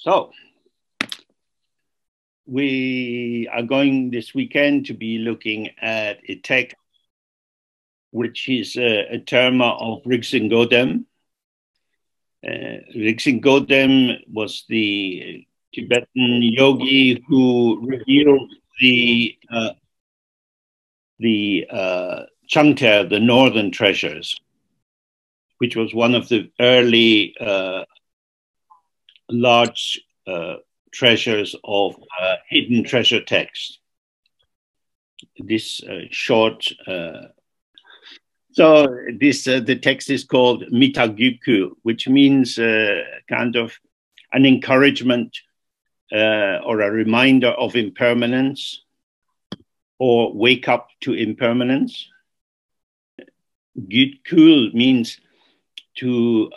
So, we are going this weekend to be looking at text which is a, a term of Rigdzin Godem. Uh, Rigdzin Godem was the Tibetan yogi who revealed the uh, the uh, the northern treasures, which was one of the early uh, large uh, treasures of uh, hidden treasure text. This uh, short, uh, so this uh, the text is called Mi Tag Gyud Kul, which means uh, kind of an encouragement or a reminder of impermanence, or wake up to impermanence. Gyud Kul means to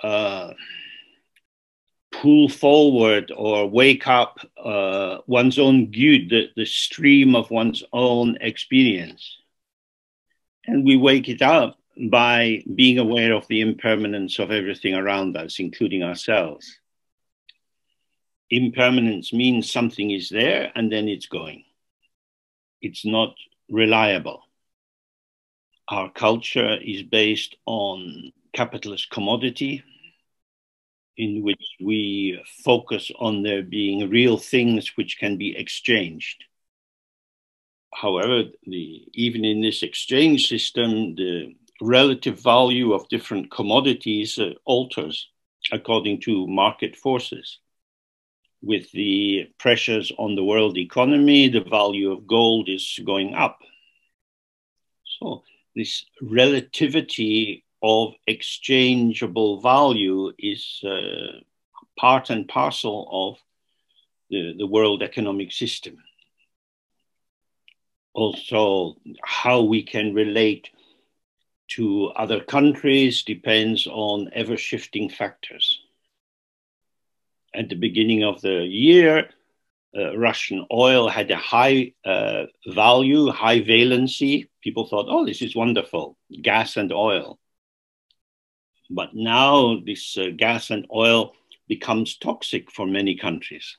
pull forward or wake up uh, one's own good, the, the stream of one's own experience. And we wake it up by being aware of the impermanence of everything around us, including ourselves. Impermanence means something is there and then it's going. It's not reliable. Our culture is based on capitalist commodity, in which we focus on there being real things which can be exchanged. However, the, even in this exchange system, the relative value of different commodities uh, alters according to market forces. With the pressures on the world economy, the value of gold is going up. So, this relativity of exchangeable value is uh, part and parcel of the, the world economic system. Also, how we can relate to other countries depends on ever shifting factors. At the beginning of the year, uh, Russian oil had a high uh, value, high valency. People thought, oh, this is wonderful, gas and oil. But now this uh, gas and oil becomes toxic for many countries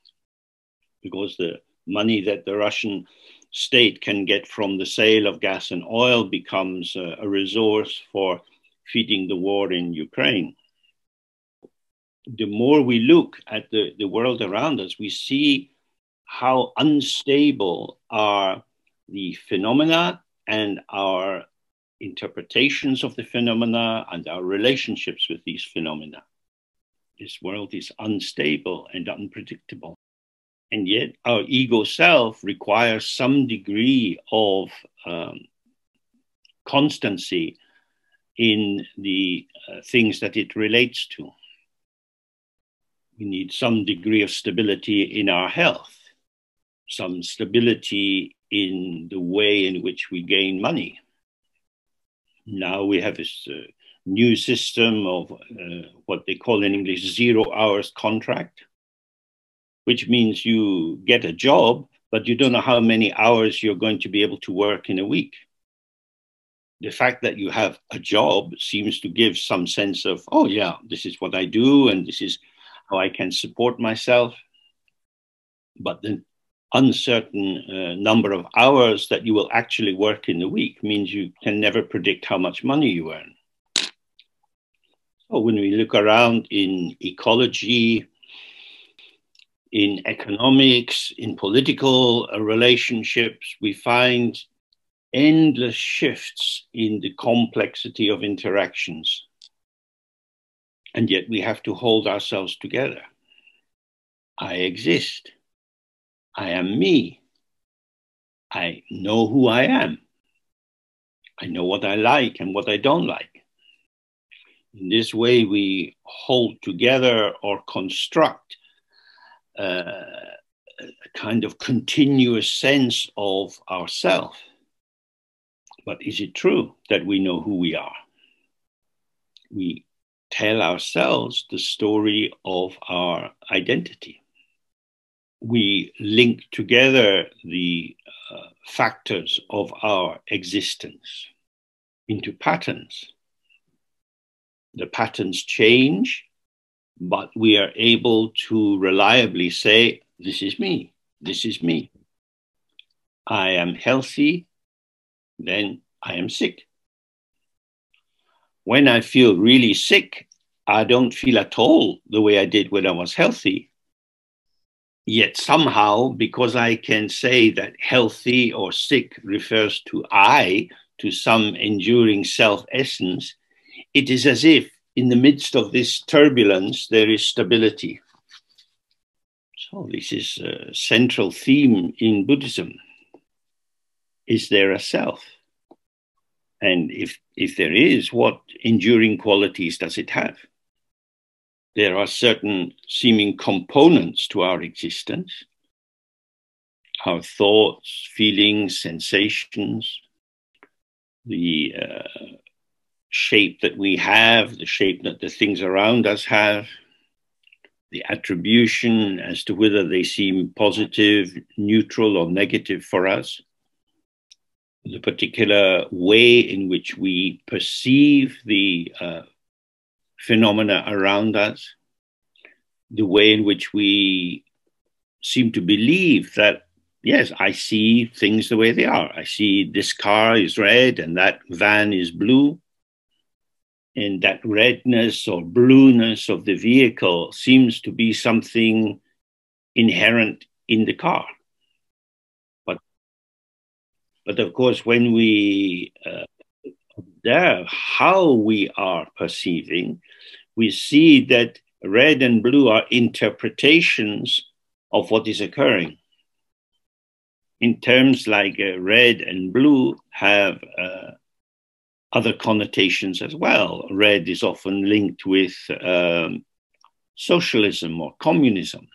because the money that the Russian state can get from the sale of gas and oil becomes a resource for feeding the war in Ukraine. The more we look at the, the world around us, we see how unstable are the phenomena and our interpretations of the phenomena and our relationships with these phenomena. This world is unstable and unpredictable. And yet, our ego self requires some degree of um, constancy in the uh, things that it relates to. We need some degree of stability in our health, some stability in the way in which we gain money, now we have this uh, new system of uh, what they call in English zero hours contract, which means you get a job, but you don't know how many hours you're going to be able to work in a week. The fact that you have a job seems to give some sense of, oh, yeah, this is what I do, and this is how I can support myself. But then uncertain uh, number of hours that you will actually work in the week means you can never predict how much money you earn. So when we look around in ecology, in economics, in political uh, relationships, we find endless shifts in the complexity of interactions. And yet we have to hold ourselves together. I exist. I am me. I know who I am. I know what I like and what I don't like. In this way, we hold together or construct uh, a kind of continuous sense of ourself. But is it true that we know who we are? We tell ourselves the story of our identity we link together the uh, factors of our existence into patterns. The patterns change, but we are able to reliably say, This is me, this is me. I am healthy, then I am sick. When I feel really sick, I don't feel at all the way I did when I was healthy. Yet somehow, because I can say that healthy or sick refers to I, to some enduring self essence, it is as if in the midst of this turbulence there is stability. So, this is a central theme in Buddhism. Is there a self? And if, if there is, what enduring qualities does it have? There are certain seeming components to our existence. Our thoughts, feelings, sensations, the uh, shape that we have, the shape that the things around us have, the attribution as to whether they seem positive, neutral, or negative for us, the particular way in which we perceive the uh, phenomena around us, the way in which we seem to believe that, yes, I see things the way they are. I see this car is red and that van is blue. And that redness or blueness of the vehicle seems to be something inherent in the car. But, but of course, when we uh, observe how we are perceiving, we see that red and blue are interpretations of what is occurring. In terms like uh, red and blue have uh, other connotations as well. Red is often linked with um, socialism or communism.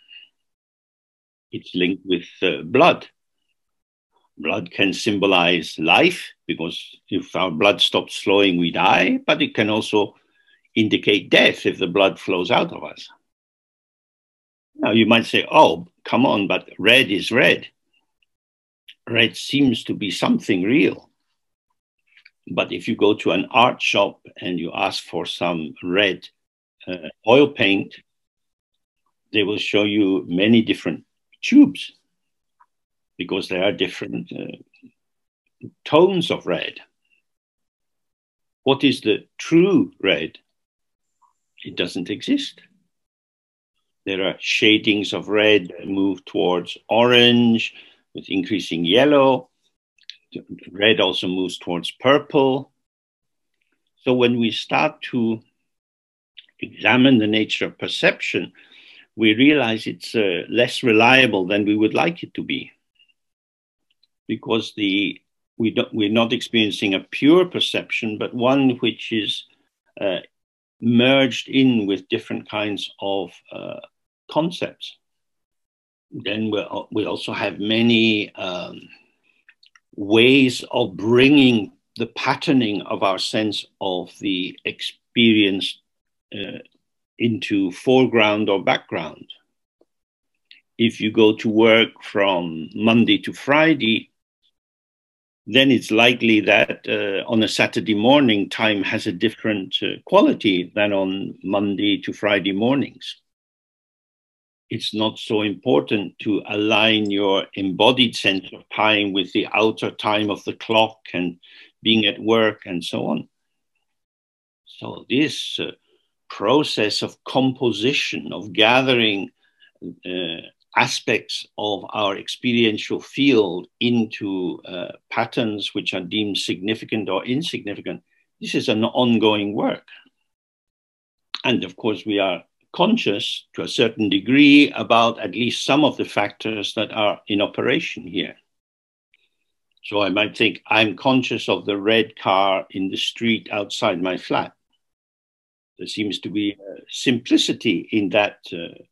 It's linked with uh, blood. Blood can symbolize life because if our blood stops flowing, we die, but it can also indicate death if the blood flows out of us. Now you might say, oh, come on, but red is red. Red seems to be something real. But if you go to an art shop and you ask for some red uh, oil paint, they will show you many different tubes because there are different uh, tones of red. What is the true red? It doesn't exist. There are shadings of red that move towards orange with increasing yellow. Red also moves towards purple. So when we start to examine the nature of perception, we realize it's uh, less reliable than we would like it to be because the we don't, we're not experiencing a pure perception, but one which is uh, merged in with different kinds of uh, concepts. Then we'll, we also have many um, ways of bringing the patterning of our sense of the experience uh, into foreground or background. If you go to work from Monday to Friday, then it's likely that uh, on a Saturday morning, time has a different uh, quality than on Monday to Friday mornings. It's not so important to align your embodied sense of time with the outer time of the clock and being at work and so on. So, this uh, process of composition, of gathering uh, aspects of our experiential field into uh, patterns which are deemed significant or insignificant, this is an ongoing work. And of course, we are conscious to a certain degree about at least some of the factors that are in operation here. So I might think I'm conscious of the red car in the street outside my flat. There seems to be simplicity in that uh,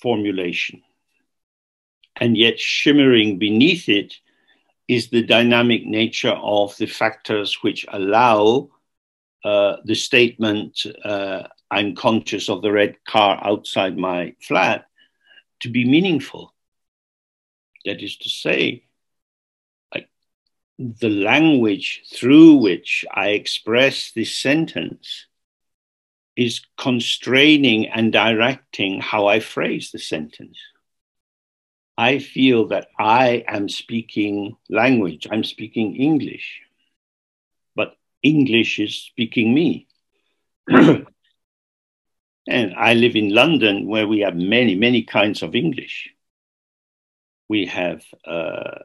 formulation and yet shimmering beneath it is the dynamic nature of the factors which allow uh, the statement, uh, I'm conscious of the red car outside my flat, to be meaningful. That is to say, the language through which I express this sentence is constraining and directing how I phrase the sentence. I feel that I am speaking language, I'm speaking English, but English is speaking me. and I live in London where we have many, many kinds of English. We have uh,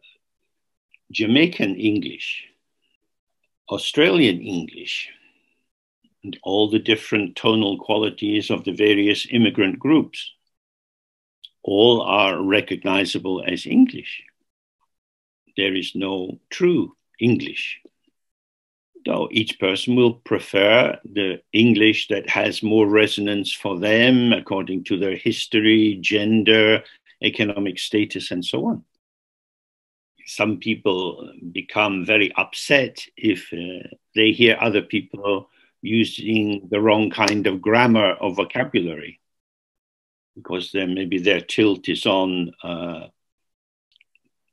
Jamaican English, Australian English, and all the different tonal qualities of the various immigrant groups all are recognizable as English. There is no true English. Though each person will prefer the English that has more resonance for them according to their history, gender, economic status, and so on. Some people become very upset if uh, they hear other people using the wrong kind of grammar or vocabulary because then maybe their tilt is on uh,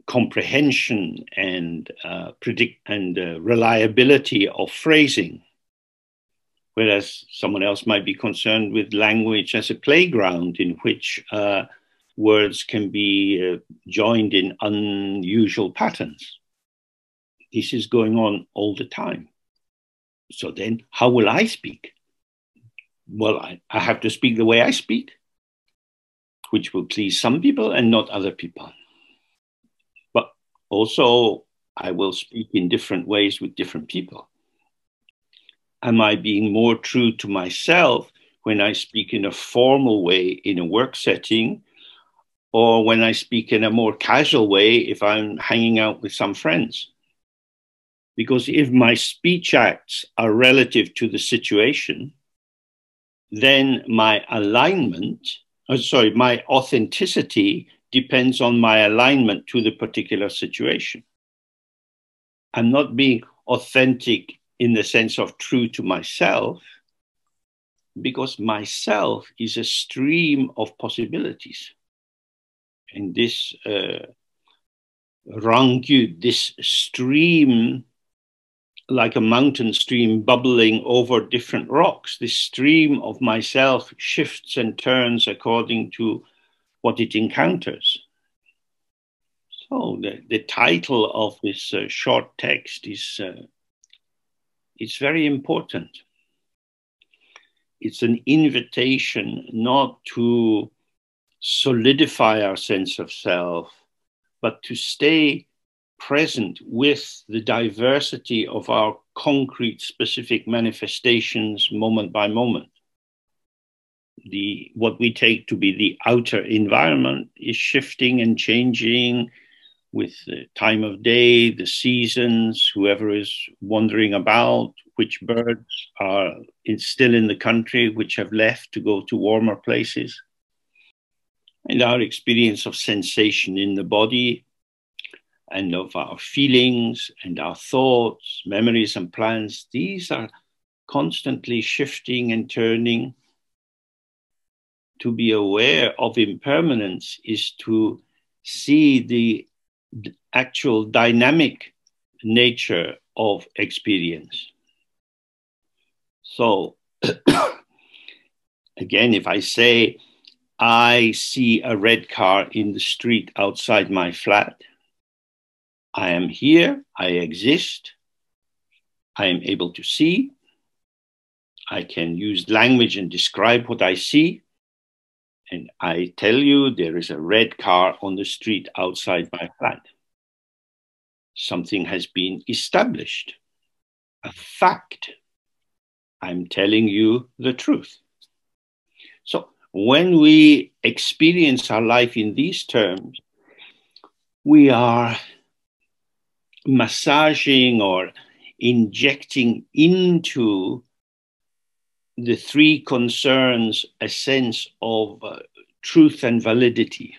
comprehension and uh, predict and uh, reliability of phrasing, whereas someone else might be concerned with language as a playground in which uh, words can be uh, joined in unusual patterns. This is going on all the time. So then, how will I speak? Well, I, I have to speak the way I speak which will please some people and not other people. But also, I will speak in different ways with different people. Am I being more true to myself when I speak in a formal way in a work setting, or when I speak in a more casual way if I'm hanging out with some friends? Because if my speech acts are relative to the situation, then my alignment oh, sorry, my authenticity depends on my alignment to the particular situation. I'm not being authentic in the sense of true to myself, because myself is a stream of possibilities. And this uh, rangu, this stream like a mountain stream bubbling over different rocks. This stream of myself shifts and turns according to what it encounters. So the, the title of this uh, short text is uh, it's very important. It's an invitation not to solidify our sense of self, but to stay present with the diversity of our concrete specific manifestations moment by moment. The, what we take to be the outer environment is shifting and changing with the time of day, the seasons, whoever is wandering about, which birds are in, still in the country, which have left to go to warmer places. And our experience of sensation in the body and of our feelings and our thoughts, memories, and plans, these are constantly shifting and turning. To be aware of impermanence is to see the actual dynamic nature of experience. So, again, if I say, I see a red car in the street outside my flat, I am here, I exist, I am able to see, I can use language and describe what I see. And I tell you, there is a red car on the street outside my flat. Something has been established, a fact. I'm telling you the truth. So when we experience our life in these terms, we are massaging or injecting into the three concerns a sense of uh, truth and validity.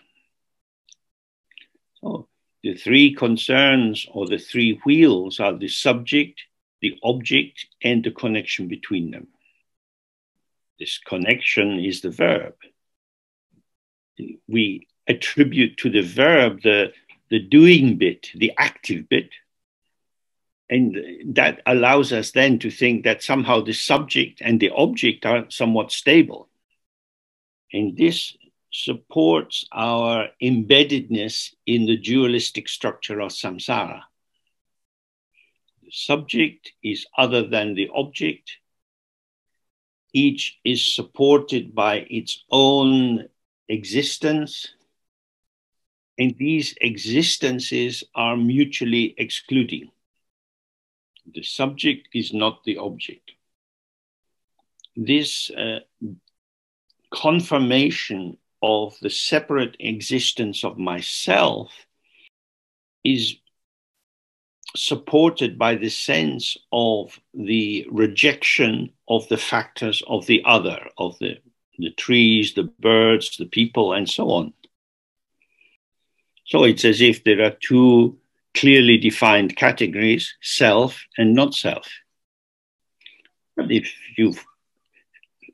So the three concerns or the three wheels are the subject, the object, and the connection between them. This connection is the verb. We attribute to the verb the the doing bit, the active bit, and that allows us then to think that somehow the subject and the object are somewhat stable. And this supports our embeddedness in the dualistic structure of samsara. The subject is other than the object. Each is supported by its own existence. And these existences are mutually excluding. The subject is not the object. This uh, confirmation of the separate existence of myself is supported by the sense of the rejection of the factors of the other, of the, the trees, the birds, the people, and so on. So it's as if there are two clearly defined categories self and not self. But if you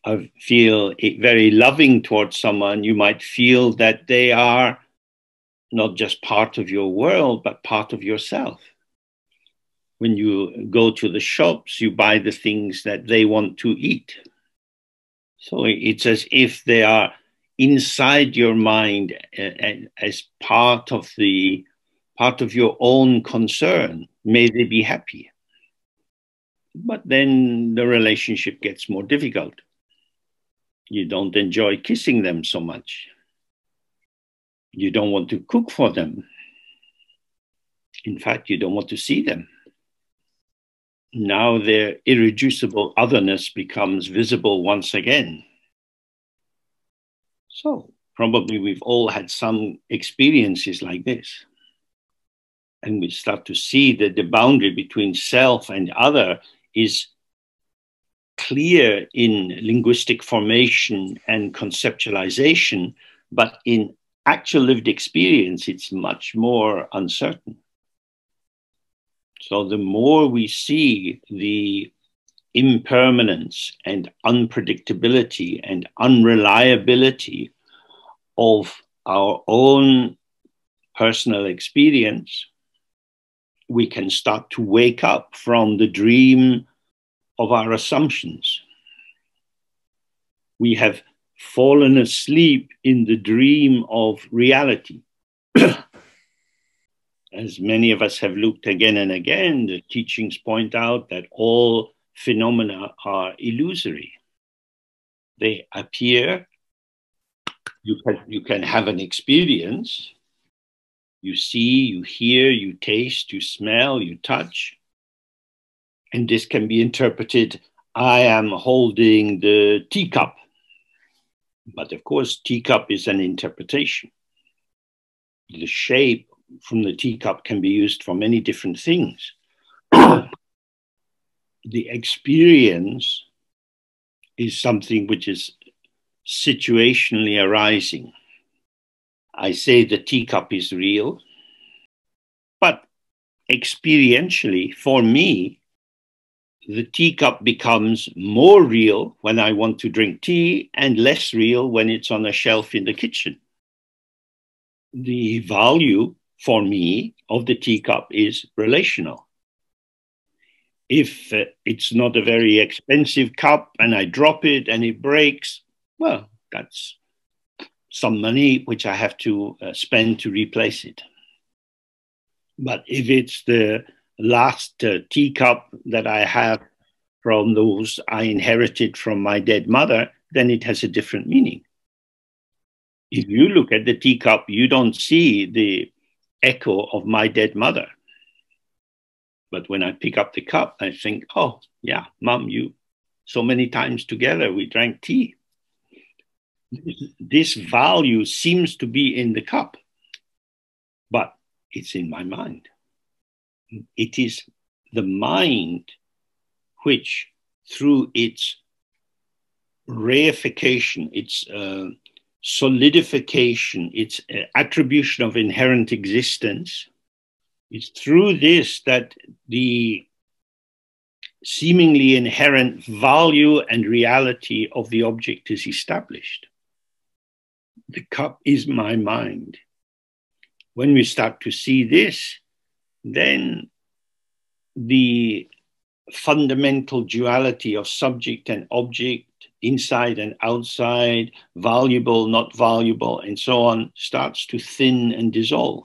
uh, feel very loving towards someone, you might feel that they are not just part of your world, but part of yourself. When you go to the shops, you buy the things that they want to eat. So it's as if they are inside your mind as part of the part of your own concern. May they be happy. But then the relationship gets more difficult. You don't enjoy kissing them so much. You don't want to cook for them. In fact, you don't want to see them. Now their irreducible otherness becomes visible once again. So, probably we've all had some experiences like this and we start to see that the boundary between self and other is clear in linguistic formation and conceptualization, but in actual lived experience, it's much more uncertain. So the more we see the impermanence and unpredictability and unreliability of our own personal experience, we can start to wake up from the dream of our assumptions. We have fallen asleep in the dream of reality. As many of us have looked again and again, the teachings point out that all phenomena are illusory. They appear, you can, you can have an experience, you see, you hear, you taste, you smell, you touch. And this can be interpreted I am holding the teacup. But of course, teacup is an interpretation. The shape from the teacup can be used for many different things. the experience is something which is situationally arising. I say the teacup is real, but experientially, for me, the teacup becomes more real when I want to drink tea and less real when it's on a shelf in the kitchen. The value for me of the teacup is relational. If uh, it's not a very expensive cup and I drop it and it breaks, well, that's some money which I have to uh, spend to replace it. But if it's the last uh, teacup that I have from those I inherited from my dead mother, then it has a different meaning. If you look at the teacup, you don't see the echo of my dead mother. But when I pick up the cup, I think, oh, yeah, mom, you so many times together we drank tea this value seems to be in the cup, but it's in my mind. It is the mind which, through its reification, its uh, solidification, its uh, attribution of inherent existence, it's through this that the seemingly inherent value and reality of the object is established the cup is my mind. When we start to see this, then the fundamental duality of subject and object, inside and outside, valuable, not valuable, and so on, starts to thin and dissolve.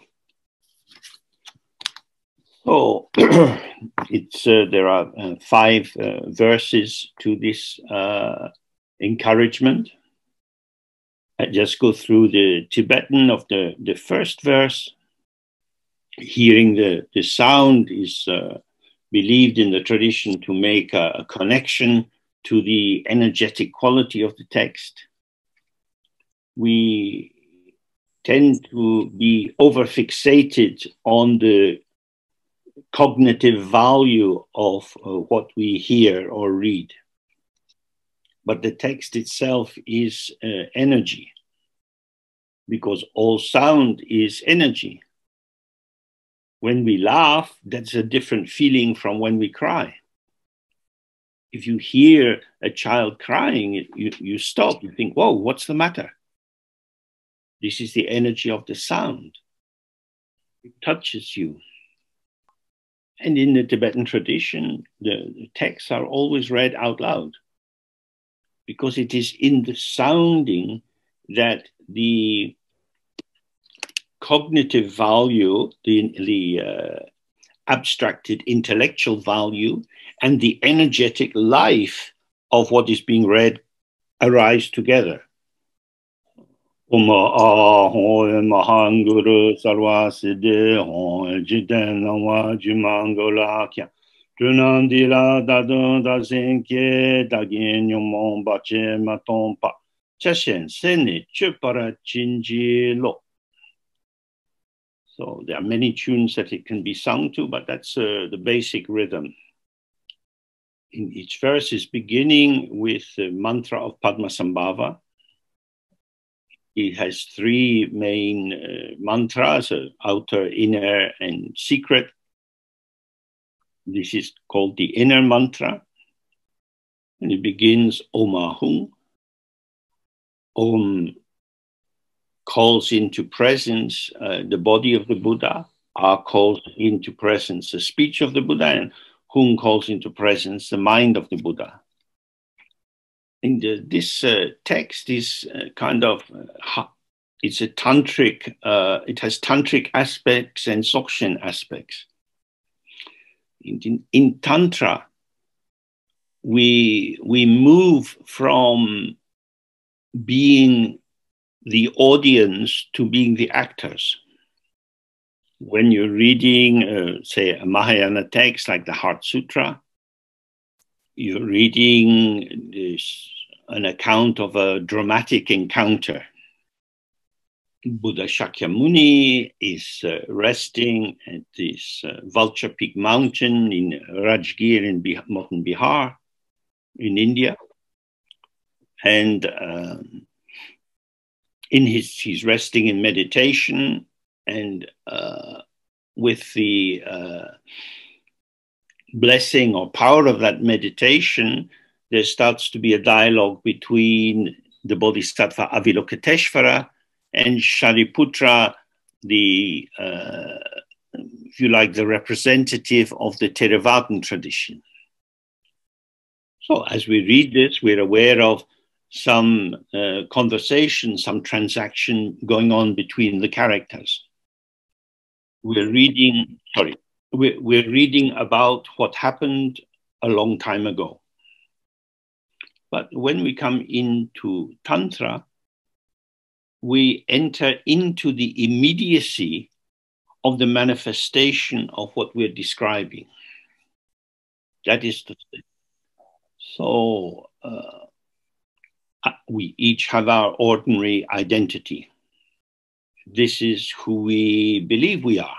So it's uh, there are uh, five uh, verses to this uh, encouragement. I just go through the Tibetan of the, the first verse. Hearing the, the sound is uh, believed in the tradition to make a, a connection to the energetic quality of the text. We tend to be overfixated on the cognitive value of uh, what we hear or read. But the text itself is uh, energy, because all sound is energy. When we laugh, that's a different feeling from when we cry. If you hear a child crying, you, you stop, you think, whoa, what's the matter? This is the energy of the sound. It touches you. And in the Tibetan tradition, the, texts are always read out loud because it is in the sounding that the cognitive value, the, the uh, abstracted intellectual value, and the energetic life of what is being read arise together. Mahanguru kya. Maton. Chashen sene chupara chinji lo. So there are many tunes that it can be sung to, but that's uh, the basic rhythm. In each verse is beginning with the mantra of Padmasambhava, it has three main uh, mantras uh, outer, inner, and secret. This is called the inner mantra. And it begins Om Ahung. Om calls into presence uh, the body of the Buddha. Ah calls into presence the speech of the Buddha. And Hung calls into presence the mind of the Buddha in this uh, text is uh, kind of uh, it's a tantric uh, it has tantric aspects and dzogchen aspects. In, in, in, tantra we we move from being the audience to being the actors. When you're reading uh, say a mahayana text like the heart sutra you're reading this, an account of a dramatic encounter. Buddha Shakyamuni is uh, resting at this uh, Vulture Peak mountain in Rajgir in Bih- modern Bihar in India. And um, in his, he's resting in meditation and uh, with the uh, blessing or power of that meditation, there starts to be a dialogue between the Bodhisattva Avalokiteshvara and Shariputra, the, uh, if you like, the representative of the Theravadan tradition. So as we read this, we're aware of some uh, conversation, some transaction going on between the characters. We're reading, sorry, we're, reading about what happened a long time ago. But when we come into Tantra, we enter into the immediacy of the manifestation of what we're describing. That is the thing. So uh, we each have our ordinary identity. This is who we believe we are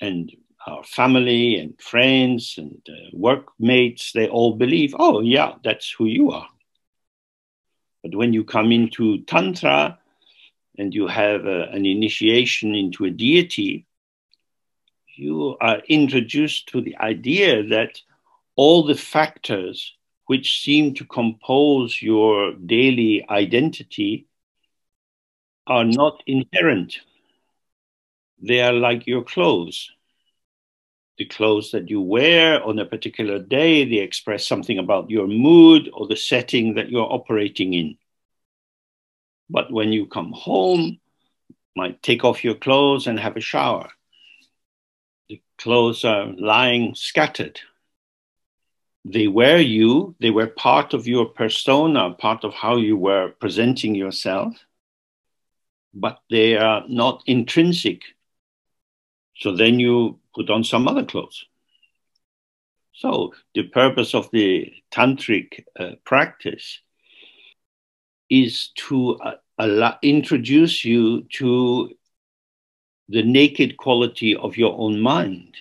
and our family and friends and uh, workmates, they all believe, oh, yeah, that's who you are. But when you come into Tantra and you have uh, an initiation into a deity, you are introduced to the idea that all the factors which seem to compose your daily identity are not inherent they are like your clothes. the clothes that you wear on a particular day, they express something about your mood or the setting that you're operating in. But when you come home, might take off your clothes and have a shower. The clothes are lying scattered. They were you, they were part of your persona, part of how you were presenting yourself, but they are not intrinsic. So then you put on some other clothes. So the purpose of the tantric uh, practice is to uh, allow, introduce you to the naked quality of your own mind.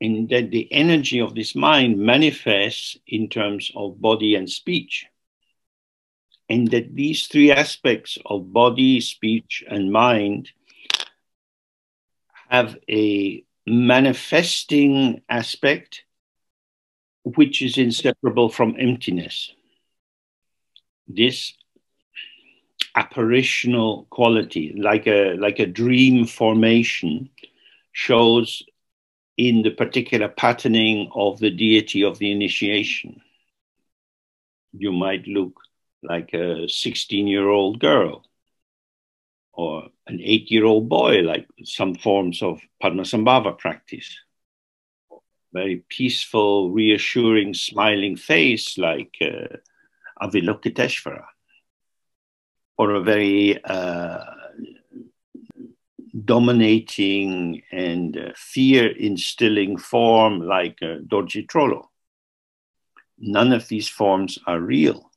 And that the energy of this mind manifests in terms of body and speech. And that these three aspects of body, speech, and mind have a manifesting aspect which is inseparable from emptiness. This apparitional quality, like a, like a dream formation, shows in the particular patterning of the deity of the initiation. You might look like a 16 year old girl or an eight year old boy, like some forms of Padmasambhava practice. Very peaceful, reassuring, smiling face, like uh, Avalokiteshvara. Or a very uh, dominating and uh, fear instilling form like uh, Dorje Drolo. None of these forms are real.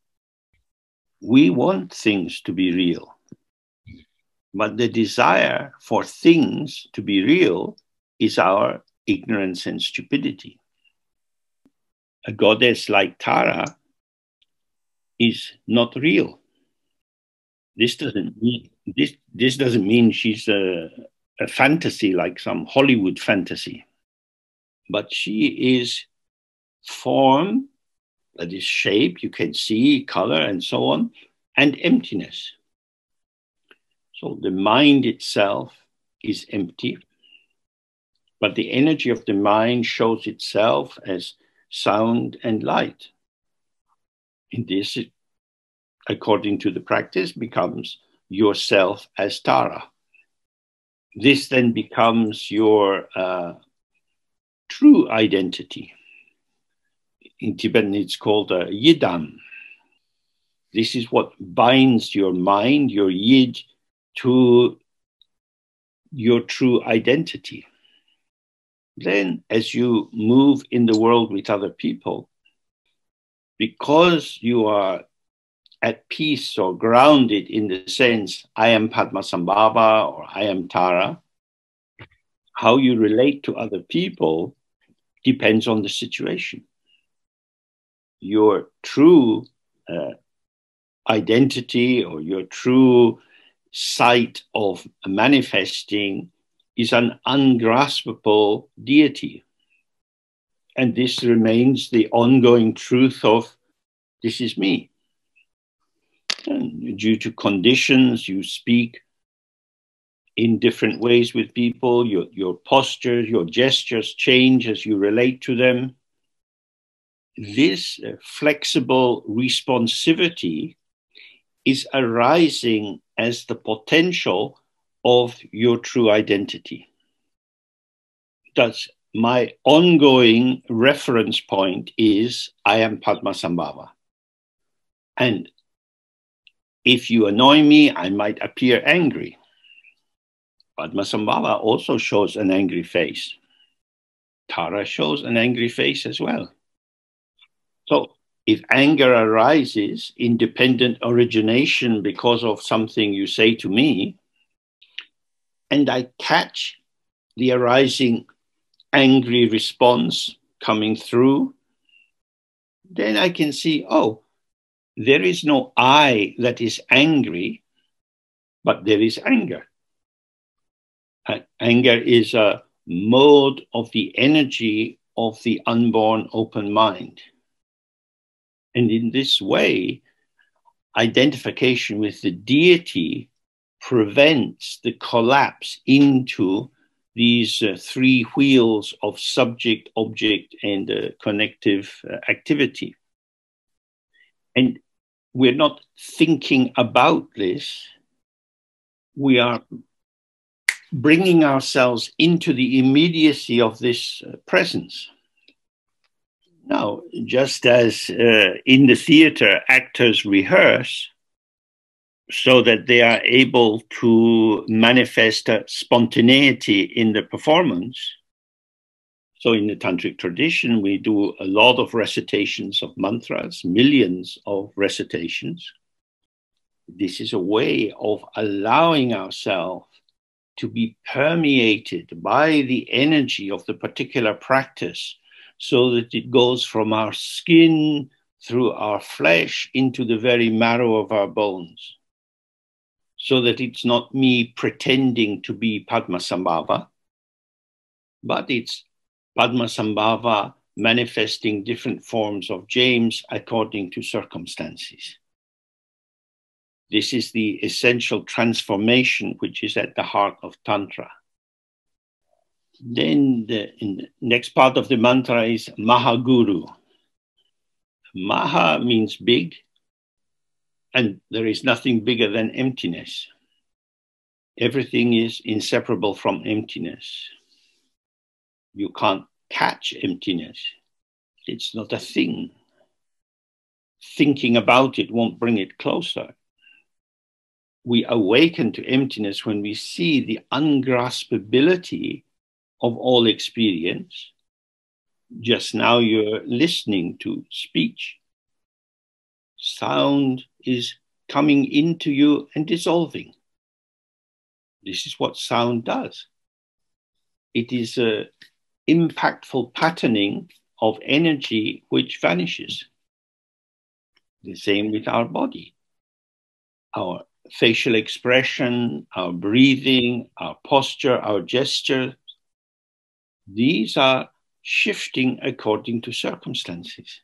We want things to be real but the desire for things to be real is our ignorance and stupidity. A goddess like Tara is not real. This doesn't mean this, this doesn't mean she's a, a fantasy like some Hollywood fantasy, but she is form that is shape, you can see color and so on, and emptiness. So the mind itself is empty, but the energy of the mind shows itself as sound and light. And this, according to the practice, becomes yourself as Tara. This then becomes your uh, true identity. In Tibetan, it's called a yidam. This is what binds your mind, your yid, to your true identity. Then, as you move in the world with other people, because you are at peace or grounded in the sense, I am Padmasambhava or I am Tara, how you relate to other people depends on the situation. Your true uh, identity or your true sight of manifesting is an ungraspable deity. And this remains the ongoing truth of this is me. And due to conditions, you speak in different ways with people, your, your postures, your gestures change as you relate to them. This uh, flexible responsivity is arising as the potential of your true identity. Thus, my ongoing reference point is I am Padmasambhava. And if you annoy me, I might appear angry. Padmasambhava also shows an angry face. Tara shows an angry face as well. So if anger arises, independent origination because of something you say to me, and I catch the arising angry response coming through, then I can see, oh, there is no I that is angry, but there is anger. Uh, anger is a mode of the energy of the unborn open mind. And in this way, identification with the deity prevents the collapse into these uh, three wheels of subject, object, and uh, connective uh, activity. And we're not thinking about this, we are bringing ourselves into the immediacy of this uh, presence. Now, just as uh, in the theater, actors rehearse so that they are able to manifest a spontaneity in the performance. So, in the tantric tradition, we do a lot of recitations of mantras, millions of recitations. This is a way of allowing ourselves to be permeated by the energy of the particular practice so that it goes from our skin through our flesh into the very marrow of our bones. So that it's not me pretending to be Padmasambhava, but it's Padmasambhava manifesting different forms of James according to circumstances. This is the essential transformation which is at the heart of Tantra. Then the, next part of the mantra is Mahaguru. Maha means big, and there is nothing bigger than emptiness. Everything is inseparable from emptiness. You can't catch emptiness, it's not a thing. Thinking about it won't bring it closer. We awaken to emptiness when we see the ungraspability of all experience. Just now you're listening to speech. Sound is coming into you and dissolving. This is what sound does. It is a impactful patterning of energy which vanishes. The same with our body. Our facial expression, our breathing, our posture, our gesture, these are shifting according to circumstances.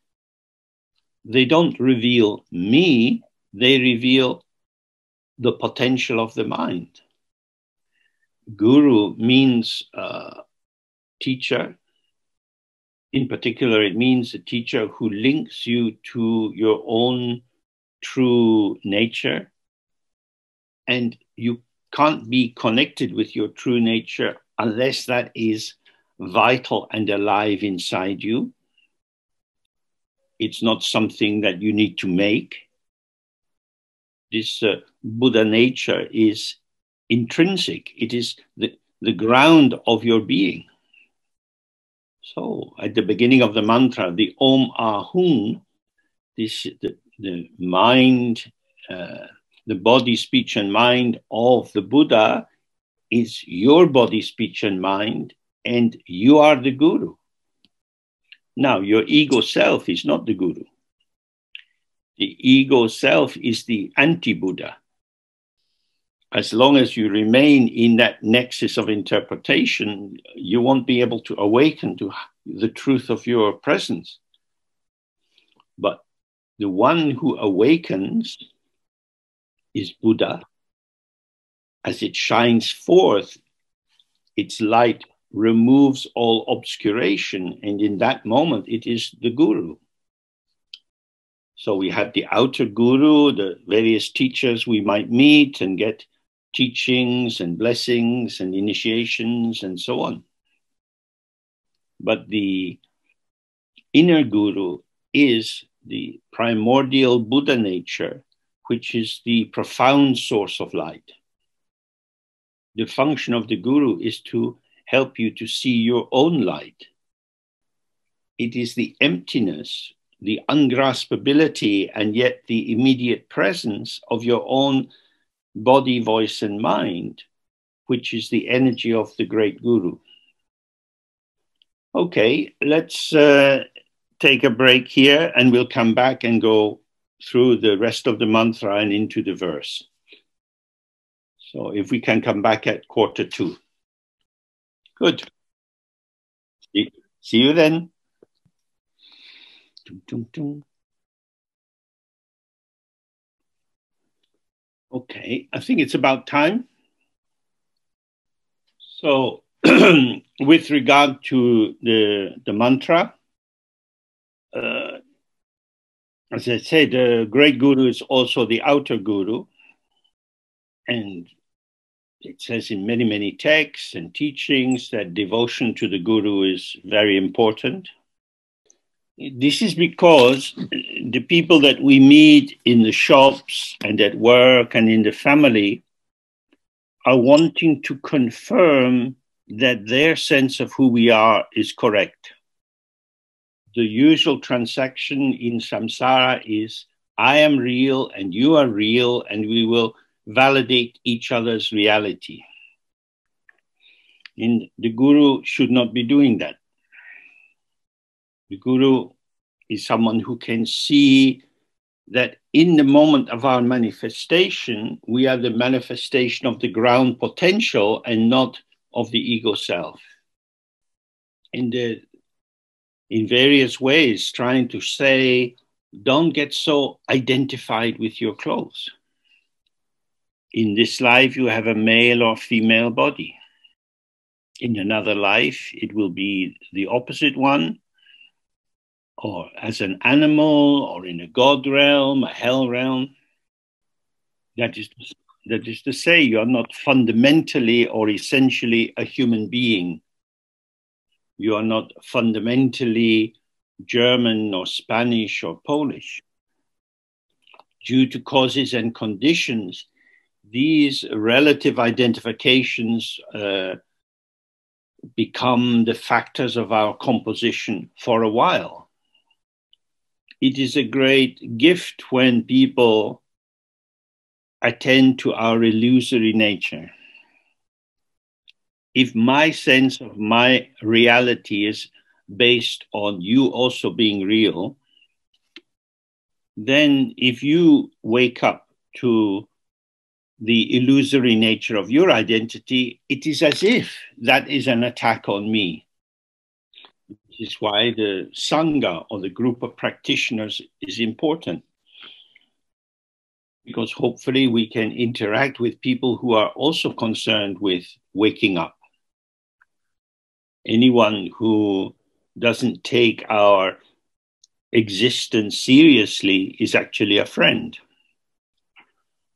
They don't reveal me, they reveal the potential of the mind. Guru means uh, teacher. In particular, it means a teacher who links you to your own true nature. And you can't be connected with your true nature unless that is vital and alive inside you. It's not something that you need to make. This uh, Buddha nature is intrinsic, it is the, the ground of your being. So, at the beginning of the mantra, the Om Ahum, this the, the mind, uh, the body, speech, and mind of the Buddha is your body, speech, and mind, and you are the guru. Now, your ego self is not the guru. The ego self is the anti Buddha. As long as you remain in that nexus of interpretation, you won't be able to awaken to the truth of your presence. But the one who awakens is Buddha. As it shines forth, its light removes all obscuration. And in that moment, it is the guru. So we have the outer guru, the various teachers we might meet and get teachings and blessings and initiations and so on. But the inner guru is the primordial Buddha nature, which is the profound source of light. The function of the guru is to help you to see your own light. It is the emptiness, the ungraspability, and yet the immediate presence of your own body, voice, and mind, which is the energy of the great guru. Okay, let's uh, take a break here and we'll come back and go through the rest of the mantra and into the verse. So if we can come back at quarter two. Good. See, see you then. Okay, I think it's about time. So with regard to the, the mantra, uh, as I said, the great guru is also the outer guru. And it says in many, many texts and teachings that devotion to the guru is very important. This is because the people that we meet in the shops and at work and in the family are wanting to confirm that their sense of who we are is correct. The usual transaction in samsara is I am real and you are real, and we will validate each other's reality. And the guru should not be doing that. The guru is someone who can see that in the moment of our manifestation, we are the manifestation of the ground potential and not of the ego self. In the in various ways, trying to say, don't get so identified with your clothes. In this life, you have a male or female body. In another life, it will be the opposite one, or as an animal, or in a god realm, a hell realm. That is that is to say, you are not fundamentally or essentially a human being. You are not fundamentally German or Spanish or Polish. Due to causes and conditions, these relative identifications uh, become the factors of our composition for a while. It is a great gift when people attend to our illusory nature. If my sense of my reality is based on you also being real, then if you wake up to the illusory nature of your identity, it is as if that is an attack on me. This is why the Sangha or the group of practitioners is important because hopefully we can interact with people who are also concerned with waking up. Anyone who doesn't take our existence seriously is actually a friend.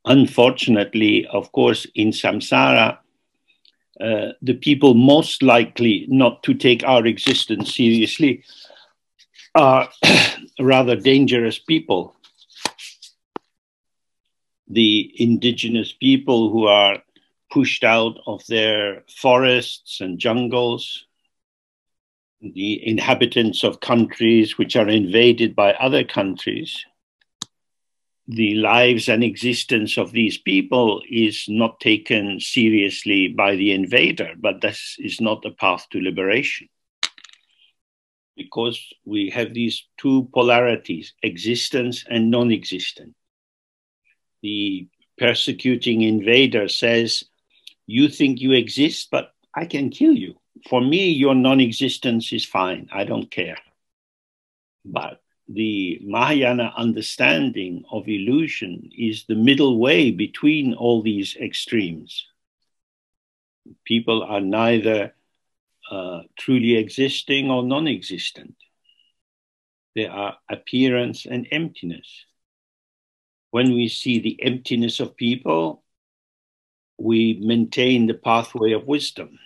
Unfortunately, of course, in samsara, uh, the people most likely not to take our existence seriously are rather dangerous people the indigenous people who are pushed out of their forests and jungles, the inhabitants of countries which are invaded by other countries. The lives and existence of these people is not taken seriously by the invader, but this is not a path to liberation. Because we have these two polarities, existence and non existence the persecuting invader says, You think you exist, but I can kill you. For me, your non existence is fine. I don't care. But the Mahayana understanding of illusion is the middle way between all these extremes. People are neither uh, truly existing or non existent, they are appearance and emptiness when we see the emptiness of people, we maintain the pathway of wisdom.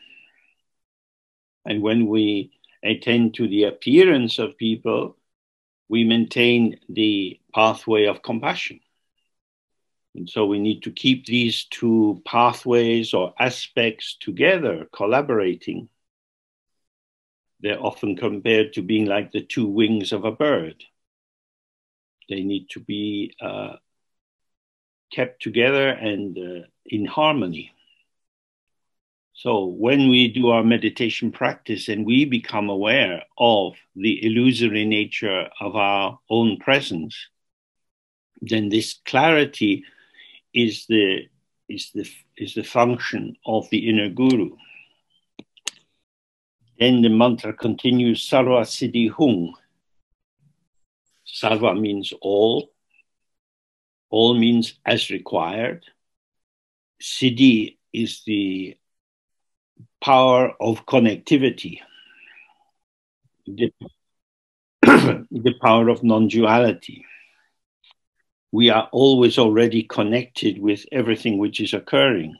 And when we attend to the appearance of people, we maintain the pathway of compassion. And so we need to keep these two pathways or aspects together, collaborating. They're often compared to being like the two wings of a bird. They need to be uh, kept together and uh, in harmony. So when we do our meditation practice and we become aware of the illusory nature of our own presence, then this clarity is the is the is the function of the inner guru. Then the mantra continues Sarva Siddhi Hung. Sarva means all, all means as required. Siddhi is the power of connectivity, the, the power of non duality. We are always already connected with everything which is occurring.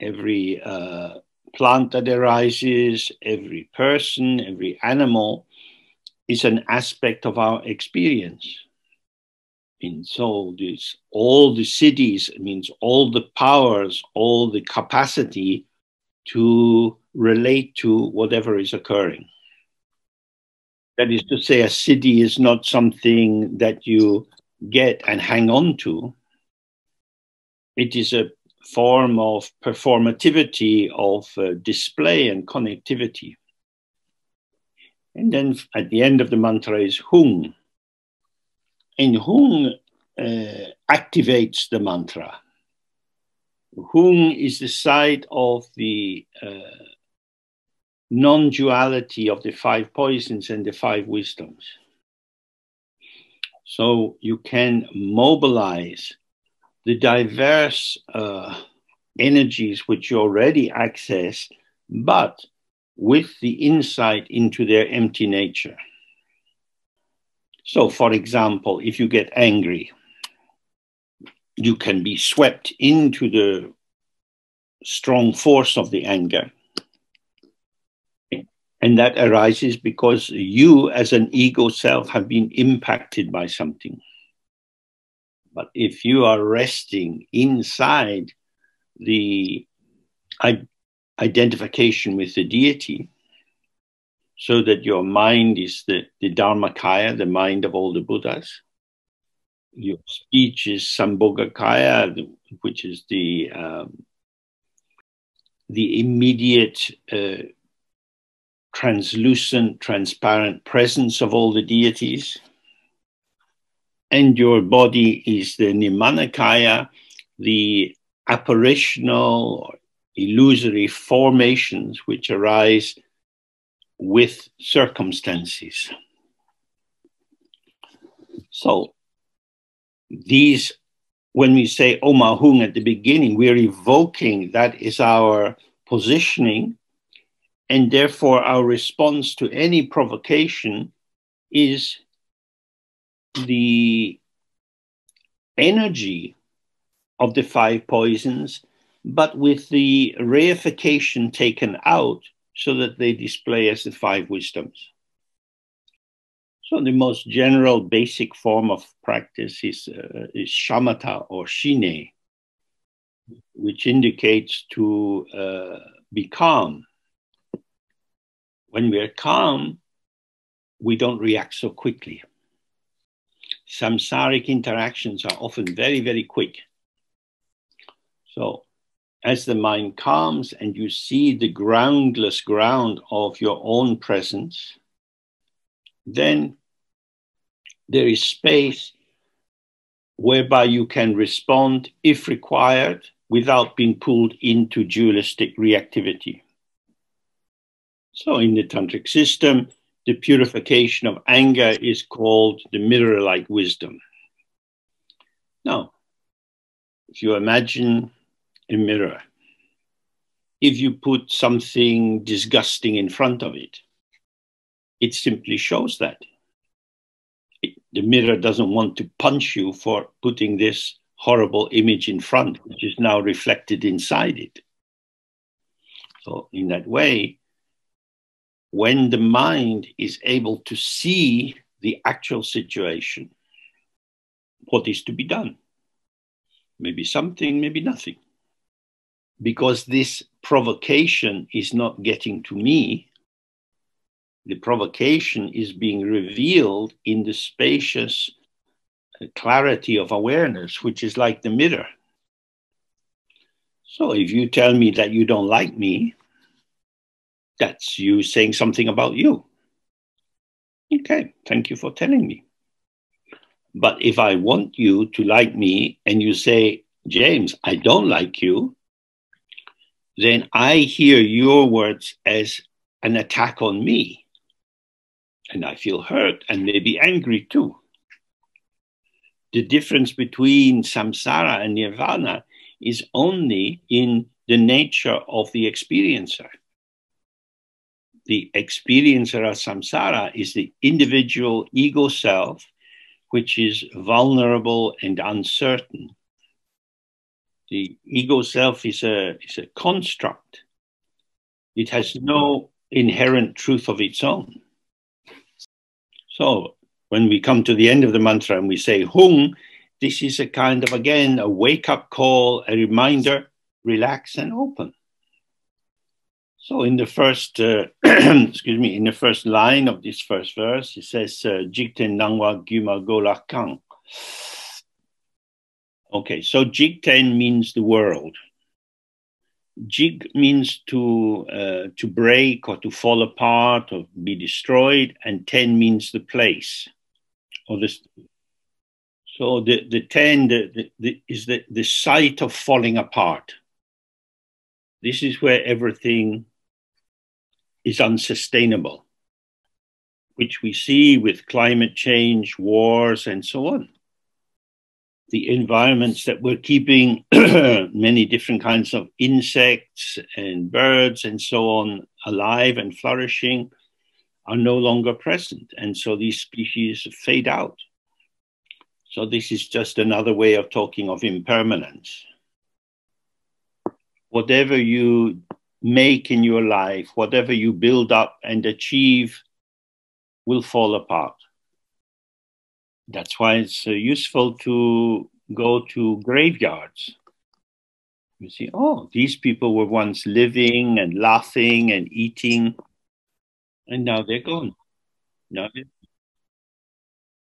Every uh, plant that arises, every person, every animal is an aspect of our experience. And so this all the siddhis means all the powers, all the capacity to relate to whatever is occurring. That is to say, a siddhi is not something that you get and hang on to. It is a form of performativity, of uh, display and connectivity. And then at the end of the mantra is Hung. And Hung uh, activates the mantra. Hung is the side of the uh, non duality of the five poisons and the five wisdoms. So you can mobilize the diverse uh, energies which you already access, but with the insight into their empty nature. So, for example, if you get angry, you can be swept into the strong force of the anger. And that arises because you, as an ego self, have been impacted by something. But if you are resting inside the identification with the deity, so that your mind is the, the Dharmakaya, the mind of all the Buddhas. Your speech is Sambhogakaya, which is the um, the immediate uh, translucent, transparent presence of all the deities and your body is the Nirmanakaya, the apparitional or illusory formations which arise with circumstances. So, these, when we say Omahung at the beginning, we're evoking that is our positioning, and therefore our response to any provocation is the energy of the five poisons, but with the reification taken out so that they display as the five wisdoms. So the most general basic form of practice is, uh, is shamatha or shine, which indicates to uh, be calm. When we are calm, we don't react so quickly samsaric interactions are often very, very quick. So, as the mind calms and you see the groundless ground of your own presence, then there is space whereby you can respond, if required, without being pulled into dualistic reactivity. So, in the tantric system, the purification of anger is called the mirror like wisdom. Now, if you imagine a mirror, if you put something disgusting in front of it, it simply shows that. The mirror doesn't want to punch you for putting this horrible image in front, which is now reflected inside it. So, in that way, when the mind is able to see the actual situation, what is to be done? Maybe something, maybe nothing. Because this provocation is not getting to me, the provocation is being revealed in the spacious uh, clarity of awareness, which is like the mirror. So if you tell me that you don't like me, that's you saying something about you. Okay, thank you for telling me. But if I want you to like me and you say, James, I don't like you, then I hear your words as an attack on me. And I feel hurt and maybe angry too. The difference between samsara and nirvana is only in the nature of the experiencer. The experiencer of samsara is the individual ego self, which is vulnerable and uncertain. The ego self is a, is a construct. It has no inherent truth of its own. So when we come to the end of the mantra and we say Hung, this is a kind of, again, a wake up call, a reminder relax and open. So in the first, uh, excuse me, in the first line of this first verse, it says, uh, Jigten Nangwa Gyuma Golakang. Okay, so Jigten means the world. Jig means to uh, to break or to fall apart or be destroyed, and ten means the place or this. So the the ten the, the, the, is the the site of falling apart. This is where everything is unsustainable, which we see with climate change, wars, and so on. The environments that we're keeping many different kinds of insects and birds and so on alive and flourishing are no longer present. And so these species fade out. So this is just another way of talking of impermanence whatever you make in your life, whatever you build up and achieve, will fall apart. That's why it's uh, useful to go to graveyards. You see, oh, these people were once living and laughing and eating, and now they're gone. Now they're...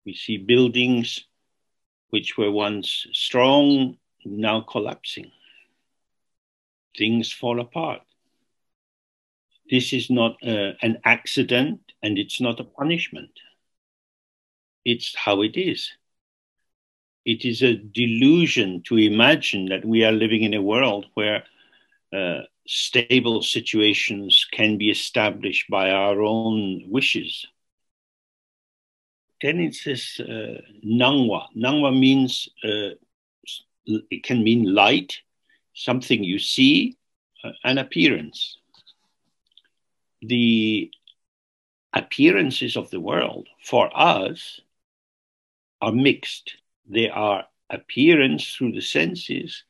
we see buildings which were once strong, now collapsing things fall apart. This is not uh, an accident and it's not a punishment. It's how it is. It is a delusion to imagine that we are living in a world where uh, stable situations can be established by our own wishes. Then it says uh, nangwa. Nangwa means, uh, it can mean light, something you see, uh, an appearance. The appearances of the world for us are mixed. They are appearance through the senses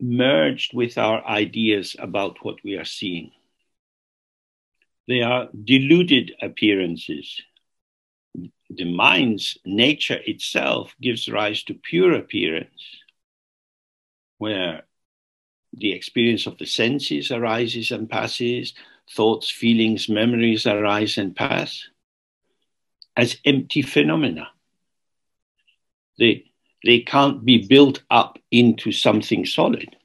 merged with our ideas about what we are seeing. They are deluded appearances. The mind's nature itself gives rise to pure appearance where the experience of the senses arises and passes, thoughts, feelings, memories arise and pass as empty phenomena. They, they can't be built up into something solid.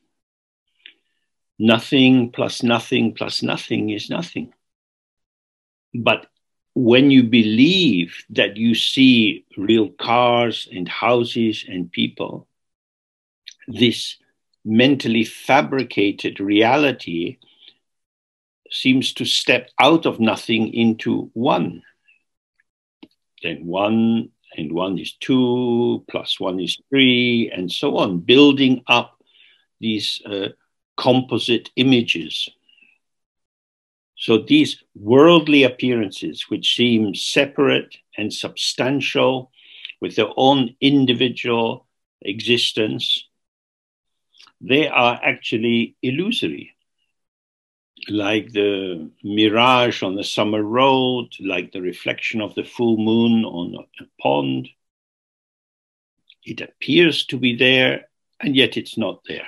Nothing plus nothing plus nothing is nothing. But when you believe that you see real cars and houses and people, this mentally fabricated reality seems to step out of nothing into one. Then one and one is two, plus one is three, and so on, building up these uh, composite images. So these worldly appearances, which seem separate and substantial with their own individual existence, they are actually illusory, like the mirage on the summer road, like the reflection of the full moon on a pond. It appears to be there, and yet it's not there.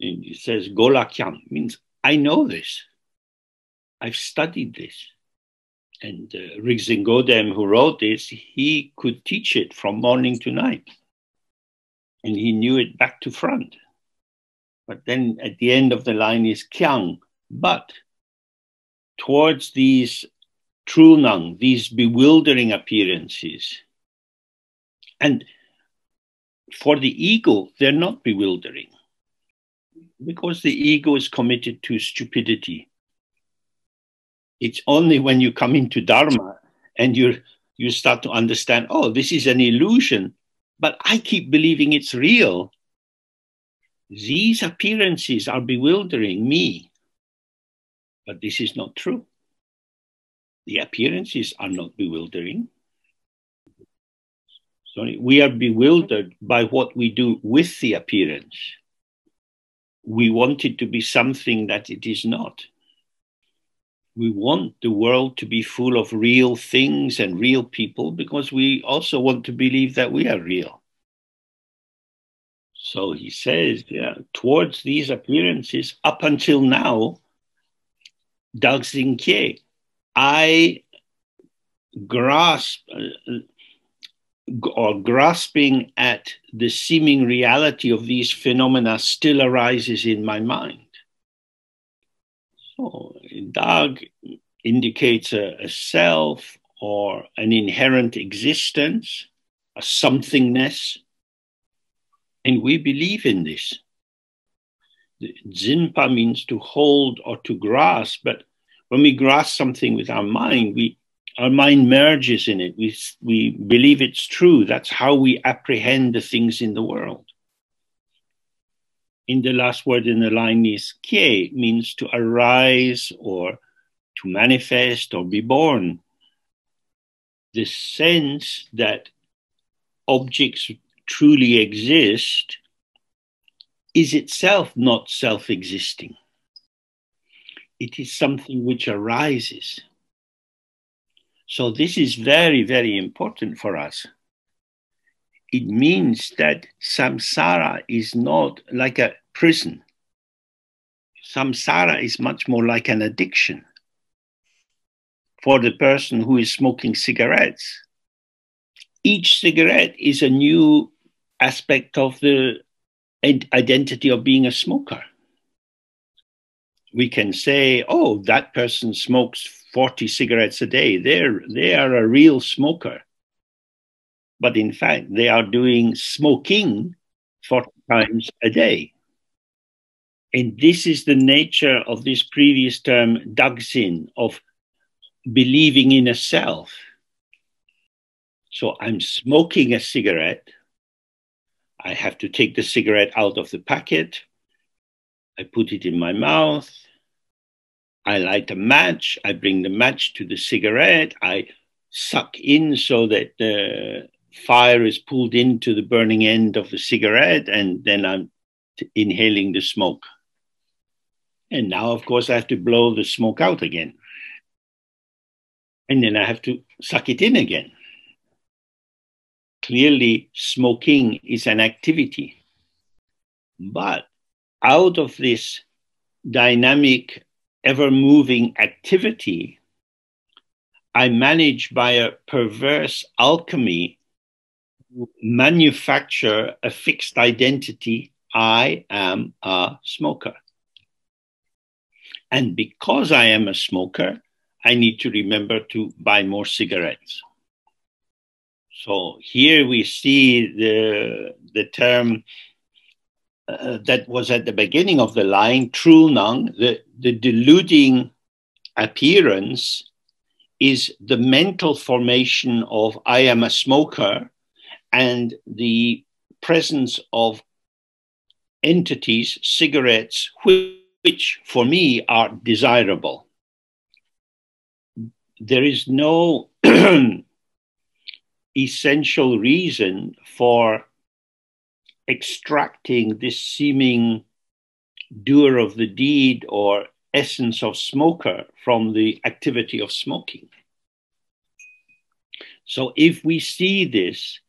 And it says Golakyam means I know this. I've studied this. And uh, who wrote this, he could teach it from morning to night and he knew it back to front. But then at the end of the line is Kyang, but towards these trulnang, these bewildering appearances. And for the ego, they're not bewildering because the ego is committed to stupidity. It's only when you come into Dharma and you you start to understand, oh, this is an illusion, but I keep believing it's real. These appearances are bewildering me, but this is not true. The appearances are not bewildering. Sorry, we are bewildered by what we do with the appearance. We want it to be something that it is not. We want the world to be full of real things and real people because we also want to believe that we are real. So he says, yeah, towards these appearances, up until now, Dag Kie, I grasp uh, or grasping at the seeming reality of these phenomena still arises in my mind. So Dag indicates a, a self or an inherent existence, a somethingness and we believe in this. Zinpa means to hold or to grasp, but when we grasp something with our mind, we our mind merges in it. We, we believe it's true. That's how we apprehend the things in the world. In the last word in the line is kie, means to arise or to manifest or be born. The sense that objects truly exist is itself not self existing. It is something which arises. So, this is very, very important for us. It means that samsara is not like a prison, samsara is much more like an addiction for the person who is smoking cigarettes. Each cigarette is a new aspect of the identity of being a smoker. We can say, oh, that person smokes 40 cigarettes a day. They're, they are a real smoker. But in fact, they are doing smoking 40 times a day. And this is the nature of this previous term, dagsin, of believing in a self. So I'm smoking a cigarette I have to take the cigarette out of the packet. I put it in my mouth. I light a match. I bring the match to the cigarette. I suck in so that the fire is pulled into the burning end of the cigarette, and then I'm inhaling the smoke. And now, of course, I have to blow the smoke out again. And then I have to suck it in again clearly smoking is an activity. But out of this dynamic, ever moving activity, I manage by a perverse alchemy to manufacture a fixed identity. I am a smoker. And because I am a smoker, I need to remember to buy more cigarettes. So here we see the, the term uh, that was at the beginning of the line, trulnang, the, the deluding appearance is the mental formation of I am a smoker and the presence of entities, cigarettes, which for me are desirable. There is no essential reason for extracting this seeming doer of the deed or essence of smoker from the activity of smoking. So if we see this,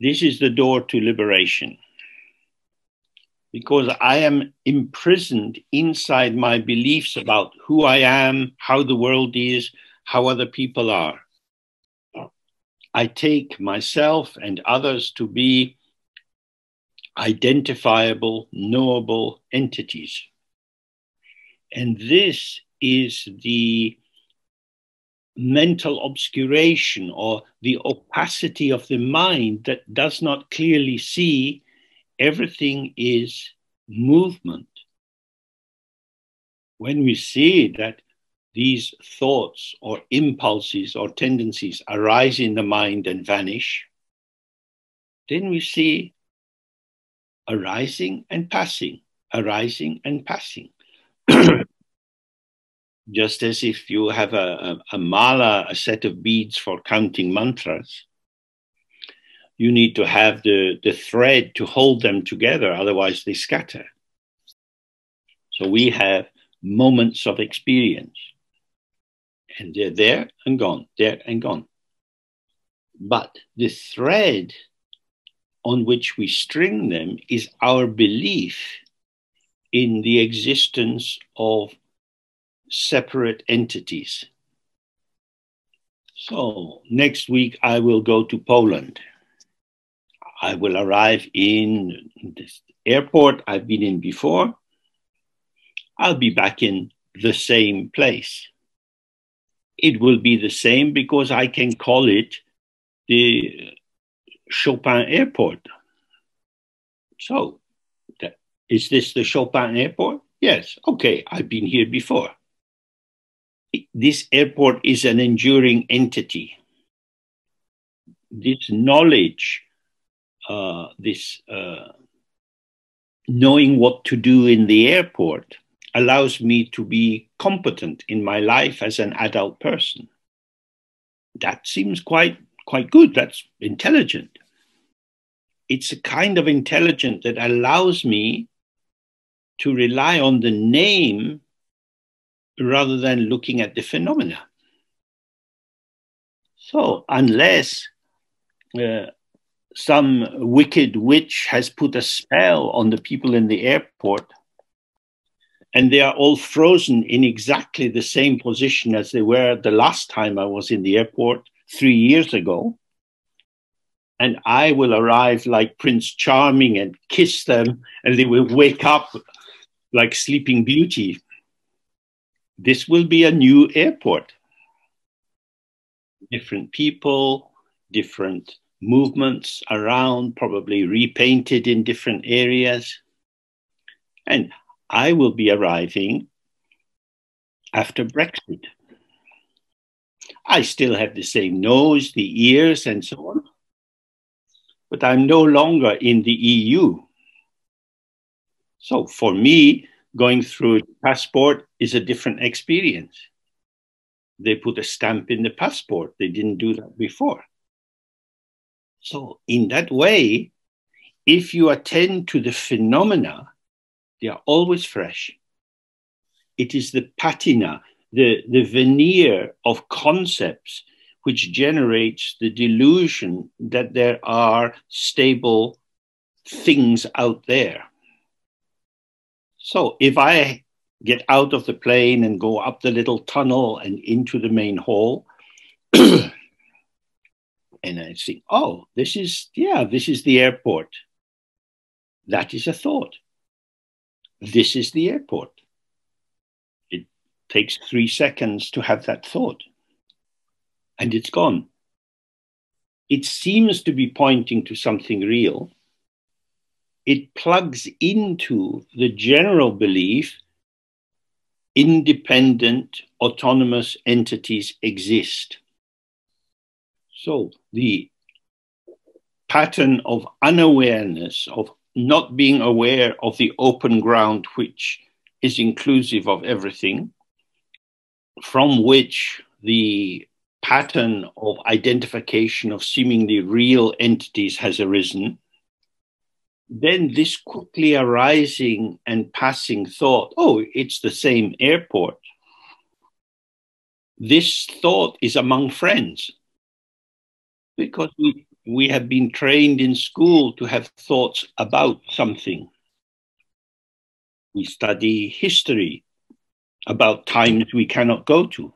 this is the door to liberation. Because I am imprisoned inside my beliefs about who I am, how the world is, how other people are. I take myself and others to be identifiable, knowable entities. And this is the mental obscuration or the opacity of the mind that does not clearly see everything is movement. When we see that these thoughts or impulses or tendencies arise in the mind and vanish, then we see arising and passing, arising and passing. Just as if you have a, a, a mala, a set of beads for counting mantras, you need to have the, the thread to hold them together, otherwise they scatter. So we have moments of experience, and they're there and gone, there and gone. But the thread on which we string them is our belief in the existence of separate entities. So, next week I will go to Poland. I will arrive in this airport I've been in before. I'll be back in the same place. It will be the same because I can call it the Chopin Airport. So, is this the Chopin Airport? Yes. Okay, I've been here before. This airport is an enduring entity. This knowledge uh, this uh, knowing what to do in the airport allows me to be competent in my life as an adult person. That seems quite quite good. That's intelligent. It's a kind of intelligence that allows me to rely on the name rather than looking at the phenomena. So, unless uh, some wicked witch has put a spell on the people in the airport and they are all frozen in exactly the same position as they were the last time I was in the airport three years ago. And I will arrive like Prince Charming and kiss them, and they will wake up like Sleeping Beauty. This will be a new airport. Different people, different movements around, probably repainted in different areas. And I will be arriving after Brexit. I still have the same nose, the ears, and so on. But I'm no longer in the EU. So for me, going through passport is a different experience. They put a stamp in the passport. They didn't do that before. So, in that way, if you attend to the phenomena, they are always fresh. It is the patina, the, the veneer of concepts which generates the delusion that there are stable things out there. So if I get out of the plane and go up the little tunnel and into the main hall, and I think, oh, this is, yeah, this is the airport. That is a thought. This is the airport. It takes three seconds to have that thought, and it's gone. It seems to be pointing to something real. It plugs into the general belief independent, autonomous entities exist. So the pattern of unawareness, of not being aware of the open ground, which is inclusive of everything, from which the pattern of identification of seemingly real entities has arisen, then this quickly arising and passing thought, oh, it's the same airport. This thought is among friends because we, we have been trained in school to have thoughts about something. We study history about times we cannot go to,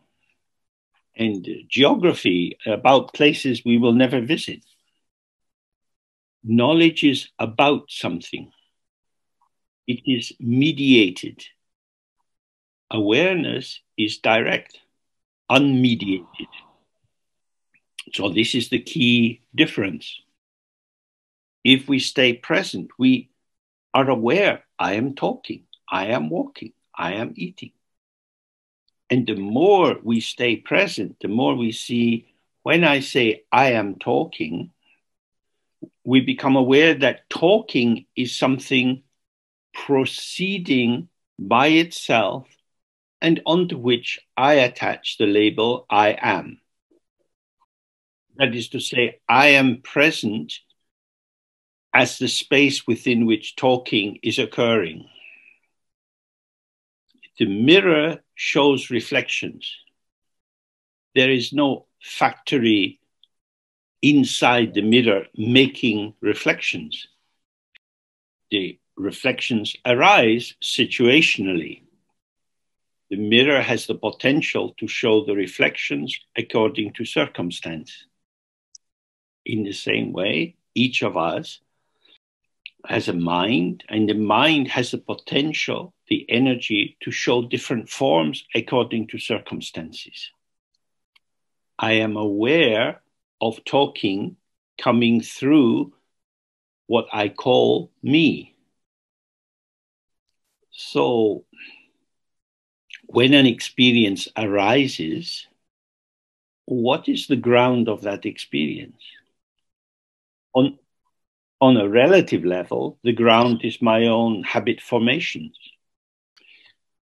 and geography about places we will never visit. Knowledge is about something, it is mediated. Awareness is direct, unmediated. So this is the key difference. If we stay present, we are aware I am talking, I am walking, I am eating. And the more we stay present, the more we see when I say I am talking, we become aware that talking is something proceeding by itself and onto which I attach the label I am. That is to say, I am present as the space within which talking is occurring. The mirror shows reflections. There is no factory inside the mirror making reflections. The reflections arise situationally. The mirror has the potential to show the reflections according to circumstance. In the same way, each of us has a mind, and the mind has the potential, the energy to show different forms according to circumstances. I am aware of talking coming through what I call me. So, when an experience arises, what is the ground of that experience? On, on a relative level, the ground is my own habit formations.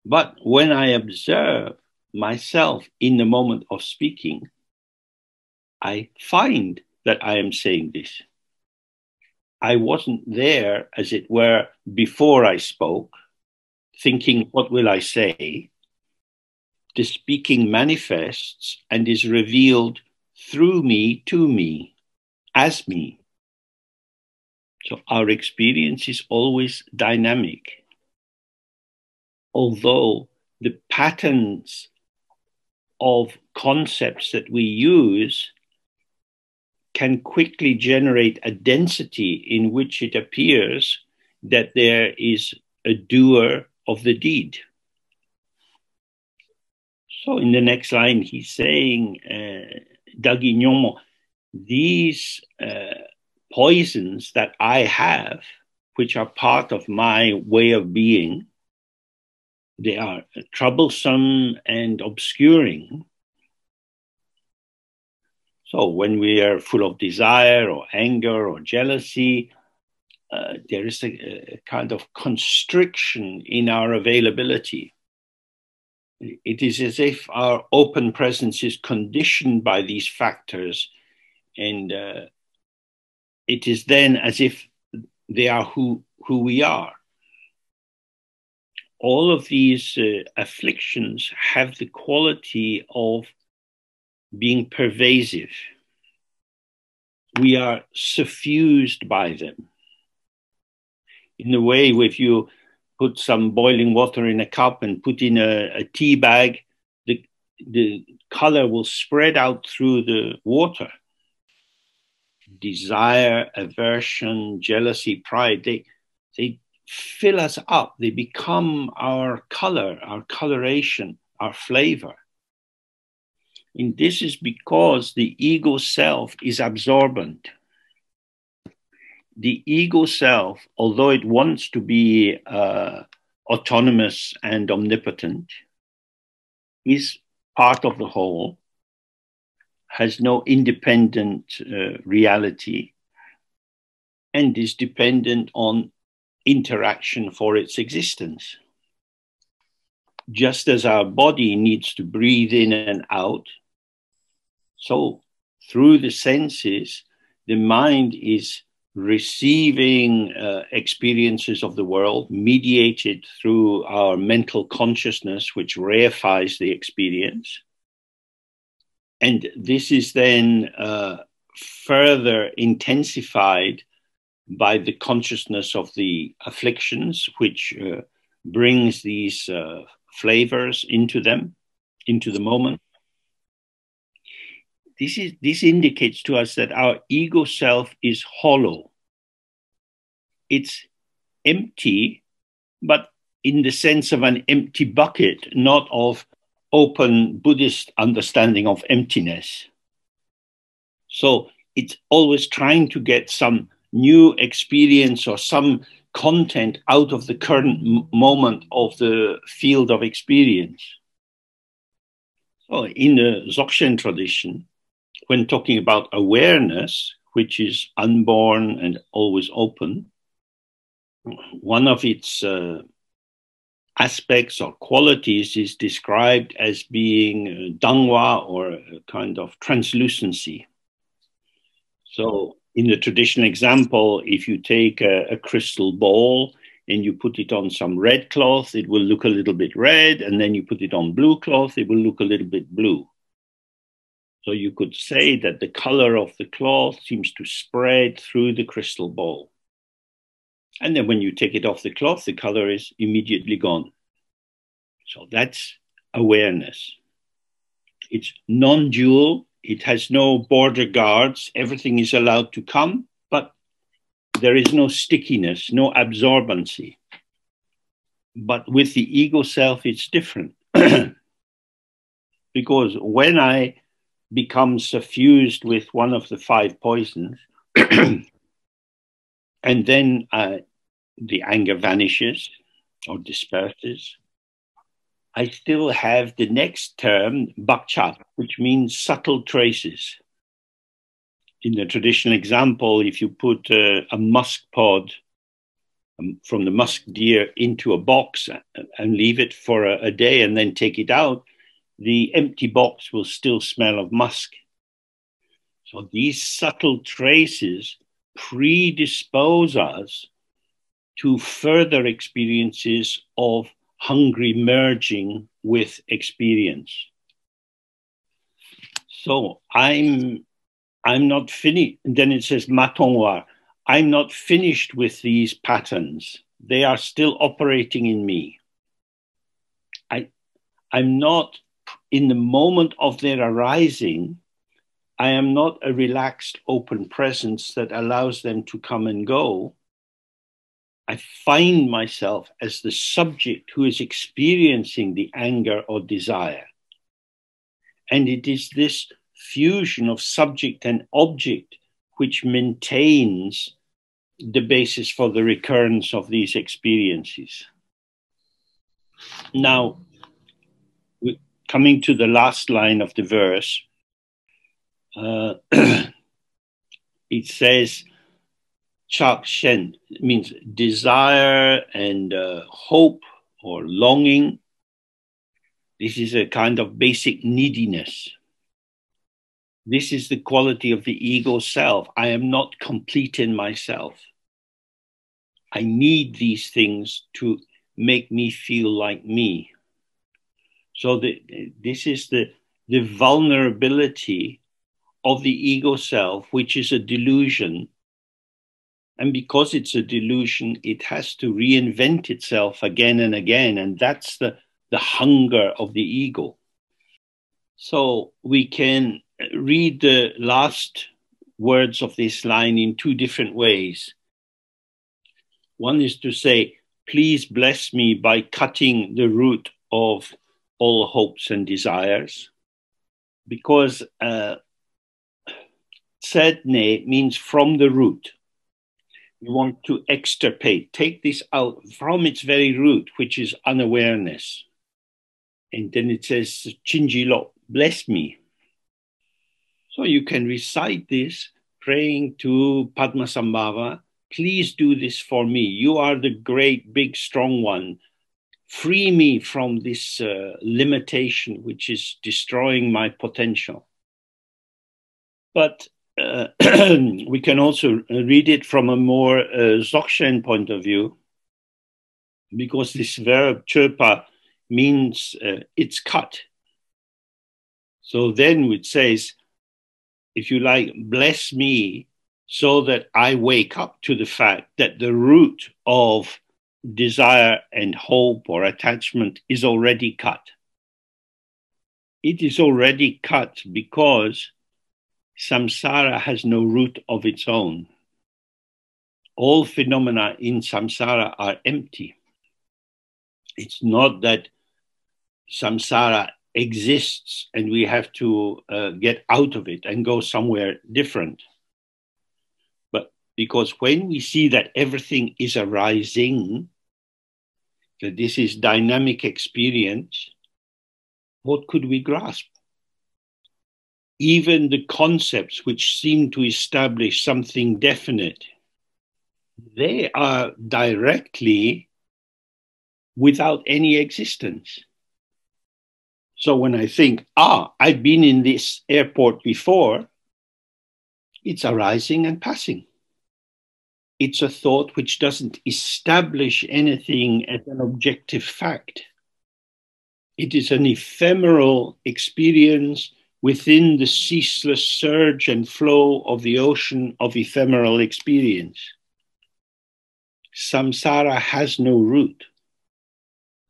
But when I observe myself in the moment of speaking, I find that I am saying this. I wasn't there, as it were, before I spoke, thinking, what will I say? The speaking manifests and is revealed through me to me, as me. So our experience is always dynamic. Although the patterns of concepts that we use can quickly generate a density in which it appears that there is a doer of the deed. So in the next line, he's saying, uh, Daguignon, these uh, poisons that I have, which are part of my way of being, they are troublesome and obscuring. So when we are full of desire or anger or jealousy, uh, there is a, a, kind of constriction in our availability. It is as if our open presence is conditioned by these factors and uh, it is then as if they are who, who we are. All of these uh, afflictions have the quality of being pervasive. We are suffused by them. In the way, if you put some boiling water in a cup and put in a, a tea bag, the, the color will spread out through the water desire, aversion, jealousy, pride, they, they fill us up. They become our color, our coloration, our flavor. And this is because the ego self is absorbent. The ego self, although it wants to be uh, autonomous and omnipotent, is part of the whole has no independent uh, reality and is dependent on interaction for its existence. Just as our body needs to breathe in and out, so through the senses, the mind is receiving uh, experiences of the world mediated through our mental consciousness, which reifies the experience and this is then uh, further intensified by the consciousness of the afflictions, which uh, brings these uh, flavors into them, into the moment. This, is, this indicates to us that our ego self is hollow. It's empty, but in the sense of an empty bucket, not of open Buddhist understanding of emptiness. So it's always trying to get some new experience or some content out of the current moment of the field of experience. So in the Dzogchen tradition, when talking about awareness, which is unborn and always open, one of its uh, aspects or qualities is described as being uh, dangwa or a kind of translucency. So, in the traditional example, if you take a, a, crystal ball and you put it on some red cloth, it will look a little bit red, and then you put it on blue cloth, it will look a little bit blue. So, you could say that the color of the cloth seems to spread through the crystal ball. And then when you take it off the cloth, the color is immediately gone. So that's awareness. It's non dual, it has no border guards, everything is allowed to come, but there is no stickiness, no absorbency. But with the ego self, it's different. because when I become suffused with one of the five poisons, and then uh, the anger vanishes or disperses. I still have the next term, bakchat, which means subtle traces. In the traditional example, if you put uh, a musk pod um, from the musk deer into a box and leave it for a, a day and then take it out, the empty box will still smell of musk. So these subtle traces predispose us to further experiences of hungry merging with experience. So I'm I'm not finished. And then it says matongwa. I'm not finished with these patterns. They are still operating in me. I I'm not in the moment of their arising, I am not a relaxed, open presence that allows them to come and go. I find myself as the subject who is experiencing the anger or desire. And it is this fusion of subject and object which maintains the basis for the recurrence of these experiences. Now, coming to the last line of the verse, uh, it says, Chak Shen means desire and uh, hope or longing. This is a kind of basic neediness. This is the quality of the ego self. I am not complete in myself. I need these things to make me feel like me. So the, this is the, the vulnerability of the ego self, which is a delusion and because it's a delusion, it has to reinvent itself again and again. And that's the, the hunger of the ego. So we can read the last words of this line in two different ways. One is to say, Please bless me by cutting the root of all hopes and desires. Because uh, sedne means from the root you want to extirpate, take this out from its very root, which is unawareness. And then it says, Chinji Lo, bless me. So you can recite this, praying to Padmasambhava, please do this for me. You are the great, big, strong one. Free me from this uh, limitation which is destroying my potential. But uh, we can also read it from a more uh, Dzogchen point of view, because this verb chöpa means uh, it's cut. So then it says, if you like, bless me so that I wake up to the fact that the root of desire and hope or attachment is already cut. It is already cut because samsara has no root of its own. All phenomena in samsara are empty. It's not that samsara exists and we have to uh, get out of it and go somewhere different. But because when we see that everything is arising, that this is dynamic experience, what could we grasp? Even the concepts which seem to establish something definite, they are directly without any existence. So when I think, ah, I've been in this airport before, it's arising and passing. It's a thought which doesn't establish anything as an objective fact. It is an ephemeral experience within the ceaseless surge and flow of the ocean of ephemeral experience. Samsara has no root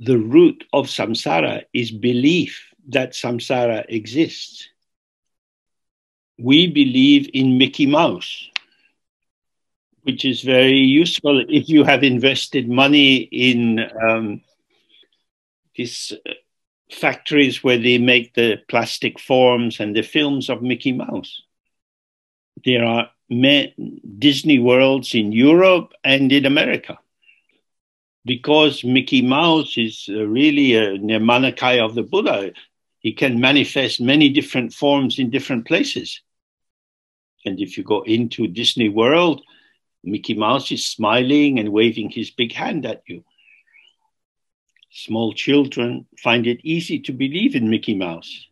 the root of samsara is belief that samsara exists. We believe in Mickey Mouse, which is very useful if you have invested money in um, these uh, factories where they make the plastic forms and the films of Mickey Mouse. There are Disney worlds in Europe and in America because Mickey Mouse is uh, really a Nirmanakaya of the Buddha, he can manifest many different forms in different places. And if you go into Disney World, Mickey Mouse is smiling and waving his big hand at you. Small children find it easy to believe in Mickey Mouse.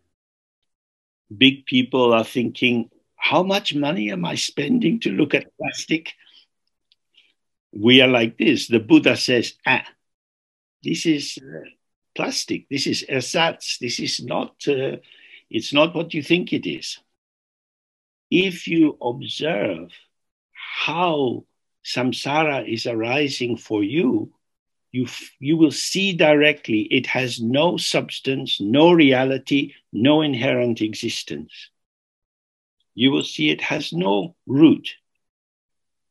Big people are thinking, how much money am I spending to look at plastic? we are like this. The Buddha says, ah, this is uh, plastic. This is ersatz. This is not, uh, it's not what you think it is. If you observe how samsara is arising for you, you, you will see directly it has no substance, no reality, no inherent existence. You will see it has no root,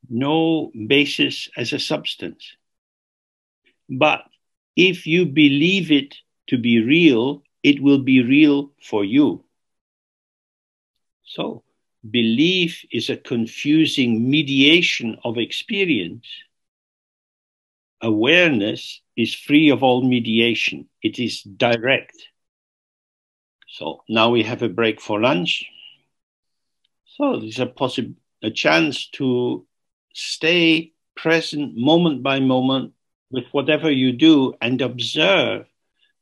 no basis as a substance. But if you believe it to be real, it will be real for you. So, belief is a confusing mediation of experience. Awareness is free of all mediation, it is direct. So, now we have a break for lunch. So, there's a possible a chance to stay present moment by moment with whatever you do and observe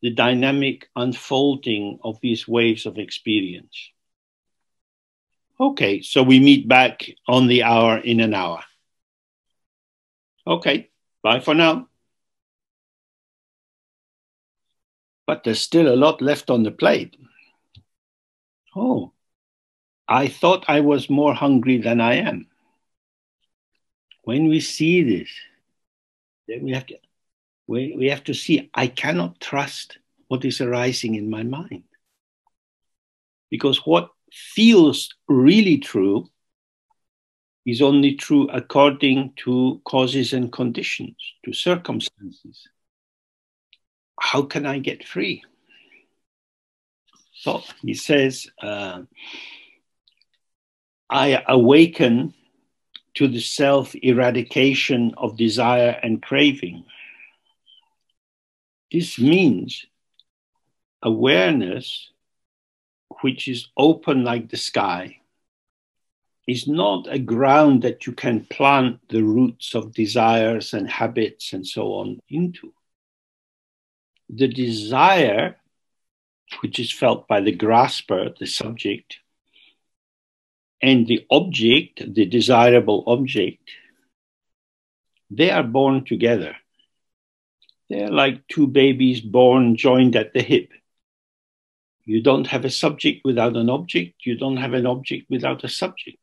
the dynamic unfolding of these waves of experience. Okay, so we meet back on the hour in an hour. Okay, bye for now. But there's still a lot left on the plate. Oh, I thought I was more hungry than I am when we see this, then we have to we, we have to see I cannot trust what is arising in my mind. Because what feels really true is only true according to causes and conditions, to circumstances. How can I get free? So he says, uh, I awaken to the self eradication of desire and craving. This means awareness, which is open like the sky, is not a ground that you can plant the roots of desires and habits and so on into. The desire, which is felt by the grasper, the subject, and the object, the desirable object, they are born together. They're like two babies born joined at the hip. You don't have a subject without an object. You don't have an object without a subject.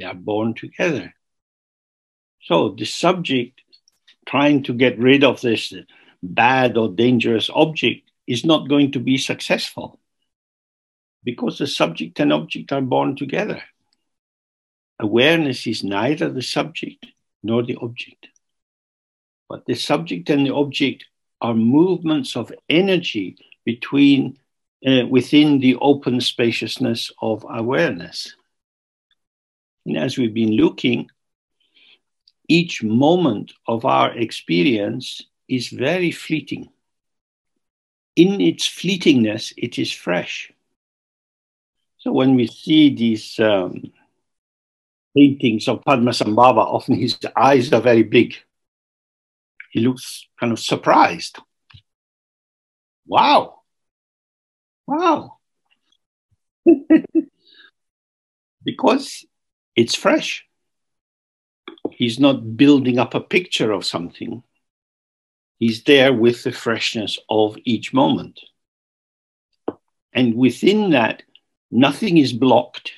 They are born together. So the subject trying to get rid of this bad or dangerous object is not going to be successful because the subject and object are born together. Awareness is neither the subject nor the object, but the subject and the object are movements of energy between uh, within the open spaciousness of awareness. And as we've been looking, each moment of our experience is very fleeting. In its fleetingness, it is fresh. So when we see these um, paintings of Padmasambhava, often his eyes are very big. He looks kind of surprised. Wow. Wow. because it's fresh. He's not building up a picture of something. He's there with the freshness of each moment. And within that, nothing is blocked.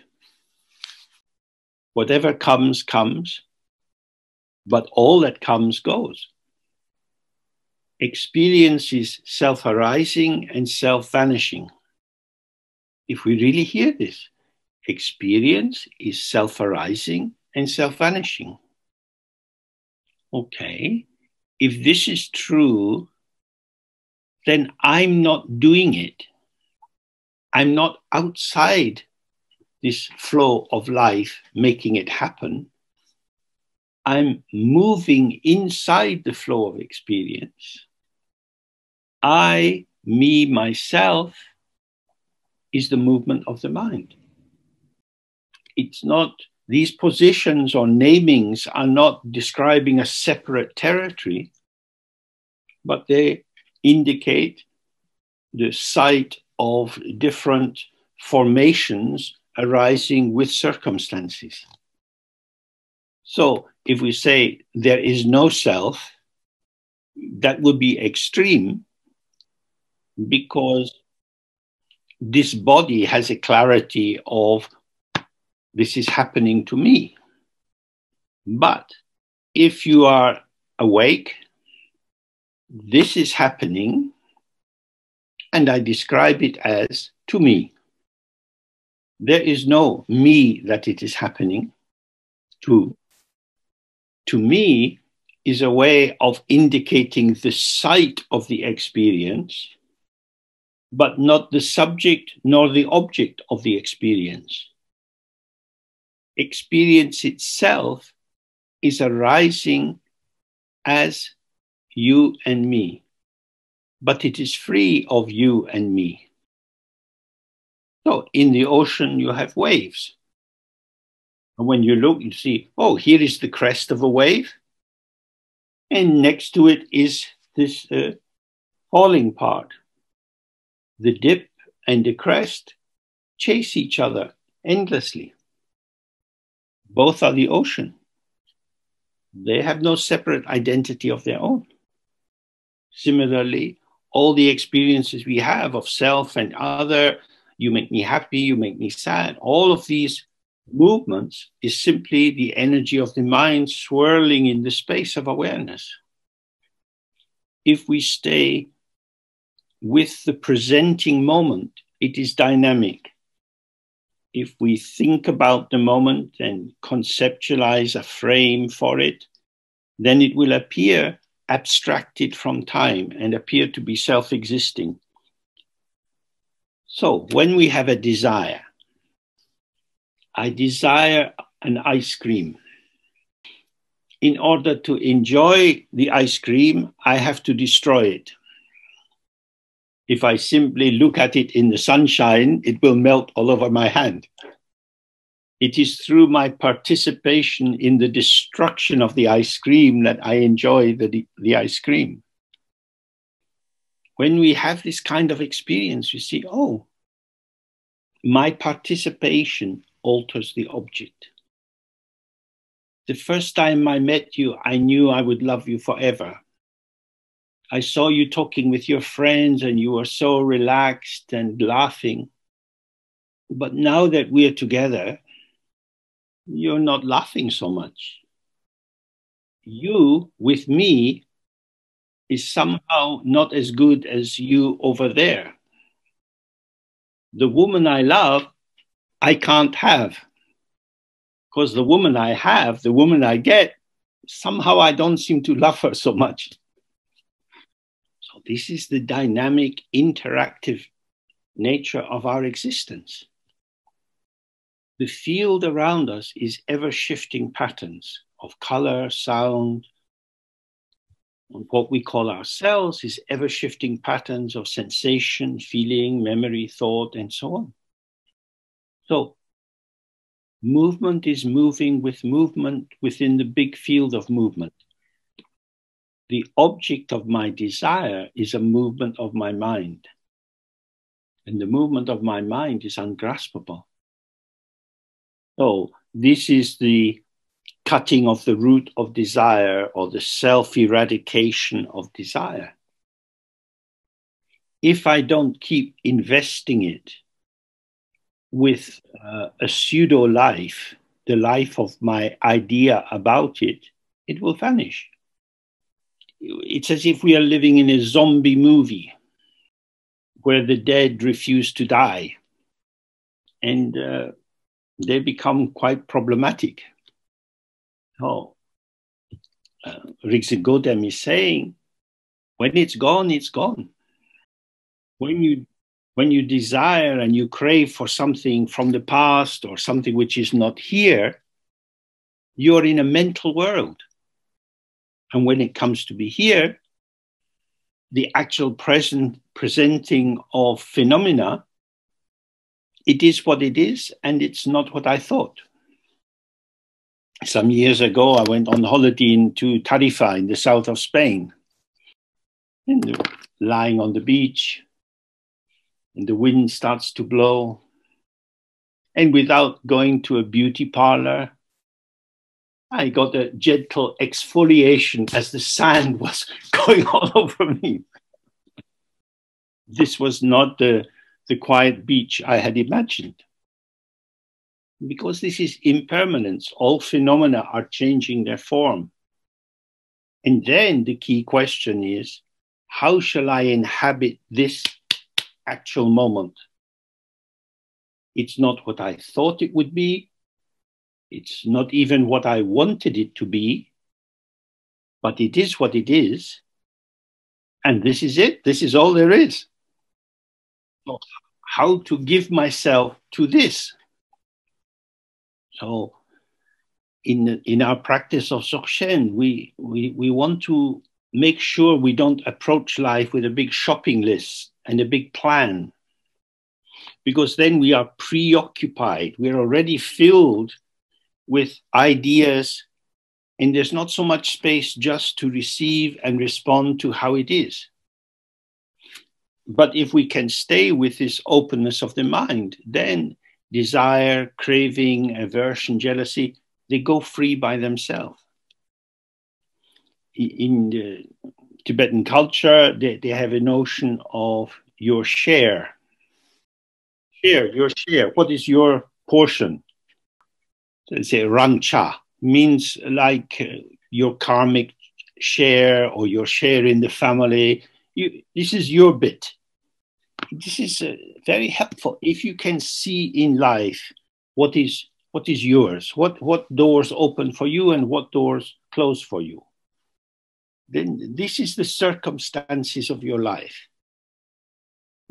Whatever comes, comes, but all that comes goes. Experience is self arising and self vanishing. If we really hear this, experience is self arising and self vanishing. Okay, if this is true, then I'm not doing it. I'm not outside this flow of life, making it happen. I'm moving inside the flow of experience. I, me, myself, is the movement of the mind. It's not, these positions or namings are not describing a separate territory, but they indicate the site of different formations arising with circumstances. So if we say there is no self, that would be extreme because this body has a clarity of this is happening to me. But if you are awake, this is happening, and I describe it as to me. There is no me that it is happening to. To me is a way of indicating the site of the experience, but not the subject nor the object of the experience. Experience itself is arising as you and me, but it is free of you and me. So in the ocean, you have waves. And when you look, you see, oh, here is the crest of a wave. And next to it is this uh, falling part. The dip and the crest chase each other endlessly. Both are the ocean. They have no separate identity of their own. Similarly, all the experiences we have of self and other you make me happy, you make me sad. All of these movements is simply the energy of the mind swirling in the space of awareness. If we stay with the presenting moment, it is dynamic. If we think about the moment and conceptualize a frame for it, then it will appear abstracted from time and appear to be self existing. So when we have a desire, I desire an ice cream. In order to enjoy the ice cream, I have to destroy it. If I simply look at it in the sunshine, it will melt all over my hand. It is through my participation in the destruction of the ice cream that I enjoy the, the ice cream when we have this kind of experience, we see, oh, my participation alters the object. The first time I met you, I knew I would love you forever. I saw you talking with your friends and you were so relaxed and laughing. But now that we're together, you're not laughing so much. You with me is somehow not as good as you over there. The woman I love, I can't have. Because the woman I have, the woman I get, somehow I don't seem to love her so much. This is the dynamic, interactive nature of our existence. The field around us is ever shifting patterns of color, sound, and what we call ourselves is ever shifting patterns of sensation, feeling, memory, thought, and so on. So, movement is moving with movement within the big field of movement. The object of my desire is a movement of my mind. And the movement of my mind is ungraspable. So, this is the cutting of the root of desire or the self eradication of desire. If I don't keep investing it with uh, a pseudo life, the life of my idea about it, it will vanish. It's as if we are living in a zombie movie where the dead refuse to die and uh, they become quite problematic. Oh, uh, Rigdzin Godem is saying, when it's gone, it's gone. When you when you desire and you crave for something from the past or something which is not here, you're in a mental world. And when it comes to be here, the actual present presenting of phenomena, it is what it is, and it's not what I thought. Some years ago, I went on holiday into Tarifa in the south of Spain, and lying on the beach, and the wind starts to blow. And without going to a beauty parlor, I got a gentle exfoliation as the sand was going all over me. This was not the, the quiet beach I had imagined. Because this is impermanence, all phenomena are changing their form. And then the key question is how shall I inhabit this actual moment. It's not what I thought it would be. It's not even what I wanted it to be, but it is what it is. And this is it. This is all there is. So how to give myself to this? So, in, in our practice of Dzogchen, we, we, we want to make sure we don't approach life with a big shopping list and a big plan. Because then we are preoccupied, we're already filled with ideas, and there's not so much space just to receive and respond to how it is. But if we can stay with this openness of the mind, then desire, craving, aversion, jealousy, they go free by themselves. In the Tibetan culture, they, they have a notion of your share. Share, your share. What is your portion? Say rancha means like uh, your karmic share or your share in the family. You, this is your bit. This is uh, very helpful if you can see in life what is what is yours, what what doors open for you and what doors close for you then this is the circumstances of your life.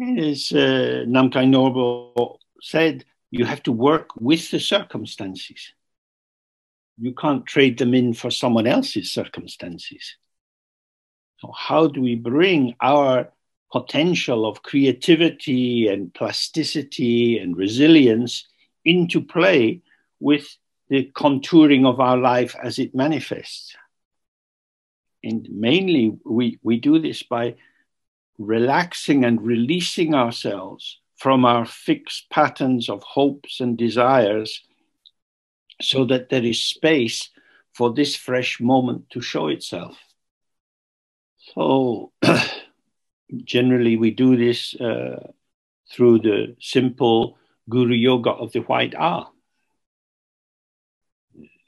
As uh, Namkhai Norbu said, you have to work with the circumstances. You can't trade them in for someone else's circumstances. So, how do we bring our potential of creativity and plasticity and resilience into play with the contouring of our life as it manifests? And mainly, we, we do this by relaxing and releasing ourselves from our fixed patterns of hopes and desires so that there is space for this fresh moment to show itself. So, generally, we do this uh, through the simple Guru Yoga of the white A.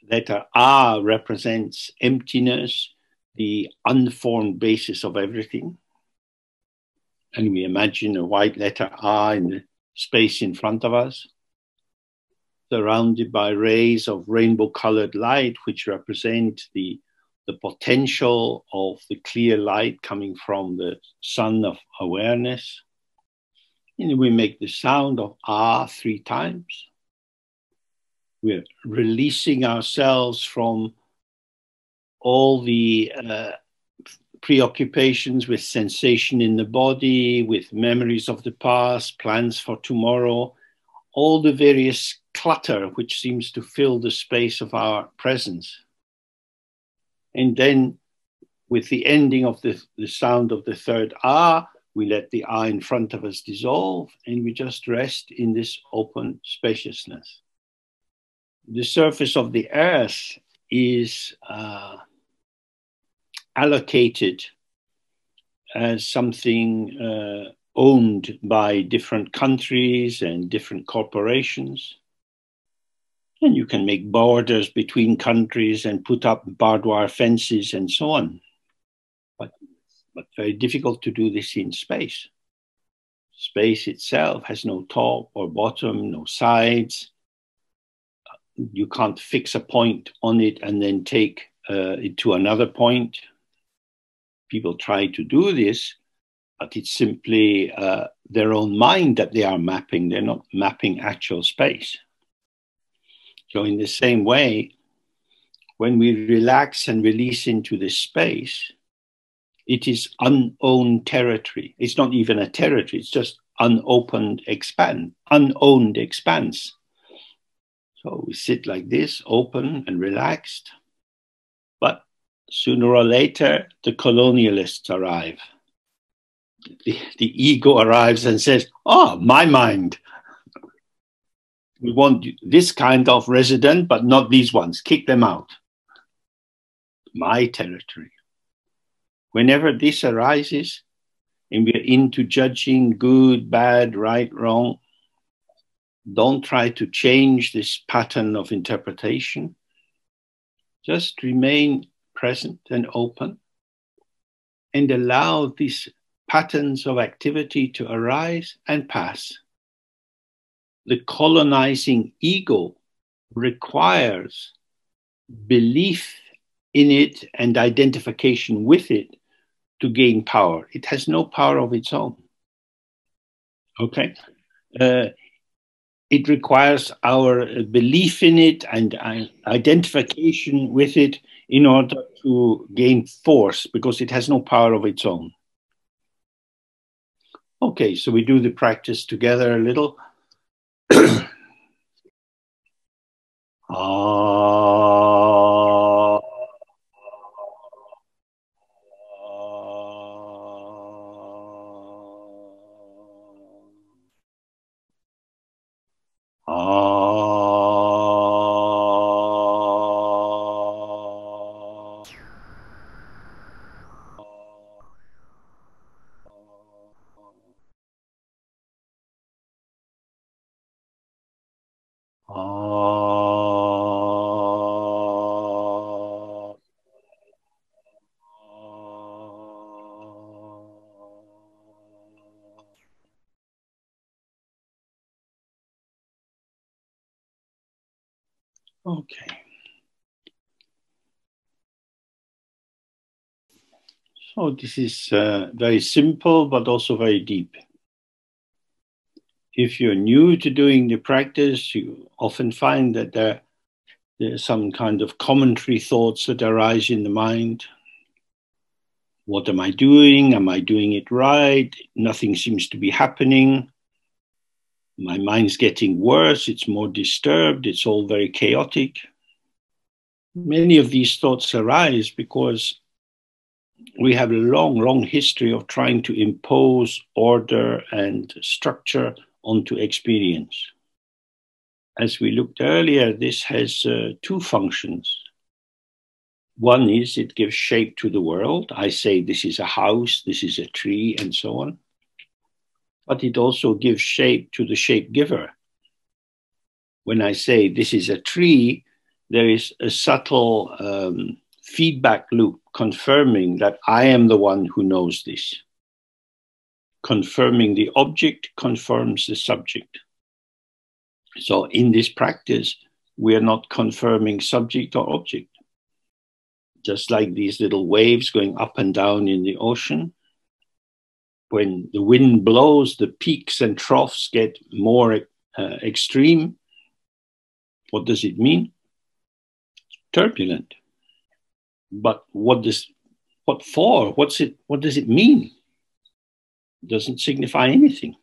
Letter A represents emptiness, the unformed basis of everything. And we imagine a white letter A in the space in front of us, surrounded by rays of rainbow colored light, which represent the, the potential of the clear light coming from the sun of awareness. And we make the sound of A three times. We're releasing ourselves from all the uh, preoccupations with sensation in the body, with memories of the past, plans for tomorrow, all the various clutter which seems to fill the space of our presence. And then, with the ending of the, the sound of the third ah, we let the ah in front of us dissolve and we just rest in this open spaciousness. The surface of the earth is uh, allocated as something uh, owned by different countries and different corporations. And you can make borders between countries and put up barbed wire fences and so on. But, but very difficult to do this in space. Space itself has no top or bottom, no sides. You can't fix a point on it and then take uh, it to another point. People try to do this, but it's simply uh, their own mind that they are mapping. They're not mapping actual space. So, in the same way, when we relax and release into this space, it is unowned territory. It's not even a territory, it's just unopened expand, unowned expanse. So we sit like this, open and relaxed. Sooner or later, the colonialists arrive. The, the ego arrives and says, Oh, my mind we want this kind of resident, but not these ones. Kick them out. My territory. Whenever this arises, and we're into judging good, bad, right, wrong, don't try to change this pattern of interpretation. Just remain present and open and allow these patterns of activity to arise and pass the colonizing ego requires belief in it and identification with it to gain power. It has no power of its own. Okay? Uh, it requires our belief in it and uh, identification with it in order to gain force because it has no power of its own. Okay, so we do the practice together a little. ah. So this is uh, very simple, but also very deep. If you're new to doing the practice, you often find that there, are some kind of commentary thoughts that arise in the mind. What am I doing? Am I doing it right? Nothing seems to be happening my mind's getting worse, it's more disturbed, it's all very chaotic. Many of these thoughts arise because we have a long, long history of trying to impose order and structure onto experience. As we looked earlier, this has uh, two functions. One is it gives shape to the world. I say this is a house, this is a tree, and so on but it also gives shape to the shape giver. When I say this is a tree, there is a subtle um, feedback loop confirming that I am the one who knows this. Confirming the object confirms the subject. So in this practice, we are not confirming subject or object. Just like these little waves going up and down in the ocean, when the wind blows, the peaks and troughs get more uh, extreme. What does it mean? Turbulent. But what does what for? What's it? What does it mean? It doesn't signify anything.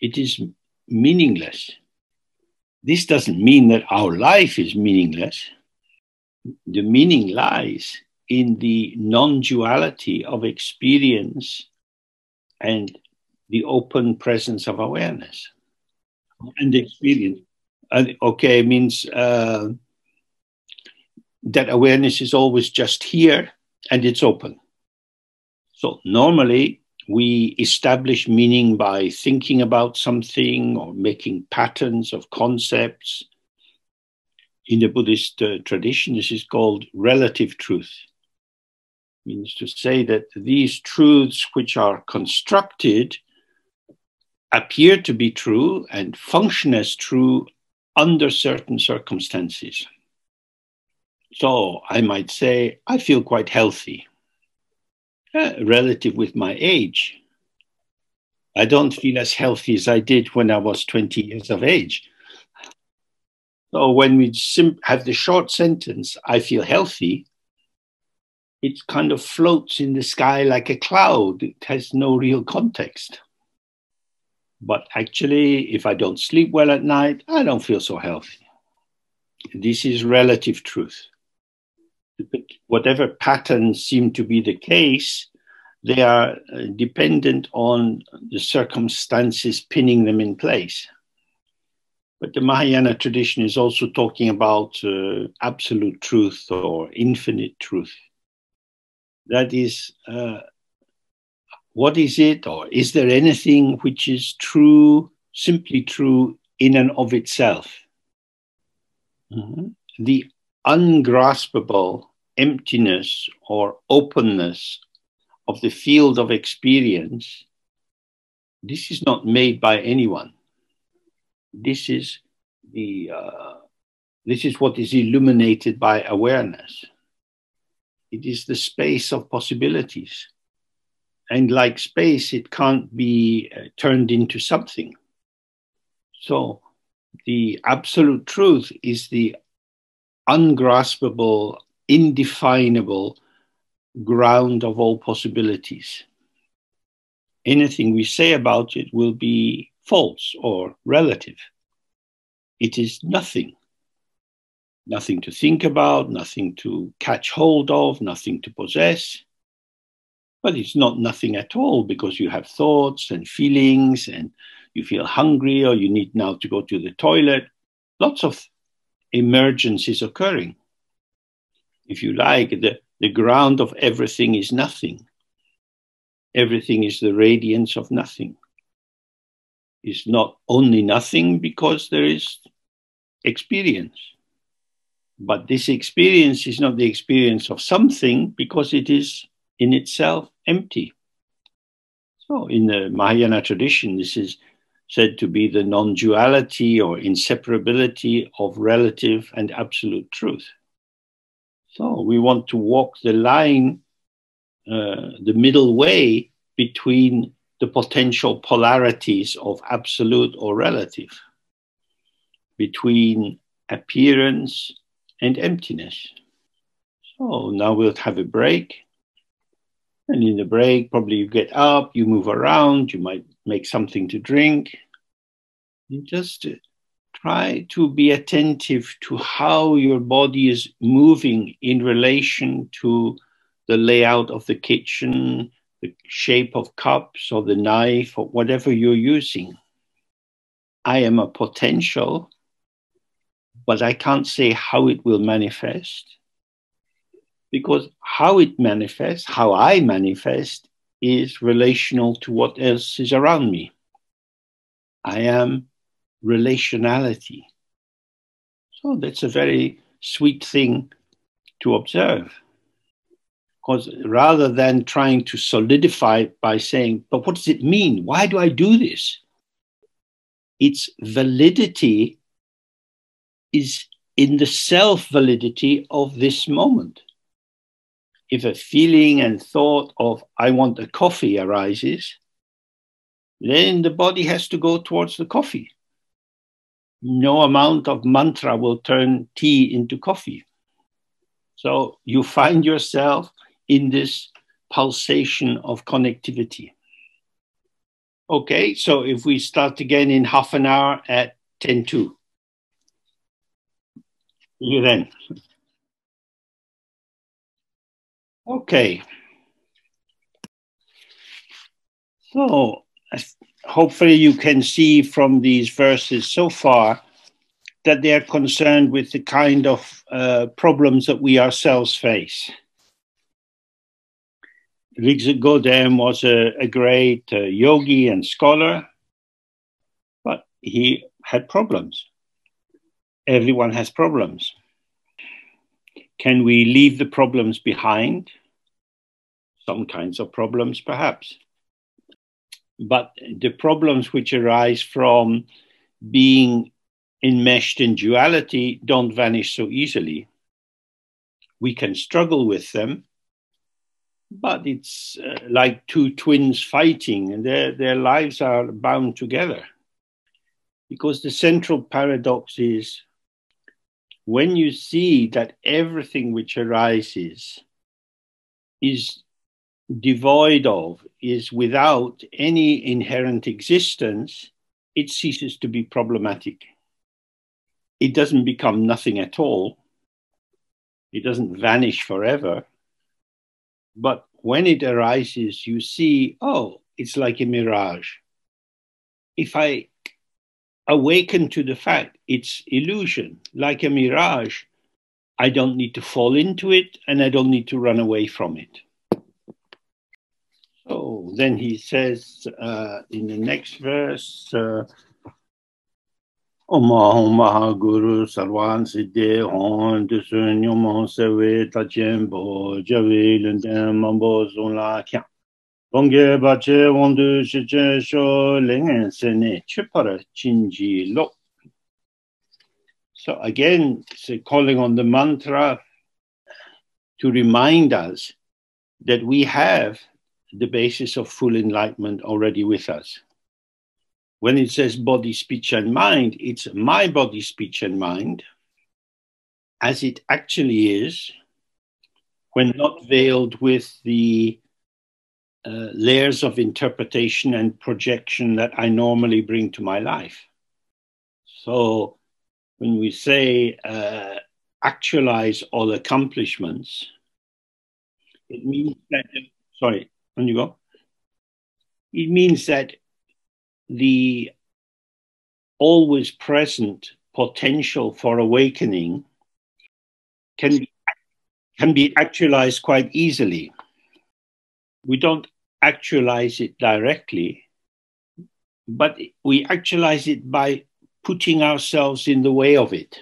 It is meaningless. This doesn't mean that our life is meaningless. The meaning lies in the non duality of experience and the open presence of awareness and experience. Okay means uh, that awareness is always just here and it's open. So normally we establish meaning by thinking about something or making patterns of concepts. In the Buddhist uh, tradition, this is called relative truth. Means to say that these truths which are constructed appear to be true and function as true under certain circumstances. So I might say, I feel quite healthy uh, relative with my age. I don't feel as healthy as I did when I was 20 years of age. So when we sim- have the short sentence, I feel healthy, it kind of floats in the sky like a cloud. It has no real context. But actually, if I don't sleep well at night, I don't feel so healthy. This is relative truth whatever patterns seem to be the case, they are uh, dependent on the circumstances pinning them in place. But the Mahayana tradition is also talking about uh, absolute truth or infinite truth. That is, uh, what is it, or is there anything which is true, simply true in and of itself? Mm-hmm. The ungraspable emptiness or openness of the field of experience, this is not made by anyone. This is the uh, this is what is illuminated by awareness. It is the space of possibilities. And like space, it can't be uh, turned into something. So the absolute truth is the ungraspable, indefinable ground of all possibilities. Anything we say about it will be false or relative. It is nothing. Nothing to think about, nothing to catch hold of, nothing to possess. But it's not nothing at all because you have thoughts and feelings and you feel hungry or you need now to go to the toilet. Lots of emergence is occurring. If you like, the, the ground of everything is nothing. Everything is the radiance of nothing. It's not only nothing because there is experience. But this experience is not the experience of something because it is in itself empty. So, in the Mahayana tradition, this is said to be the non duality or inseparability of relative and absolute truth. So we want to walk the line, uh, the middle way between the potential polarities of absolute or relative, between appearance and emptiness. So now we'll have a break. And in the break, probably you get up, you move around, you might make something to drink. And just try to be attentive to how your body is moving in relation to the layout of the kitchen, the shape of cups or the knife or whatever you're using. I am a potential, but I can't say how it will manifest because how it manifests, how I manifest, is relational to what else is around me. I am relationality. So that's a very sweet thing to observe. Because rather than trying to solidify by saying, but what does it mean? Why do I do this? Its validity is in the self validity of this moment. If a feeling and thought of, I want a coffee arises, then the body has to go towards the coffee no amount of mantra will turn tea into coffee. So you find yourself in this pulsation of connectivity. Okay, so if we start again in half an hour at 10 2. You then. Okay. So hopefully you can see from these verses so far that they are concerned with the kind of uh, problems that we ourselves face. Rigdzin Godem was a, a great uh, yogi and scholar, but he had problems. Everyone has problems. Can we leave the problems behind? Some kinds of problems, perhaps. But the problems which arise from being enmeshed in duality don't vanish so easily. We can struggle with them, but it's uh, like two twins fighting, and their, their lives are bound together. Because the central paradox is when you see that everything which arises is devoid of, is without any inherent existence, it ceases to be problematic. It doesn't become nothing at all. It doesn't vanish forever but when it arises, you see, oh, it's like a mirage. If I awaken to the fact it's illusion, like a mirage, I don't need to fall into it and I don't need to run away from it. So then he says uh, in the next verse, uh, Om Mahaguru Sarvan Siddhe Hon Dusun Nyumon Sewe Tachen Bo Jawe Lunden Mambo Zon La Kyan Bongye Bache Wondu Shichen Sho Lengen Sene Chipara Chinji Lo So again, calling on the mantra to remind us that we have the basis of full enlightenment already with us when it says body, speech, and mind, it's my body, speech, and mind, as it actually is, when not veiled with the uh, layers of interpretation and projection that I normally bring to my life. So when we say uh, actualize all accomplishments, it means that, sorry, on you go. It means that the always present potential for awakening can be, can be actualized quite easily. We don't actualize it directly, but we actualize it by putting ourselves in the way of it.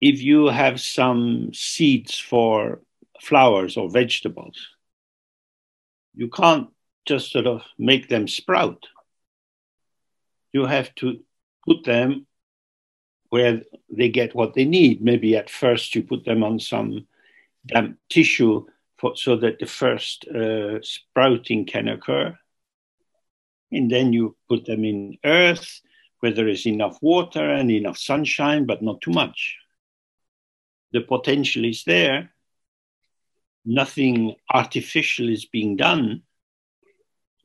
If you have some seeds for flowers or vegetables, you can't just sort of make them sprout you have to put them where they get what they need. Maybe at first you put them on some damp tissue for, so that the first uh, sprouting can occur. And then you put them in earth where there is enough water and enough sunshine, but not too much. The potential is there. Nothing artificial is being done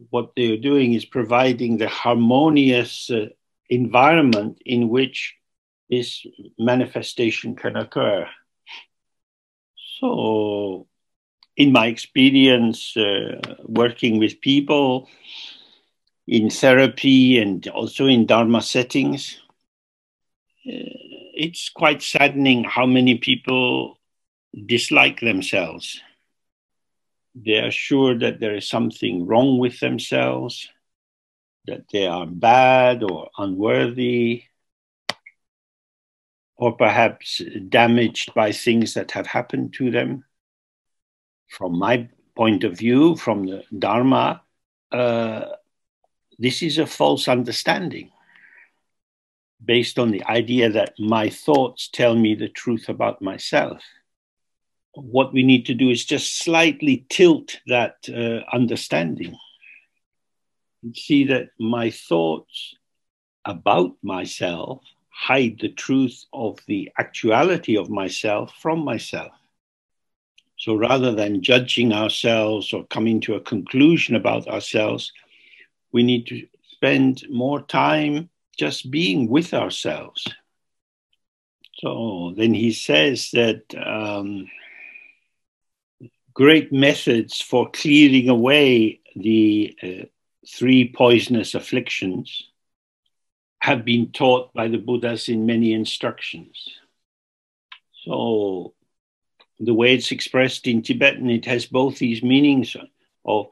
what they're doing is providing the harmonious uh, environment in which this manifestation can occur. So, in my experience uh, working with people in therapy and also in Dharma settings, uh, it's quite saddening how many people dislike themselves. They are sure that there is something wrong with themselves, that they are bad or unworthy, or perhaps damaged by things that have happened to them. From my point of view, from the Dharma, uh, this is a false understanding. Based on the idea that my thoughts tell me the truth about myself what we need to do is just slightly tilt that uh, understanding and see that my thoughts about myself hide the truth of the actuality of myself from myself. So rather than judging ourselves or coming to a conclusion about ourselves, we need to spend more time just being with ourselves. So then he says that um, great methods for clearing away the uh, three poisonous afflictions have been taught by the Buddhas in many instructions. So, the way it's expressed in Tibetan, it has both these meanings of,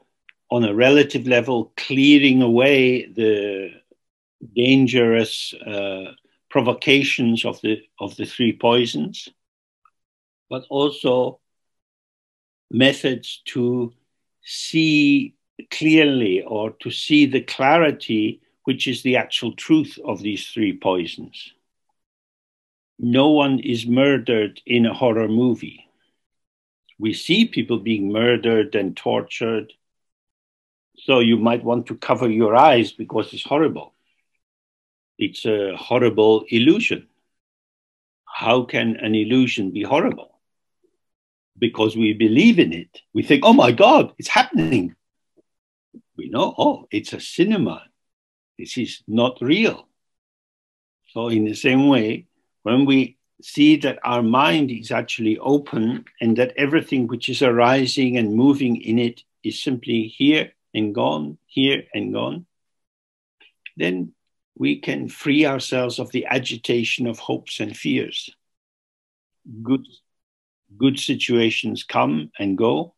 on a relative level, clearing away the dangerous uh, provocations of the of the three poisons, but also methods to see clearly or to see the clarity which is the actual truth of these three poisons. No one is murdered in a horror movie. We see people being murdered and tortured. So you might want to cover your eyes because it's horrible. It's a horrible illusion. How can an illusion be horrible? Because we believe in it. We think, oh my God, it's happening. We know, oh, it's a cinema. This is not real. So, in the same way, when we see that our mind is actually open and that everything which is arising and moving in it is simply here and gone, here and gone, then we can free ourselves of the agitation of hopes and fears. Good, good situations come and go,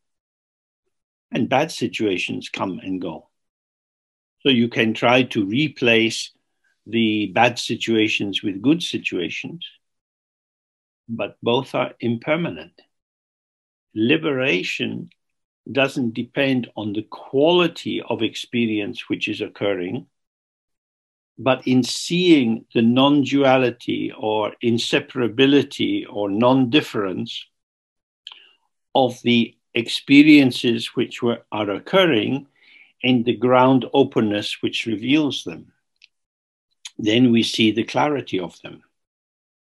and bad situations come and go. So you can try to replace the bad situations with good situations, but both are impermanent. Liberation doesn't depend on the quality of experience which is occurring, but in seeing the non duality or inseparability or non difference of the experiences which were, are occurring and the ground openness which reveals them. Then we see the clarity of them.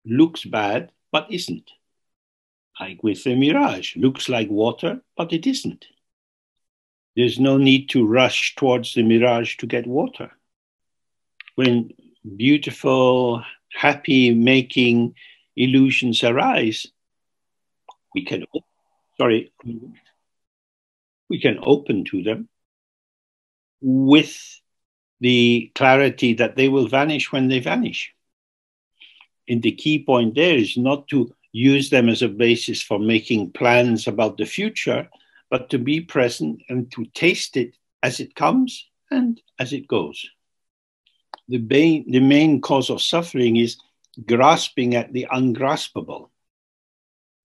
Looks bad, but isn't. Like with the mirage, looks like water, but it isn't. There's no need to rush towards the mirage to get water. When beautiful, happy making illusions arise, we can, sorry, we can open to them with the clarity that they will vanish when they vanish. And the key point there is not to use them as a basis for making plans about the future, but to be present and to taste it as it comes and as it goes. The main, the main cause of suffering is grasping at the ungraspable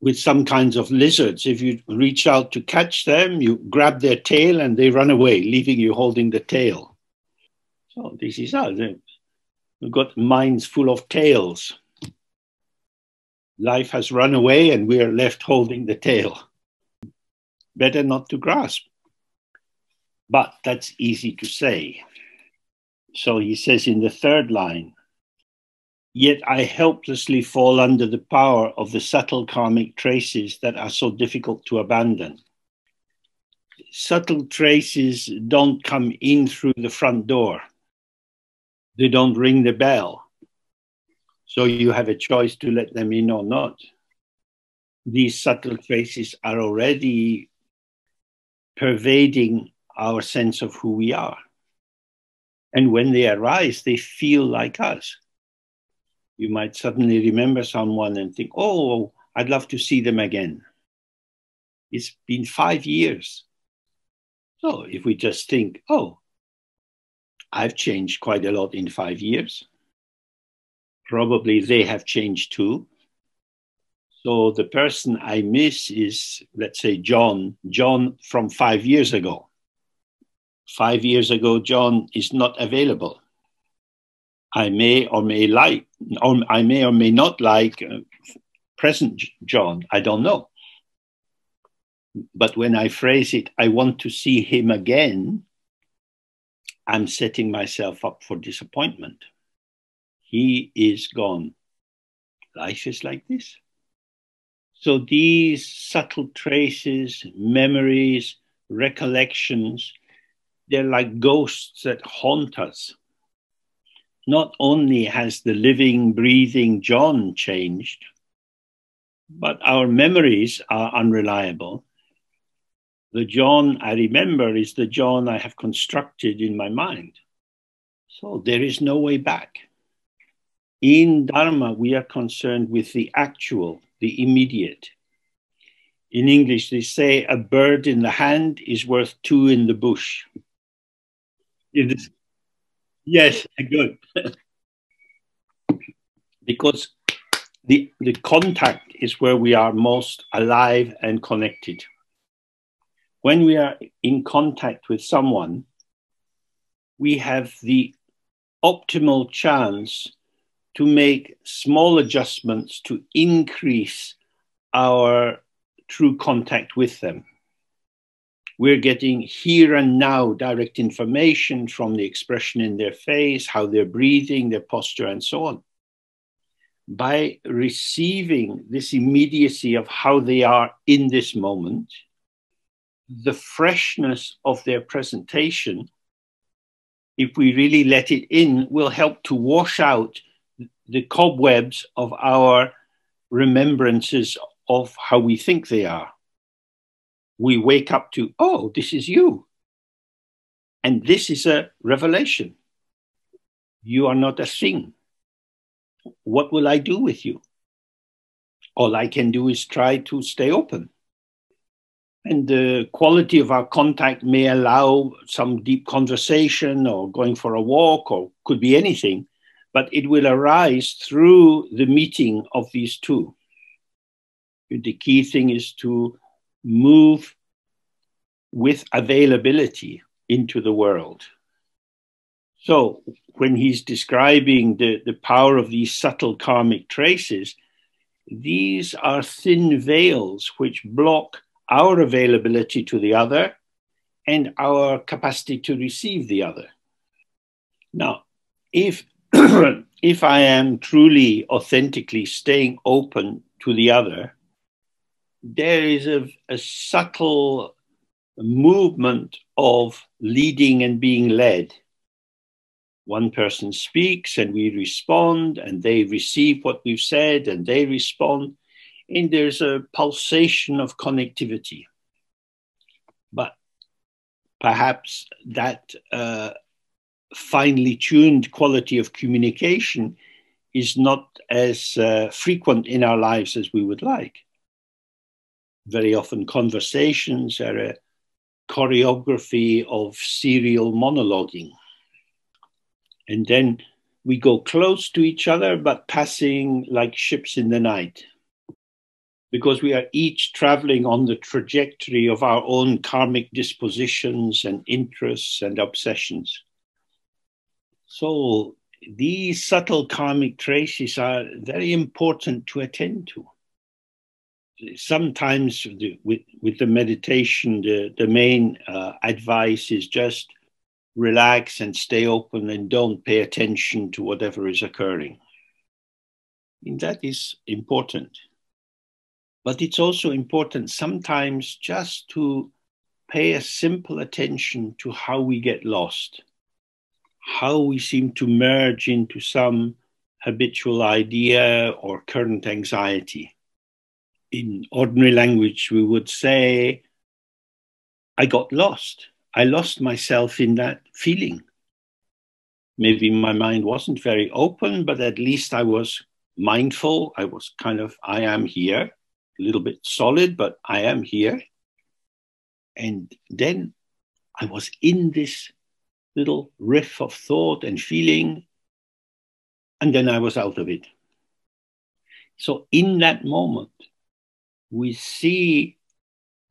with some kinds of lizards. If you reach out to catch them, you grab their tail and they run away, leaving you holding the tail. So this is us. We've got minds full of tails. Life has run away and we are left holding the tail. Better not to grasp. But that's easy to say. So he says in the third line, Yet I helplessly fall under the power of the subtle karmic traces that are so difficult to abandon. Subtle traces don't come in through the front door, they don't ring the bell. So you have a choice to let them in or not. These subtle traces are already pervading our sense of who we are. And when they arise, they feel like us you might suddenly remember someone and think, oh, I'd love to see them again. It's been five years. So if we just think, oh, I've changed quite a lot in five years, probably they have changed too. So the person I miss is, let's say, John, John from five years ago. Five years ago, John is not available. I may or may like, or I may or may not like uh, present John. I don't know. But when I phrase it, I want to see him again, I'm setting myself up for disappointment. He is gone. Life is like this. So these subtle traces, memories, recollections they're like ghosts that haunt us. Not only has the living, breathing John changed, but our memories are unreliable. The John I remember is the John I have constructed in my mind. So there is no way back. In Dharma, we are concerned with the actual, the immediate. In English, they say a bird in the hand is worth two in the bush. Yes, good. because the, the contact is where we are most alive and connected. When we are in contact with someone, we have the optimal chance to make small adjustments to increase our true contact with them. We're getting here and now direct information from the expression in their face, how they're breathing, their posture, and so on. By receiving this immediacy of how they are in this moment, the freshness of their presentation, if we really let it in, will help to wash out the cobwebs of our remembrances of how we think they are. We wake up to, oh, this is you. And this is a revelation. You are not a thing. What will I do with you? All I can do is try to stay open. And the quality of our contact may allow some deep conversation or going for a walk or could be anything but it will arise through the meeting of these two. The key thing is to move with availability into the world. So, when he's describing the, the power of these subtle karmic traces, these are thin veils which block our availability to the other and our capacity to receive the other. Now, if if I am truly, authentically staying open to the other, there is a, a subtle movement of leading and being led. One person speaks and we respond, and they receive what we've said and they respond. And there's a pulsation of connectivity. But perhaps that uh, finely tuned quality of communication is not as uh, frequent in our lives as we would like. Very often, conversations are a choreography of serial monologuing. And then we go close to each other, but passing like ships in the night. Because we are each traveling on the trajectory of our own karmic dispositions and interests and obsessions. So these subtle karmic traces are very important to attend to. Sometimes with, with the meditation, the, the main uh, advice is just relax and stay open and don't pay attention to whatever is occurring. And that is important. But it's also important sometimes just to pay a simple attention to how we get lost how we seem to merge into some habitual idea or current anxiety. In ordinary language, we would say, I got lost. I lost myself in that feeling. Maybe my mind wasn't very open, but at least I was mindful. I was kind of, I am here, a little bit solid, but I am here. And then I was in this little riff of thought and feeling, and then I was out of it. So, in that moment, we see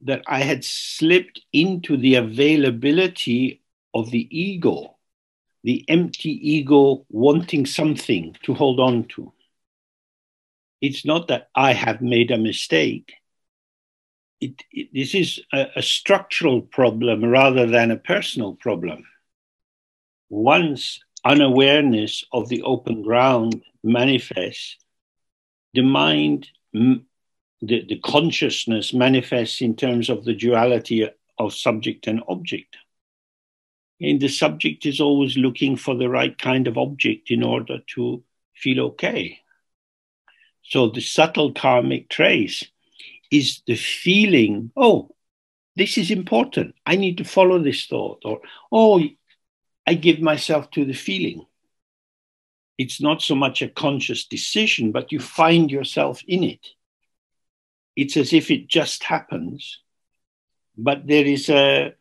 that I had slipped into the availability of the ego, the empty ego wanting something to hold on to. It's not that I have made a mistake. It, it, this is a, a structural problem rather than a personal problem once unawareness of the open ground manifests, the mind, the, the consciousness manifests in terms of the duality of subject and object. And the subject is always looking for the right kind of object in order to feel okay. So the subtle karmic trace is the feeling, oh, this is important. I need to follow this thought. Or, oh, I give myself to the feeling. It's not so much a conscious decision, but you find yourself in it. It's as if it just happens, but there is a,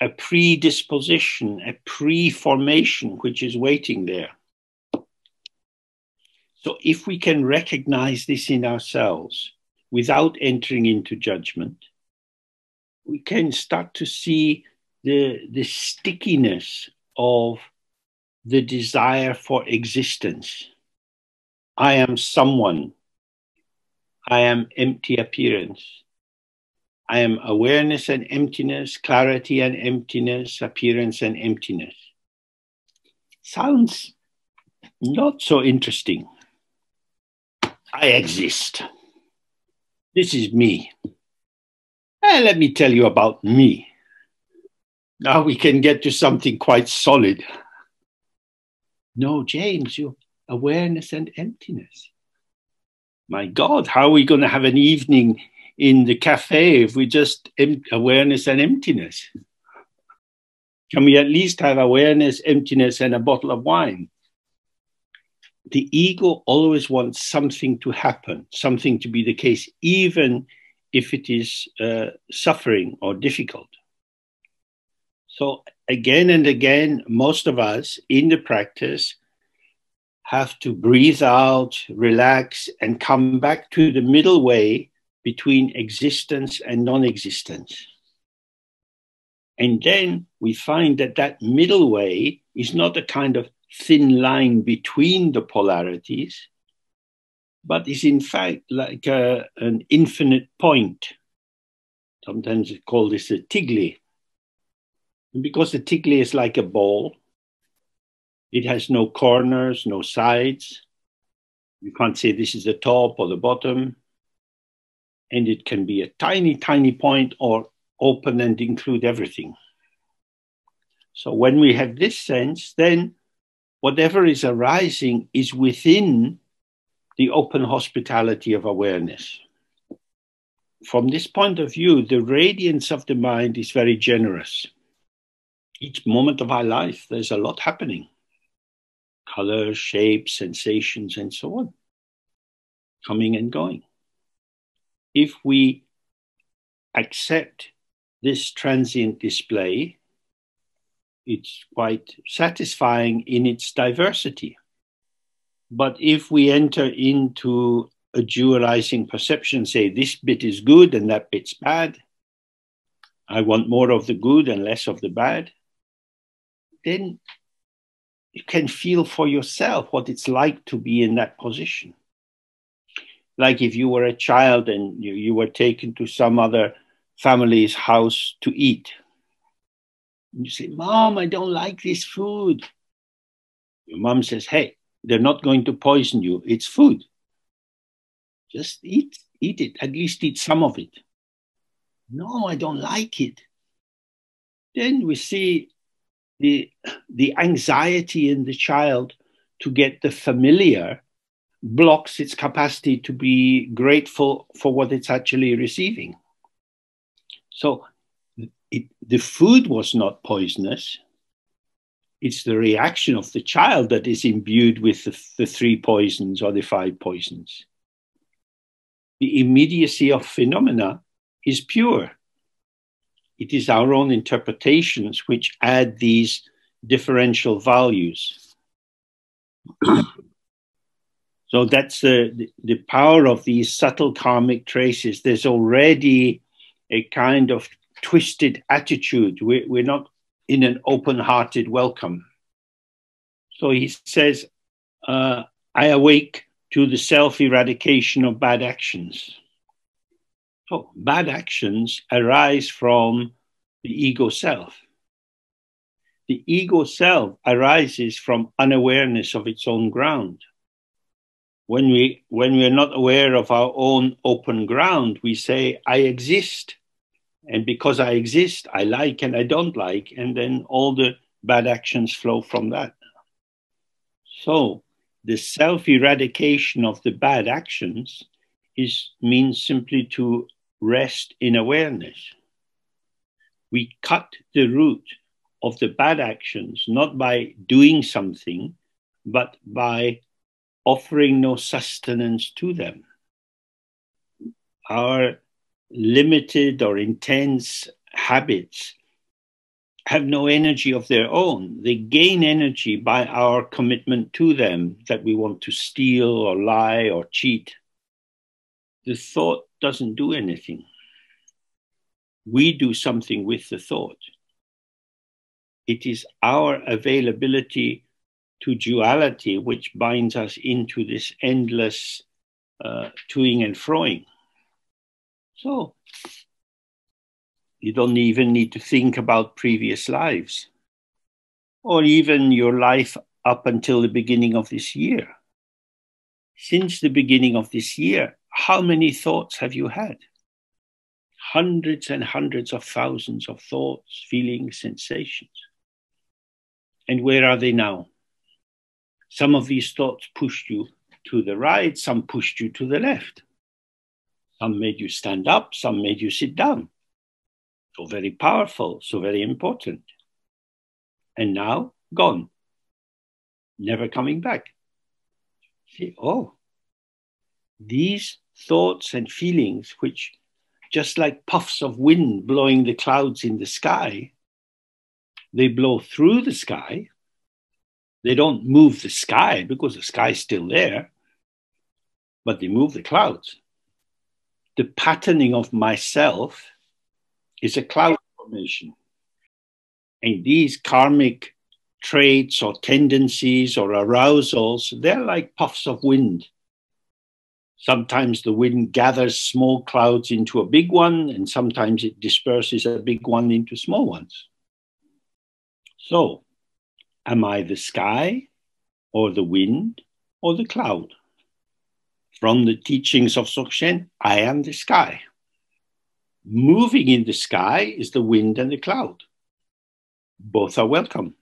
a predisposition, a pre-formation which is waiting there. So if we can recognize this in ourselves without entering into judgment, we can start to see the, the stickiness of the desire for existence. I am someone. I am empty appearance. I am awareness and emptiness, clarity and emptiness, appearance and emptiness. Sounds not so interesting. I exist. This is me. And eh, let me tell you about me. Now we can get to something quite solid. No, James, you awareness and emptiness. My God, how are we going to have an evening in the cafe if we just em- awareness and emptiness? Can we at least have awareness, emptiness, and a bottle of wine? The ego always wants something to happen, something to be the case, even if it is uh, suffering or difficult. So, again and again, most of us in the practice have to breathe out, relax, and come back to the middle way between existence and non existence. And then we find that that middle way is not a kind of thin line between the polarities, but is in fact like a, an infinite point. Sometimes we call this a tigli. Because the tigli is like a ball, it has no corners, no sides. You can't say this is the top or the bottom. And it can be a tiny, tiny point or open and include everything. So when we have this sense, then whatever is arising is within the open hospitality of awareness. From this point of view, the radiance of the mind is very generous. Each moment of our life, there's a lot happening color, shape, sensations, and so on, coming and going. If we accept this transient display, it's quite satisfying in its diversity. But if we enter into a dualizing perception, say this bit is good and that bit's bad, I want more of the good and less of the bad, then you can feel for yourself what it's like to be in that position. Like if you were a child and you, you were taken to some other family's house to eat. And you say, Mom, I don't like this food. Your mom says, Hey, they're not going to poison you. It's food. Just eat, eat it. At least eat some of it. No, I don't like it. Then we see the, the anxiety in the child to get the familiar blocks its capacity to be grateful for what it's actually receiving. So it, the food was not poisonous, it's the reaction of the child that is imbued with the, the three poisons or the five poisons. The immediacy of phenomena is pure. It is our own interpretations which add these differential values. so that's the, the power of these subtle karmic traces. There's already a kind of twisted attitude. We're, we're not in an open hearted welcome. So he says, uh, I awake to the self eradication of bad actions. So, bad actions arise from the ego self. The ego self arises from unawareness of its own ground. When we, when we are not aware of our own open ground, we say, I exist. And because I exist, I like and I don't like. And then all the bad actions flow from that. So the self eradication of the bad actions is means simply to rest in awareness. We cut the root of the bad actions not by doing something, but by offering no sustenance to them. Our limited or intense habits have no energy of their own. They gain energy by our commitment to them that we want to steal or lie or cheat. The thought doesn't do anything. We do something with the thought. It is our availability to duality which binds us into this endless uh, toing and froing. So you don't even need to think about previous lives or even your life up until the beginning of this year. Since the beginning of this year, how many thoughts have you had? Hundreds and hundreds of thousands of thoughts, feelings, sensations. And where are they now? Some of these thoughts pushed you to the right, some pushed you to the left. Some made you stand up, some made you sit down so very powerful, so very important. And now gone, never coming back. See, oh, these thoughts and feelings, which just like puffs of wind blowing the clouds in the sky, they blow through the sky. They don't move the sky because the sky is still there, but they move the clouds. The patterning of myself is a cloud formation. And these karmic traits or tendencies or arousals, they're like puffs of wind. Sometimes the wind gathers small clouds into a big one, and sometimes it disperses a big one into small ones. So, am I the sky, or the wind, or the cloud? From the teachings of Dzogchen, I am the sky. Moving in the sky is the wind and the cloud. Both are welcome.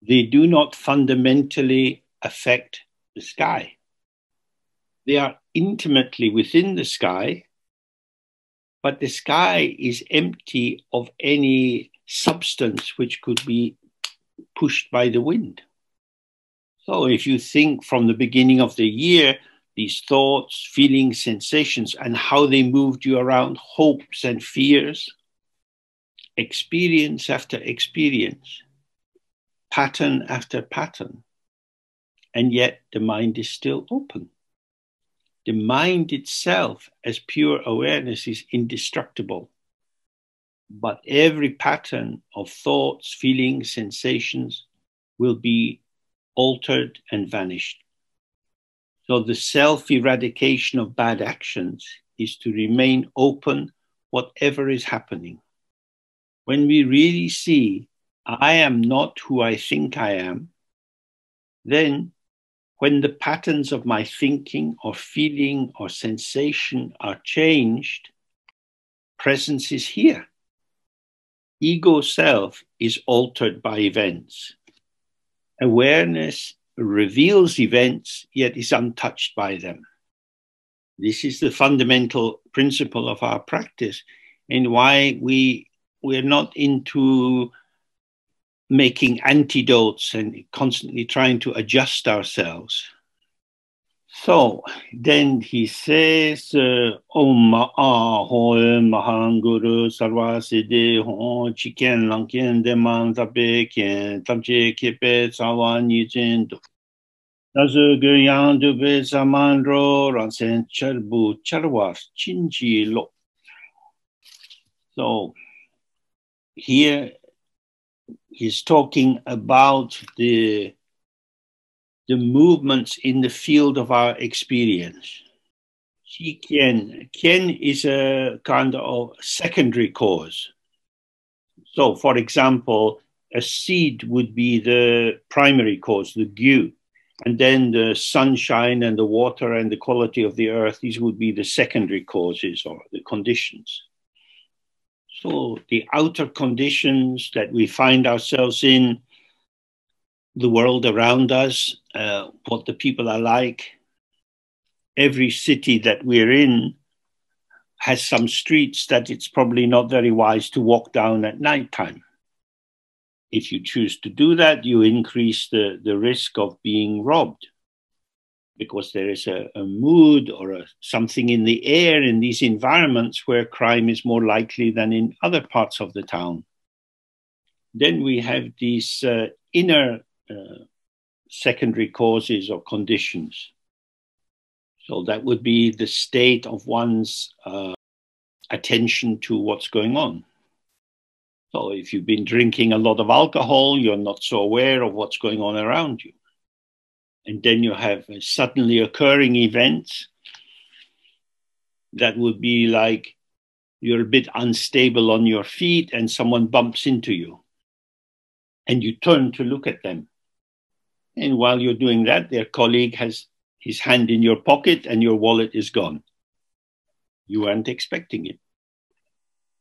They do not fundamentally affect the sky. They are intimately within the sky, but the sky is empty of any substance which could be pushed by the wind. So if you think from the beginning of the year, these thoughts, feelings, sensations, and how they moved you around, hopes and fears, experience after experience, pattern after pattern. And yet the mind is still open. The mind itself, as pure awareness, is indestructible. But every pattern of thoughts, feelings, sensations will be altered and vanished. So the self eradication of bad actions is to remain open whatever is happening. When we really see, I am not who I think I am, then when the patterns of my thinking or feeling or sensation are changed, presence is here. Ego self is altered by events. Awareness reveals events yet is untouched by them. This is the fundamental principle of our practice and why we we're not into making antidotes and constantly trying to adjust ourselves. So then he says, uh, Om Ahol Mahanguru Sarvaside Hon Chiken Lanken Deman Tabe Ken Tamche Kepe Nazu Gyan Dube Samandro Ransen Charbu Charwas Chinji Lo. So here he's talking about the the movements in the field of our experience. Qi Qian. Qian is a kind of secondary cause. So, for example, a seed would be the primary cause, the gyu, and then the sunshine and the water and the quality of the earth, these would be the secondary causes or the conditions. So the outer conditions that we find ourselves in, the world around us, uh, what the people are like, every city that we're in has some streets that it's probably not very wise to walk down at night time. If you choose to do that, you increase the, the risk of being robbed because there is a, a mood or a, something in the air in these environments where crime is more likely than in other parts of the town. Then we have these uh, inner uh, secondary causes or conditions. So that would be the state of one's uh, attention to what's going on. So if you've been drinking a lot of alcohol, you're not so aware of what's going on around you and then you have a suddenly occurring events that would be like you're a bit unstable on your feet and someone bumps into you. And you turn to look at them. And while you're doing that their colleague has his hand in your pocket and your wallet is gone. You weren't expecting it.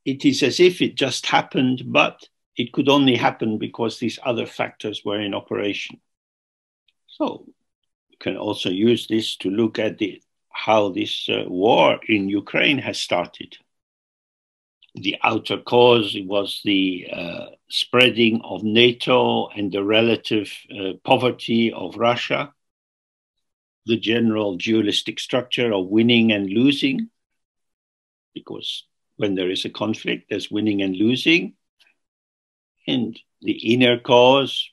It is as if it just happened but it could only happen because these other factors were in operation so you can also use this to look at the, how this uh, war in Ukraine has started. The outer cause was the uh, spreading of NATO and the relative uh, poverty of Russia, the general dualistic structure of winning and losing, because when there is a conflict, there's winning and losing. And the inner cause,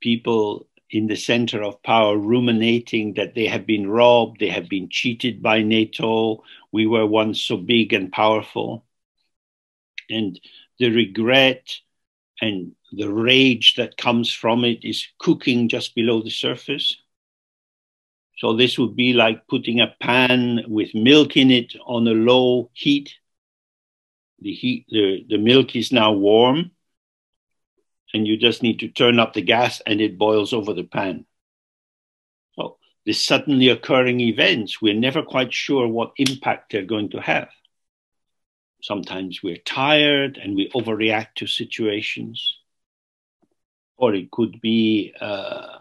people in the center of power ruminating that they have been robbed, they have been cheated by NATO, we were once so big and powerful. And the regret and the rage that comes from it is cooking just below the surface. So this would be like putting a pan with milk in it on a low heat. The heat, the, the milk is now warm and you just need to turn up the gas and it boils over the pan. So these suddenly occurring events, we're never quite sure what impact they're going to have. Sometimes we're tired and we overreact to situations. Or it could be uh,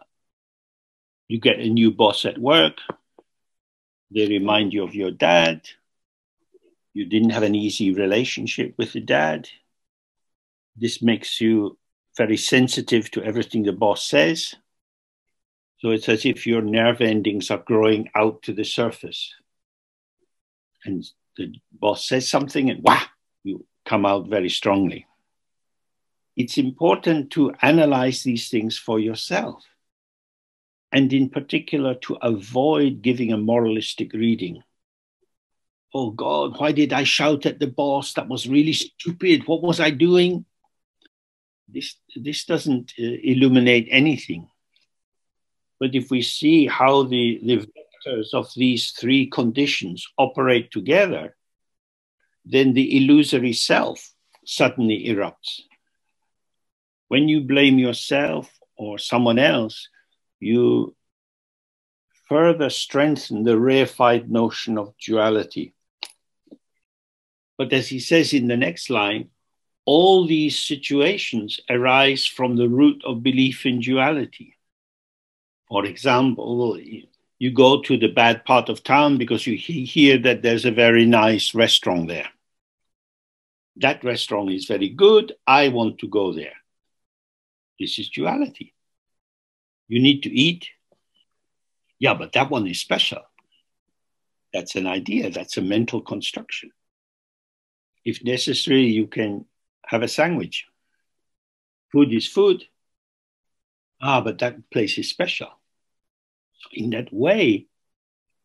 you get a new boss at work, they remind you of your dad. You didn't have an easy relationship with the dad. This makes you very sensitive to everything the boss says. So it's as if your nerve endings are growing out to the surface. And the boss says something, and wah, you come out very strongly. It's important to analyze these things for yourself. And in particular, to avoid giving a moralistic reading. Oh God, why did I shout at the boss? That was really stupid. What was I doing? This, this doesn't uh, illuminate anything. But if we see how the, the vectors of these three conditions operate together, then the illusory self suddenly erupts. When you blame yourself or someone else, you further strengthen the reified notion of duality. But as he says in the next line, all these situations arise from the root of belief in duality. For example, you go to the bad part of town because you hear that there's a very nice restaurant there. That restaurant is very good. I want to go there. This is duality. You need to eat. Yeah, but that one is special. That's an idea, that's a mental construction. If necessary, you can have a sandwich. Food is food. Ah, but that place is special. In that way,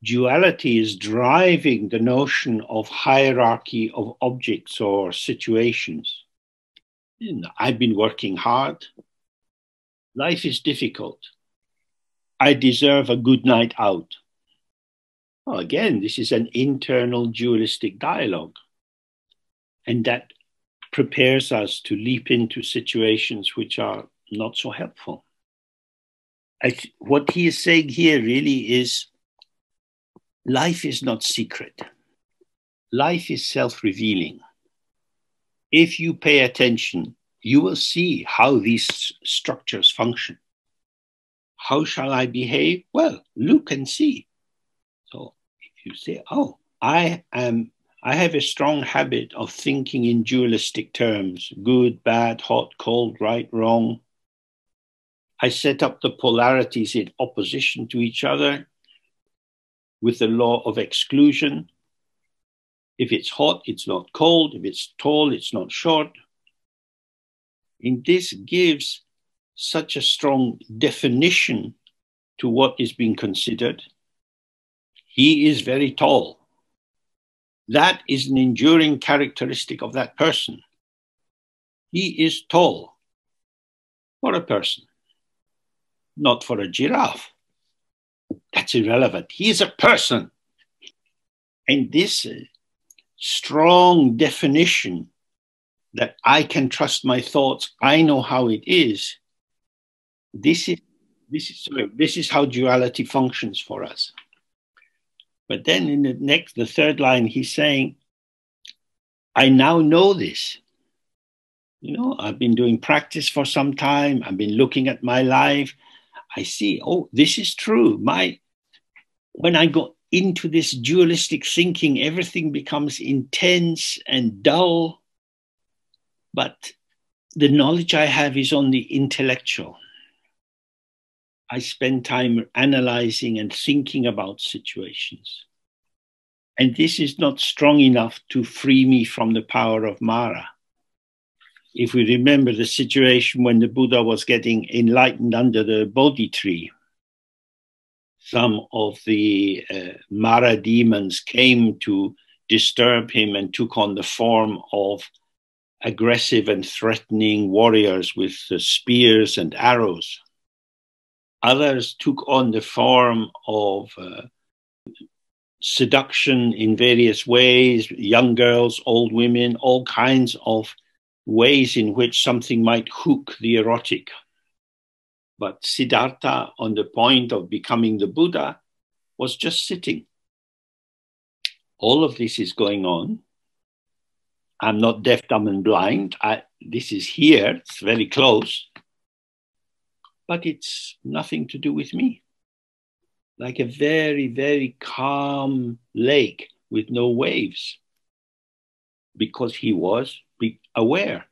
duality is driving the notion of hierarchy of objects or situations. I've been working hard. Life is difficult. I deserve a good night out. Well, again, this is an internal dualistic dialogue. And that prepares us to leap into situations which are not so helpful. Th- what he is saying here really is life is not secret, life is self revealing. if you pay attention, you will see how these structures function. How shall I behave? Well, look and see. So if you say, oh, I am I have a strong habit of thinking in dualistic terms good, bad, hot, cold, right, wrong. I set up the polarities in opposition to each other with the law of exclusion. If it's hot, it's not cold. If it's tall, it's not short. And this gives such a strong definition to what is being considered. He is very tall. That is an enduring characteristic of that person. He is tall for a person, not for a giraffe. That's irrelevant. He is a person. And this strong definition that I can trust my thoughts, I know how it is, this is this is this is how duality functions for us. But then in the next, the third line, he's saying, I now know this. You know, I've been doing practice for some time. I've been looking at my life. I see, oh, this is true. My when I go into this dualistic thinking, everything becomes intense and dull. But the knowledge I have is only intellectual. I spend time analyzing and thinking about situations. And this is not strong enough to free me from the power of Mara. If we remember the situation when the Buddha was getting enlightened under the Bodhi tree, some of the uh, Mara demons came to disturb him and took on the form of aggressive and threatening warriors with uh, spears and arrows. Others took on the form of uh, seduction in various ways, young girls, old women, all kinds of ways in which something might hook the erotic. But Siddhartha, on the point of becoming the Buddha, was just sitting. All of this is going on. I'm not deaf, dumb, and blind. I, this is here, it's very close but it's nothing to do with me. Like a very, very calm lake with no waves, because he was aware.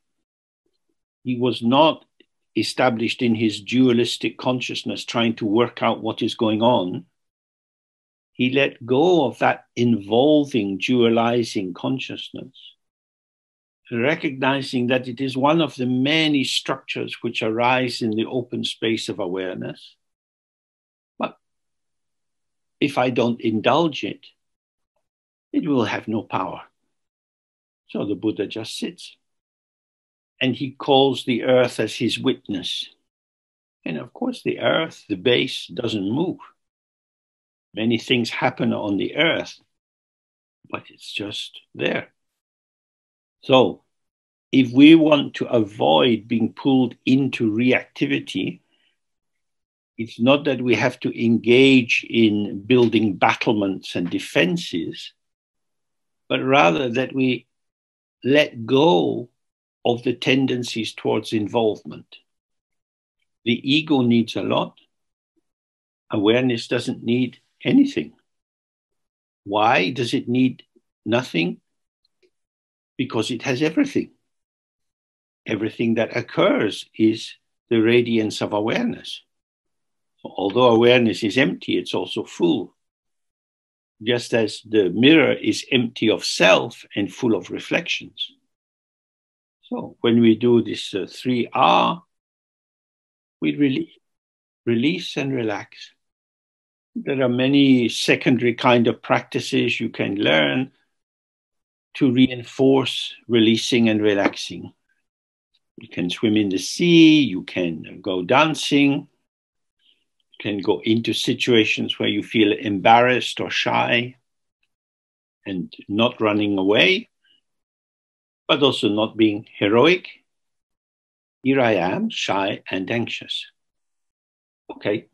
He was not established in his dualistic consciousness trying to work out what is going on. He let go of that involving, dualizing consciousness recognizing that it is one of the many structures which arise in the open space of awareness. But if I don't indulge it, it will have no power. So the Buddha just sits. And he calls the earth as his witness. And of course, the earth, the base, doesn't move. Many things happen on the earth, but it's just there. So, if we want to avoid being pulled into reactivity, it's not that we have to engage in building battlements and defenses, but rather that we let go of the tendencies towards involvement. The ego needs a lot, awareness doesn't need anything. Why does it need nothing? Because it has everything. Everything that occurs is the radiance of awareness. Although awareness is empty, it's also full. Just as the mirror is empty of self and full of reflections. So when we do this uh, 3R, we release, release and relax. There are many secondary kind of practices you can learn to reinforce releasing and relaxing. You can swim in the sea, you can go dancing, you can go into situations where you feel embarrassed or shy and not running away, but also not being heroic. Here I am, shy and anxious. Okay.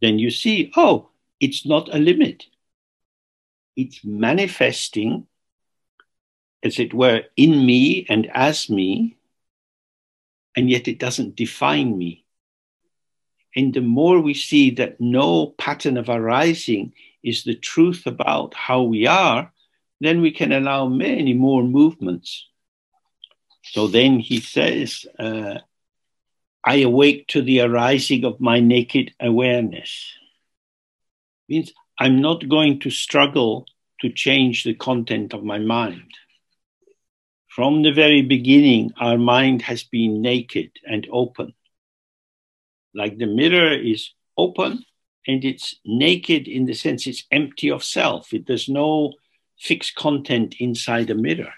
Then you see, oh, it's not a limit. It's manifesting as it were, in me and as me, and yet it doesn't define me. And the more we see that no pattern of arising is the truth about how we are, then we can allow many more movements. So then he says, uh, I awake to the arising of my naked awareness. Means I'm not going to struggle to change the content of my mind. From the very beginning, our mind has been naked and open. Like the mirror is open and it's naked in the sense it's empty of self. It, there's no fixed content inside a mirror.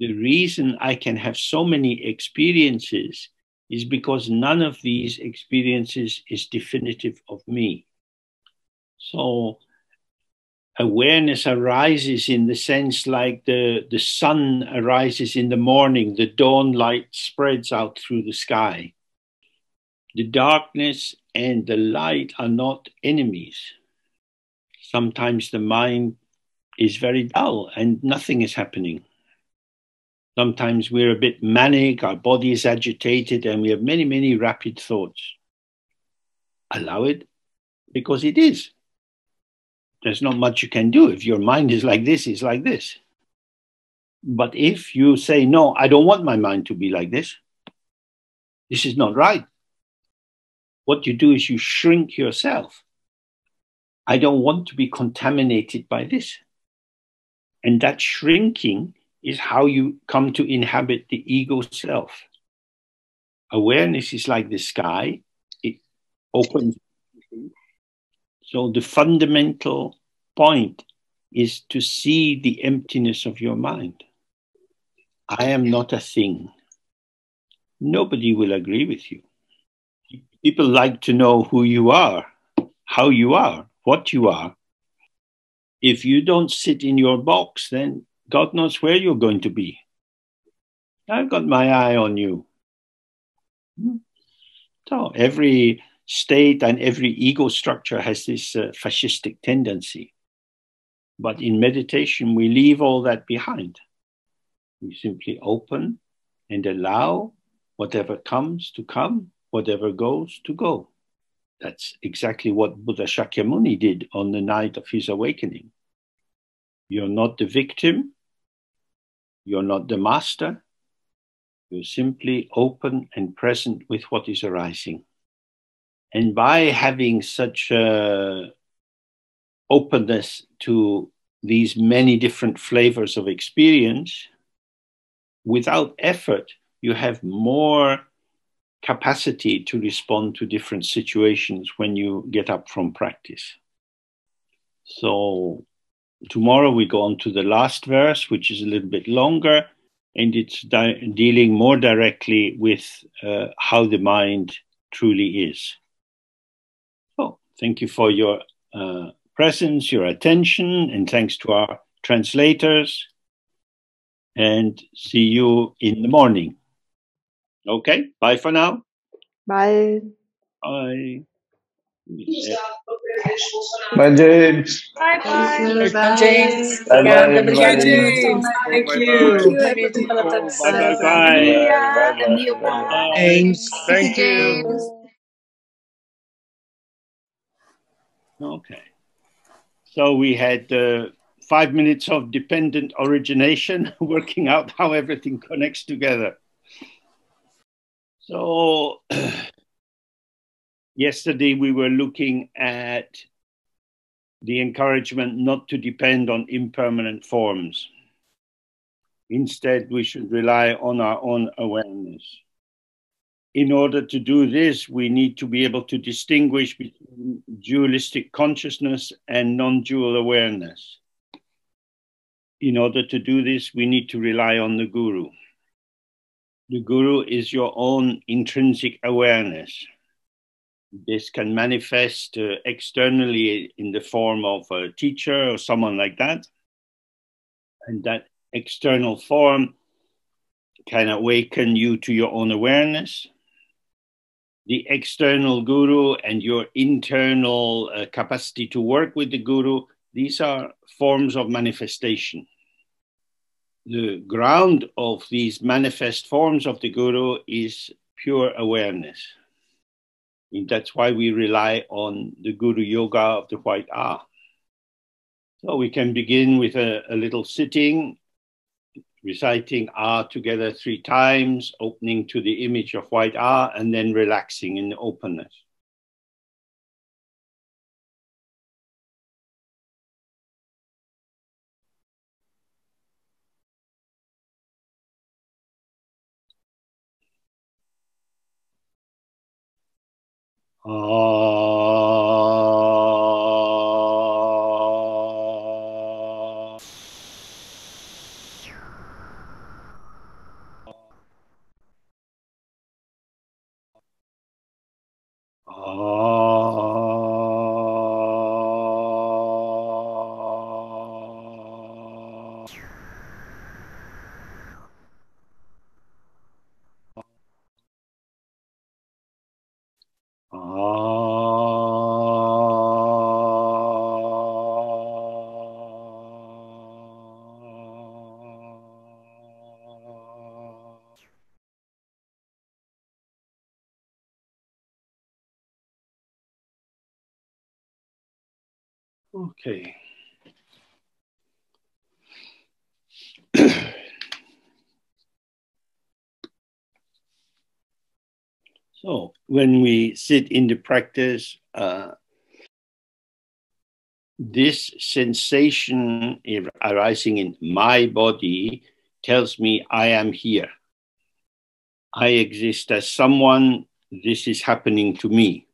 The reason I can have so many experiences is because none of these experiences is definitive of me. So awareness arises in the sense like the, the sun arises in the morning, the dawn light spreads out through the sky. The darkness and the light are not enemies. Sometimes the mind is very dull and nothing is happening. Sometimes we're a bit manic, our body is agitated, and we have many, many rapid thoughts. Allow it because it is. There's not much you can do. If your mind is like this, it's like this. But if you say, no, I don't want my mind to be like this, this is not right. What you do is you shrink yourself. I don't want to be contaminated by this. And that shrinking is how you come to inhabit the ego self. Awareness is like the sky, it opens. So the fundamental point is to see the emptiness of your mind. I am not a thing. Nobody will agree with you. People like to know who you are, how you are, what you are. If you don't sit in your box, then God knows where you're going to be. I've got my eye on you. Hmm. So every state and every ego structure has this uh, fascistic tendency. But in meditation, we leave all that behind. We simply open and allow whatever comes to come, whatever goes to go. That's exactly what Buddha Shakyamuni did on the night of his awakening. You're not the victim, you're not the master. You're simply open and present with what is arising. And by having such a openness to these many different flavors of experience, without effort, you have more capacity to respond to different situations when you get up from practice. So tomorrow we go on to the last verse, which is a little bit longer, and it's di- dealing more directly with uh, how the mind truly is. So, thank you for your uh, presence, your attention, and thanks to our translators. And see you in the morning. Okay, bye for now. Bye. Bye. Bye, James. Bye bye. Bye. James. Bye, bye, Yeah, everybody. James. Thank you. Thank you. Bye bye bye. Bye, bye, bye. James. Thank you. Okay. So we had uh, five minutes of dependent origination, working out how everything connects together. So yesterday we were looking at the encouragement not to depend on impermanent forms. Instead, we should rely on our own awareness. In order to do this, we need to be able to distinguish between dualistic consciousness and non dual awareness. In order to do this, we need to rely on the Guru. The Guru is your own intrinsic awareness. This can manifest uh, externally in the form of a teacher or someone like that. And that external form can awaken you to your own awareness. The external guru and your internal uh, capacity to work with the guru, these are forms of manifestation. the ground of these manifest forms of the Guru is pure awareness. And that's why we rely on the Guru Yoga of the White A. So we can begin with a, a little sitting, reciting A together three times, opening to the image of White A, and then relaxing in the openness. Okay. Sit in the practice, uh, this sensation arising in my body tells me I am here. I exist as someone, this is happening to me.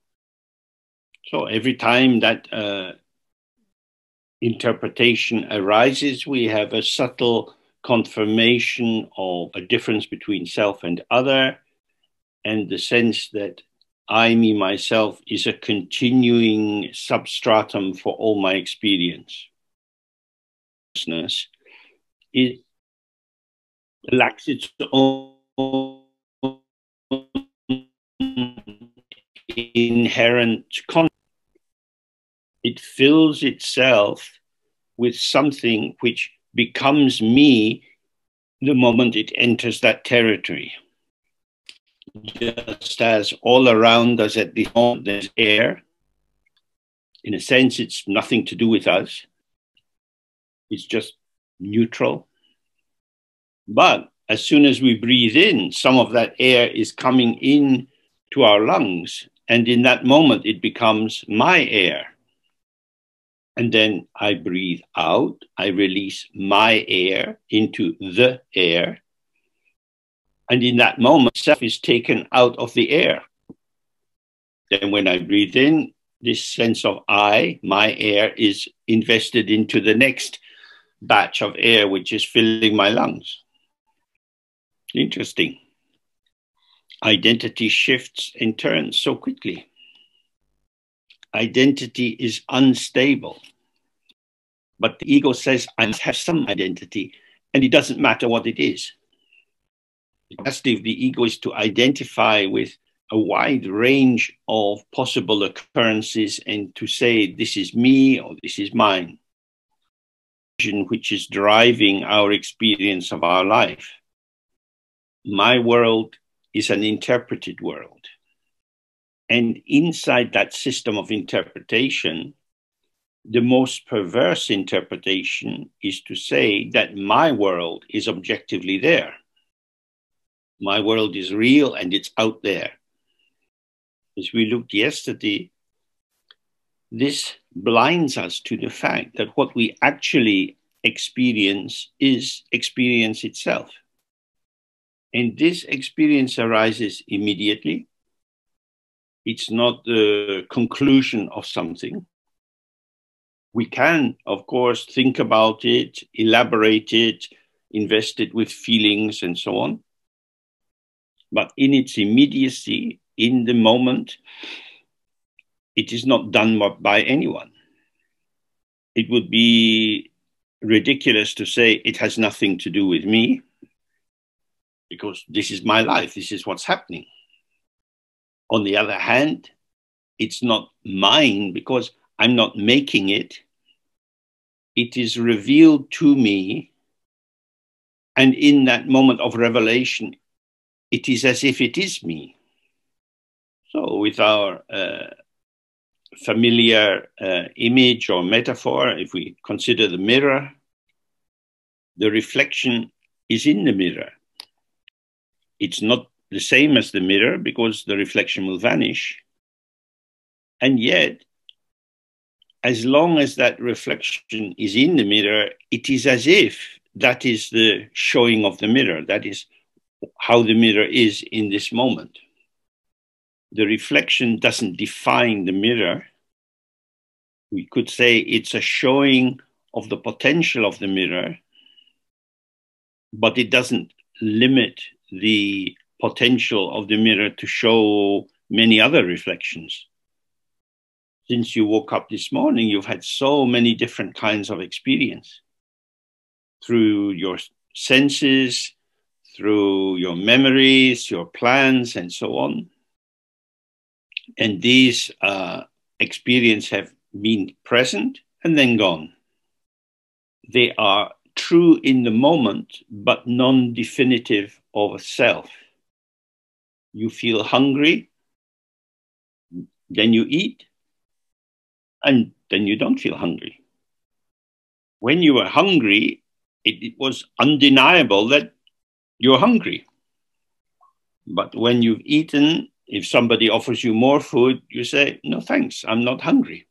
So every time that uh, interpretation arises, we have a subtle confirmation of a difference between self and other, and the sense that I, me, myself is a continuing substratum for all my experience. It lacks its own inherent content it fills itself with something which becomes me the moment it enters that territory. Just as all around us at this moment there's air, in a sense, it's nothing to do with us, it's just neutral. But as soon as we breathe in, some of that air is coming in to our lungs, and in that moment, it becomes my air. And then I breathe out. I release my air into the air. And in that moment, self is taken out of the air. Then when I breathe in, this sense of I, my air, is invested into the next batch of air, which is filling my lungs. Interesting. Identity shifts and turns so quickly identity is unstable. But the ego says, I must have some identity, and it doesn't matter what it is. The capacity the ego is to identify with a wide range of possible occurrences and to say, this is me or this is mine, which is driving our experience of our life. My world is an interpreted world. And inside that system of interpretation, the most perverse interpretation is to say that my world is objectively there. My world is real and it's out there. As we looked yesterday, this blinds us to the fact that what we actually experience is experience itself. And this experience arises immediately it's not the conclusion of something. We can, of course, think about it, elaborate it, invest it with feelings and so on. But in its immediacy, in the moment, it is not done by anyone. It would be ridiculous to say it has nothing to do with me because this is my life, this is what's happening. On the other hand, it's not mine because I'm not making it. It is revealed to me And in that moment of revelation, it is as if it is me. So, with our uh, familiar uh, image or metaphor, if we consider the mirror, the reflection is in the mirror. It's not the same as the mirror because the reflection will vanish. And yet, as long as that reflection is in the mirror, it is as if that is the showing of the mirror. That is how the mirror is in this moment. The reflection doesn't define the mirror. We could say it's a showing of the potential of the mirror, but it doesn't limit the potential of the mirror to show many other reflections. Since you woke up this morning, you've had so many different kinds of experience through your senses, through your memories, your plans, and so on. And these uh, experiences have been present and then gone. They are true in the moment, but non definitive of a self. You feel hungry, then you eat, and then you don't feel hungry. When you were hungry, it, it was undeniable that you're hungry. But when you've eaten, if somebody offers you more food, you say, No, thanks, I'm not hungry.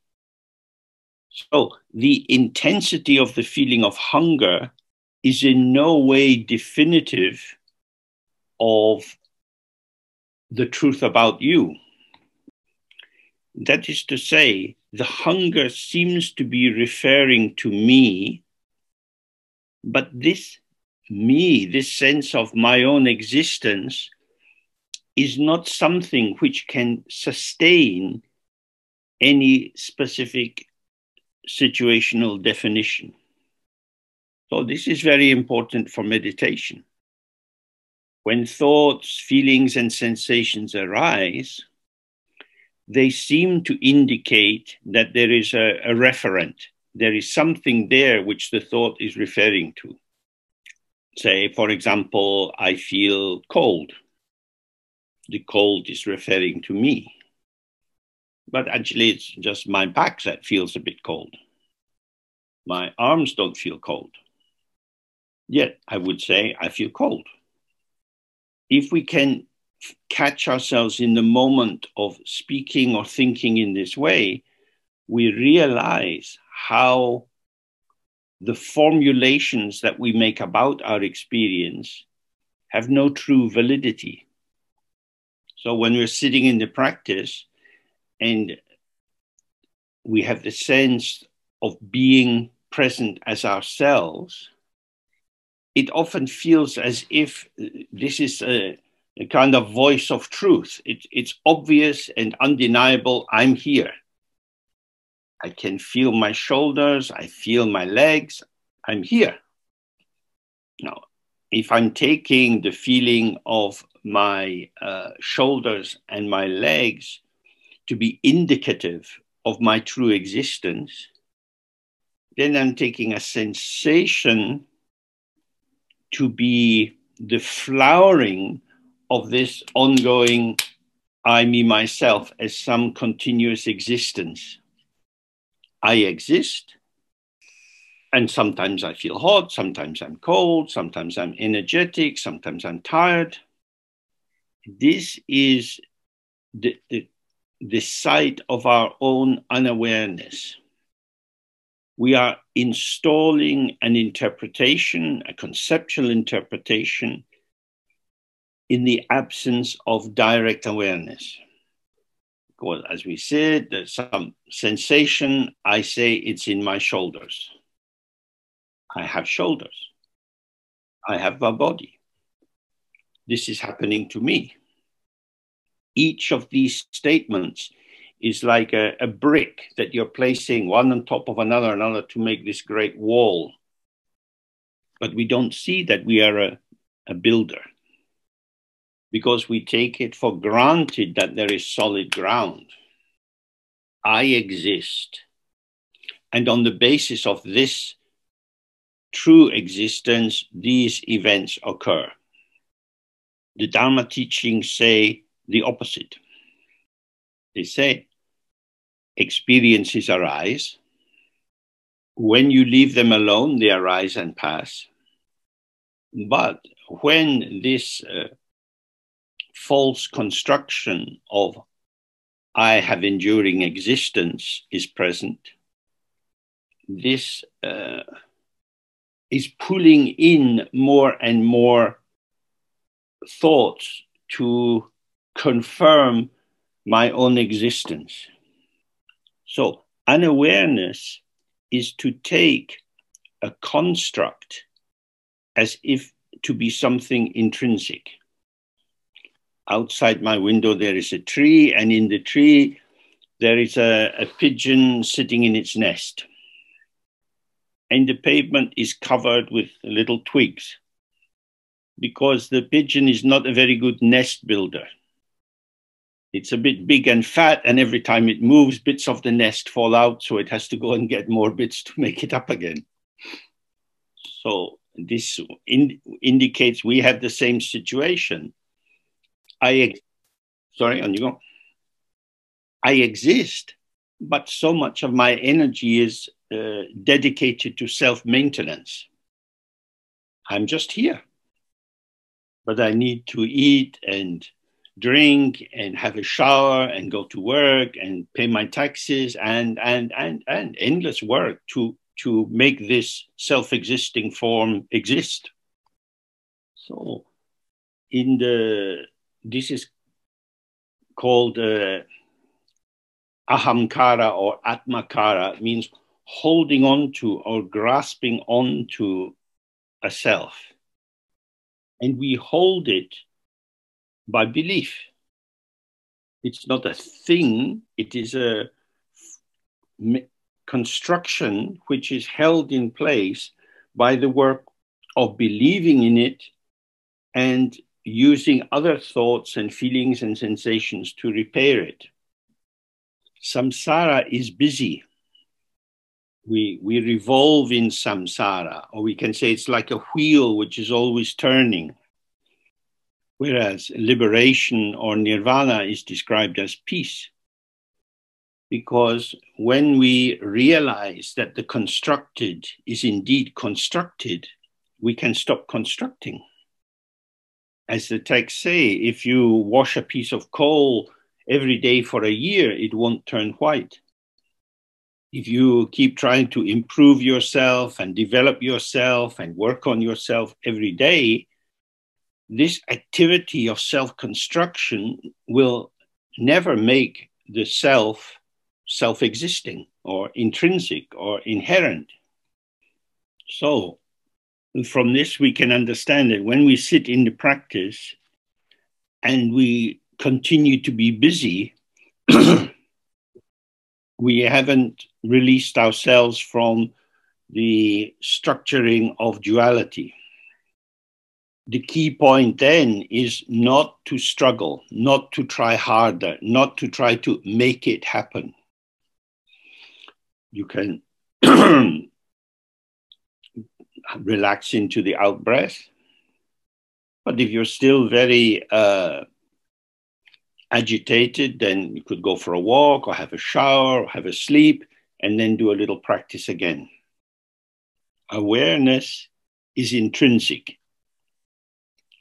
So the intensity of the feeling of hunger is in no way definitive of the truth about you. That is to say, the hunger seems to be referring to me, but this me, this sense of my own existence, is not something which can sustain any specific situational definition. So, this is very important for meditation. When thoughts, feelings, and sensations arise, they seem to indicate that there is a, a referent. There is something there which the thought is referring to. Say, for example, I feel cold. The cold is referring to me. But actually, it's just my back that feels a bit cold. My arms don't feel cold. Yet, I would say I feel cold. If we can catch ourselves in the moment of speaking or thinking in this way, we realize how the formulations that we make about our experience have no true validity. So when we're sitting in the practice and we have the sense of being present as ourselves, it often feels as if this is a, a kind of voice of truth. It, it's obvious and undeniable. I'm here. I can feel my shoulders. I feel my legs. I'm here. Now, if I'm taking the feeling of my uh, shoulders and my legs to be indicative of my true existence, then I'm taking a sensation to be the flowering of this ongoing I, me, myself as some continuous existence. I exist, and sometimes I feel hot, sometimes I'm cold, sometimes I'm energetic, sometimes I'm tired. This is the, the, the site of our own unawareness. We are installing an interpretation, a conceptual interpretation in the absence of direct awareness. Because as we said, there's some sensation, I say it's in my shoulders. I have shoulders. I have a body. This is happening to me. Each of these statements is like a, a brick that you're placing one on top of another, another to make this great wall. But we don't see that we are a, a builder because we take it for granted that there is solid ground. I exist. And on the basis of this true existence, these events occur. The Dharma teachings say the opposite. They say experiences arise. When you leave them alone, they arise and pass. But when this uh, false construction of I have enduring existence is present, this uh, is pulling in more and more thoughts to confirm my own existence. So, unawareness is to take a construct as if to be something intrinsic. Outside my window, there is a tree, and in the tree, there is a, a pigeon sitting in its nest. And the pavement is covered with little twigs because the pigeon is not a very good nest builder. It's a bit big and fat, and every time it moves, bits of the nest fall out, so it has to go and get more bits to make it up again. So this in, indicates we have the same situation. I, sorry, on you go. I exist, but so much of my energy is uh, dedicated to self maintenance. I'm just here, but I need to eat and drink and have a shower and go to work and pay my taxes and and and and endless work to to make this self-existing form exist. So, in the this is called uh, ahamkara or atmakara, means holding on to or grasping on to a self. And we hold it by belief. It's not a thing, it is a construction which is held in place by the work of believing in it and using other thoughts and feelings and sensations to repair it. Samsara is busy. We, we revolve in samsara, or we can say it's like a wheel which is always turning. Whereas liberation or nirvana is described as peace because when we realize that the constructed is indeed constructed, we can stop constructing. As the texts say, if you wash a piece of coal every day for a year, it won't turn white. If you keep trying to improve yourself and develop yourself and work on yourself every day, this activity of self construction will never make the self self existing or intrinsic or inherent. So, from this, we can understand that when we sit in the practice and we continue to be busy, we haven't released ourselves from the structuring of duality. The key point then is not to struggle, not to try harder, not to try to make it happen you can relax into the out breath. But if you're still very uh, agitated, then you could go for a walk or have a shower or have a sleep and then do a little practice again. Awareness is intrinsic.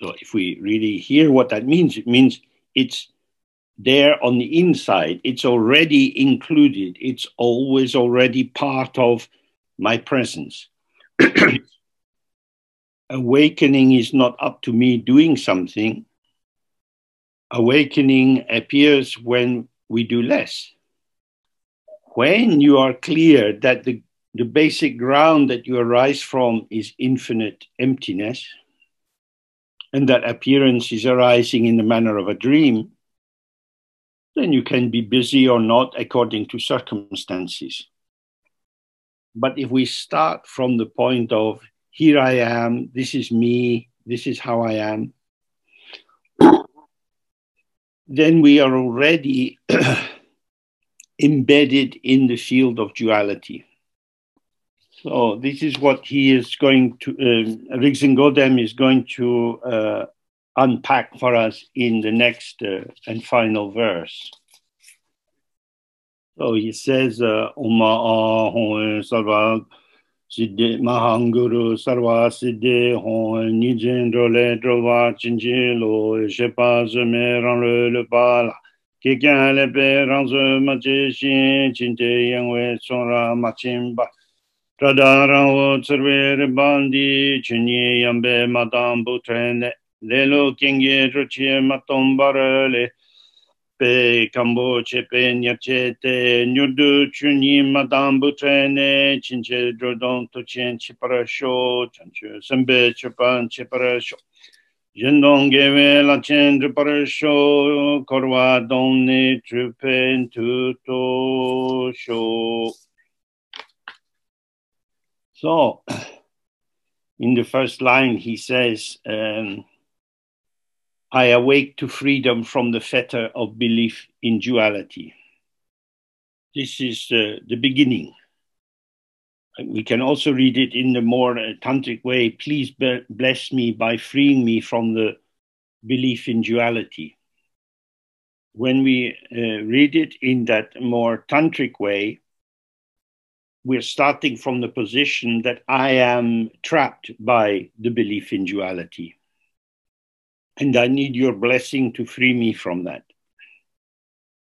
So if we really hear what that means, it means it's there on the inside. It's already included. It's always already part of my presence. Awakening is not up to me doing something. Awakening appears when we do less. When you are clear that the, the basic ground that you arise from is infinite emptiness, and that appearance is arising in the manner of a dream, then you can be busy or not according to circumstances. But if we start from the point of, here I am, this is me, this is how I am, then we are already embedded in the field of duality. So this is what he is going to, uh, Rigdzin Godem is going to uh, unpack for us in the next uh, and final verse. So he says, sarva siddhi mahanguru sarva siddhi hon nijin drole drova chinchi lo shepa zume ranglo le pala kikyan le pe rangzu machi shin chinte yangwe sonra machimba trada rangwo tsirwe ribandi chinyi yambe matambu trene lelo kingi truchi matombarele pe kambo chunye madam butrene chinche drodon to chen chipara sho chupan chipara sho la chen chipara sho korwa donne trupen tuto sho So, in the first line, he says, um, I awake to freedom from the fetter of belief in duality. This is uh, the beginning. We can also read it in the more uh, tantric way. Please be- bless me by freeing me from the belief in duality. When we uh, read it in that more tantric way, we're starting from the position that I am trapped by the belief in duality. And I need your blessing to free me from that.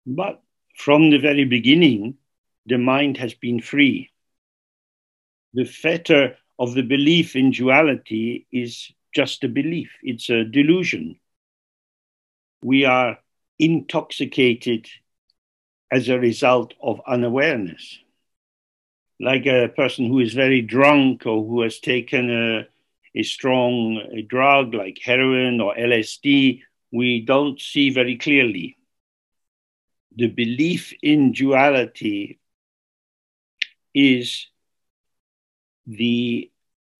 But from the very beginning, the mind has been free. The fetter of the belief in duality is just a belief, it's a delusion. We are intoxicated as a result of unawareness like a person who is very drunk or who has taken a, a strong drug like heroin or LSD, we don't see very clearly. The belief in duality is the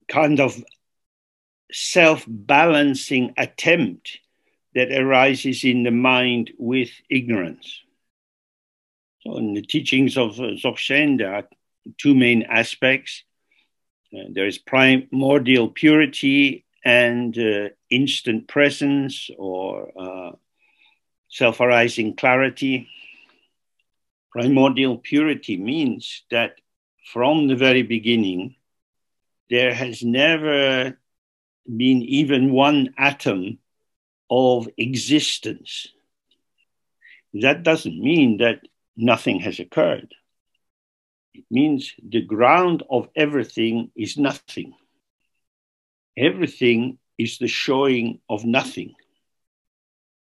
kind of self balancing attempt that arises in the mind with ignorance. So, in the teachings of Dzogchen, there are two main aspects. Uh, there is primordial purity and uh, instant presence or uh, self arising clarity. Primordial purity means that from the very beginning, there has never been even one atom of existence. That doesn't mean that nothing has occurred. It means the ground of everything is nothing. Everything is the showing of nothing.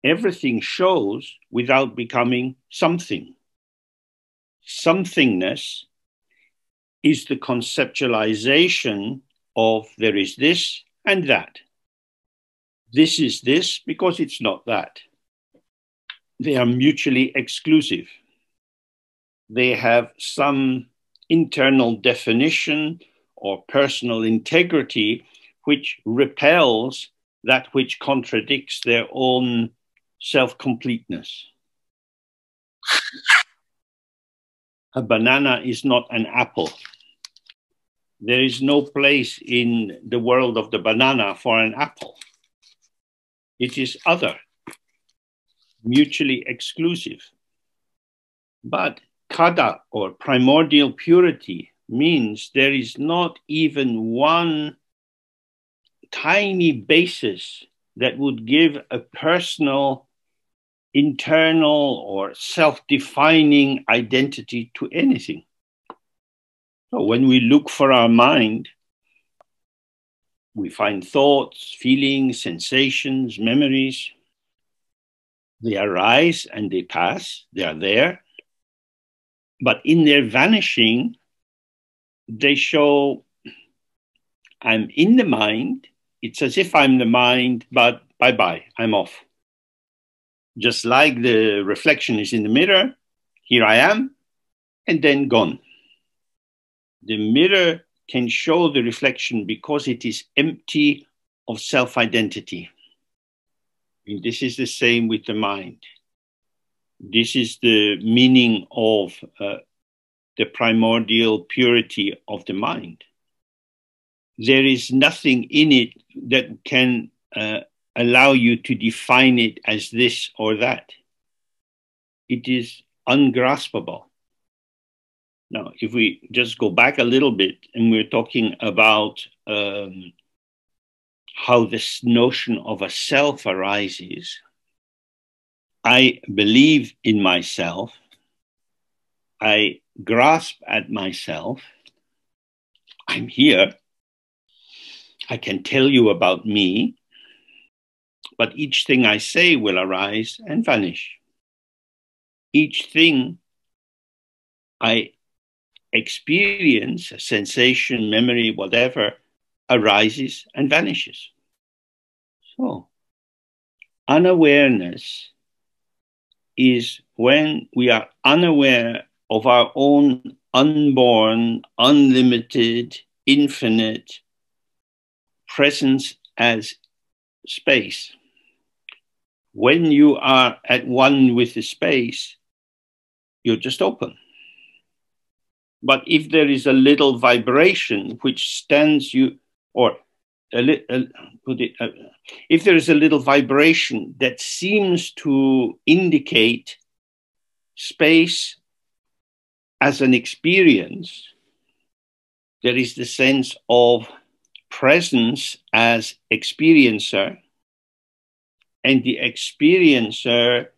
Everything shows without becoming something. Somethingness is the conceptualization of there is this and that. This is this because it's not that. They are mutually exclusive they have some internal definition or personal integrity which repels that which contradicts their own self completeness. A banana is not an apple. There is no place in the world of the banana for an apple. It is other, mutually exclusive. But kadag or primordial purity means there is not even one tiny basis that would give a personal, internal, or self defining identity to anything. So when we look for our mind, we find thoughts, feelings, sensations, memories. They arise and they pass, they are there, but in their vanishing, they show I'm in the mind. It's as if I'm the mind, but bye bye, I'm off. Just like the reflection is in the mirror, here I am, and then gone. The mirror can show the reflection because it is empty of self identity. And This is the same with the mind. This is the meaning of uh, the primordial purity of the mind. there is nothing in it that can uh, allow you to define it as this or that. It is ungraspable. Now, if we just go back a little bit and we're talking about um, how this notion of a self arises, I believe in myself, I grasp at myself, I'm here, I can tell you about me, but each thing I say will arise and vanish. Each thing I experience, a sensation, memory, whatever, arises and vanishes. So, unawareness is when we are unaware of our own unborn, unlimited, infinite presence as space. When you are at one with the space, you're just open. But if there is a little vibration which stands you, or a li- a, put it, uh, if there is a little vibration that seems to indicate space as an experience, there is the sense of presence as experiencer, and the experiencer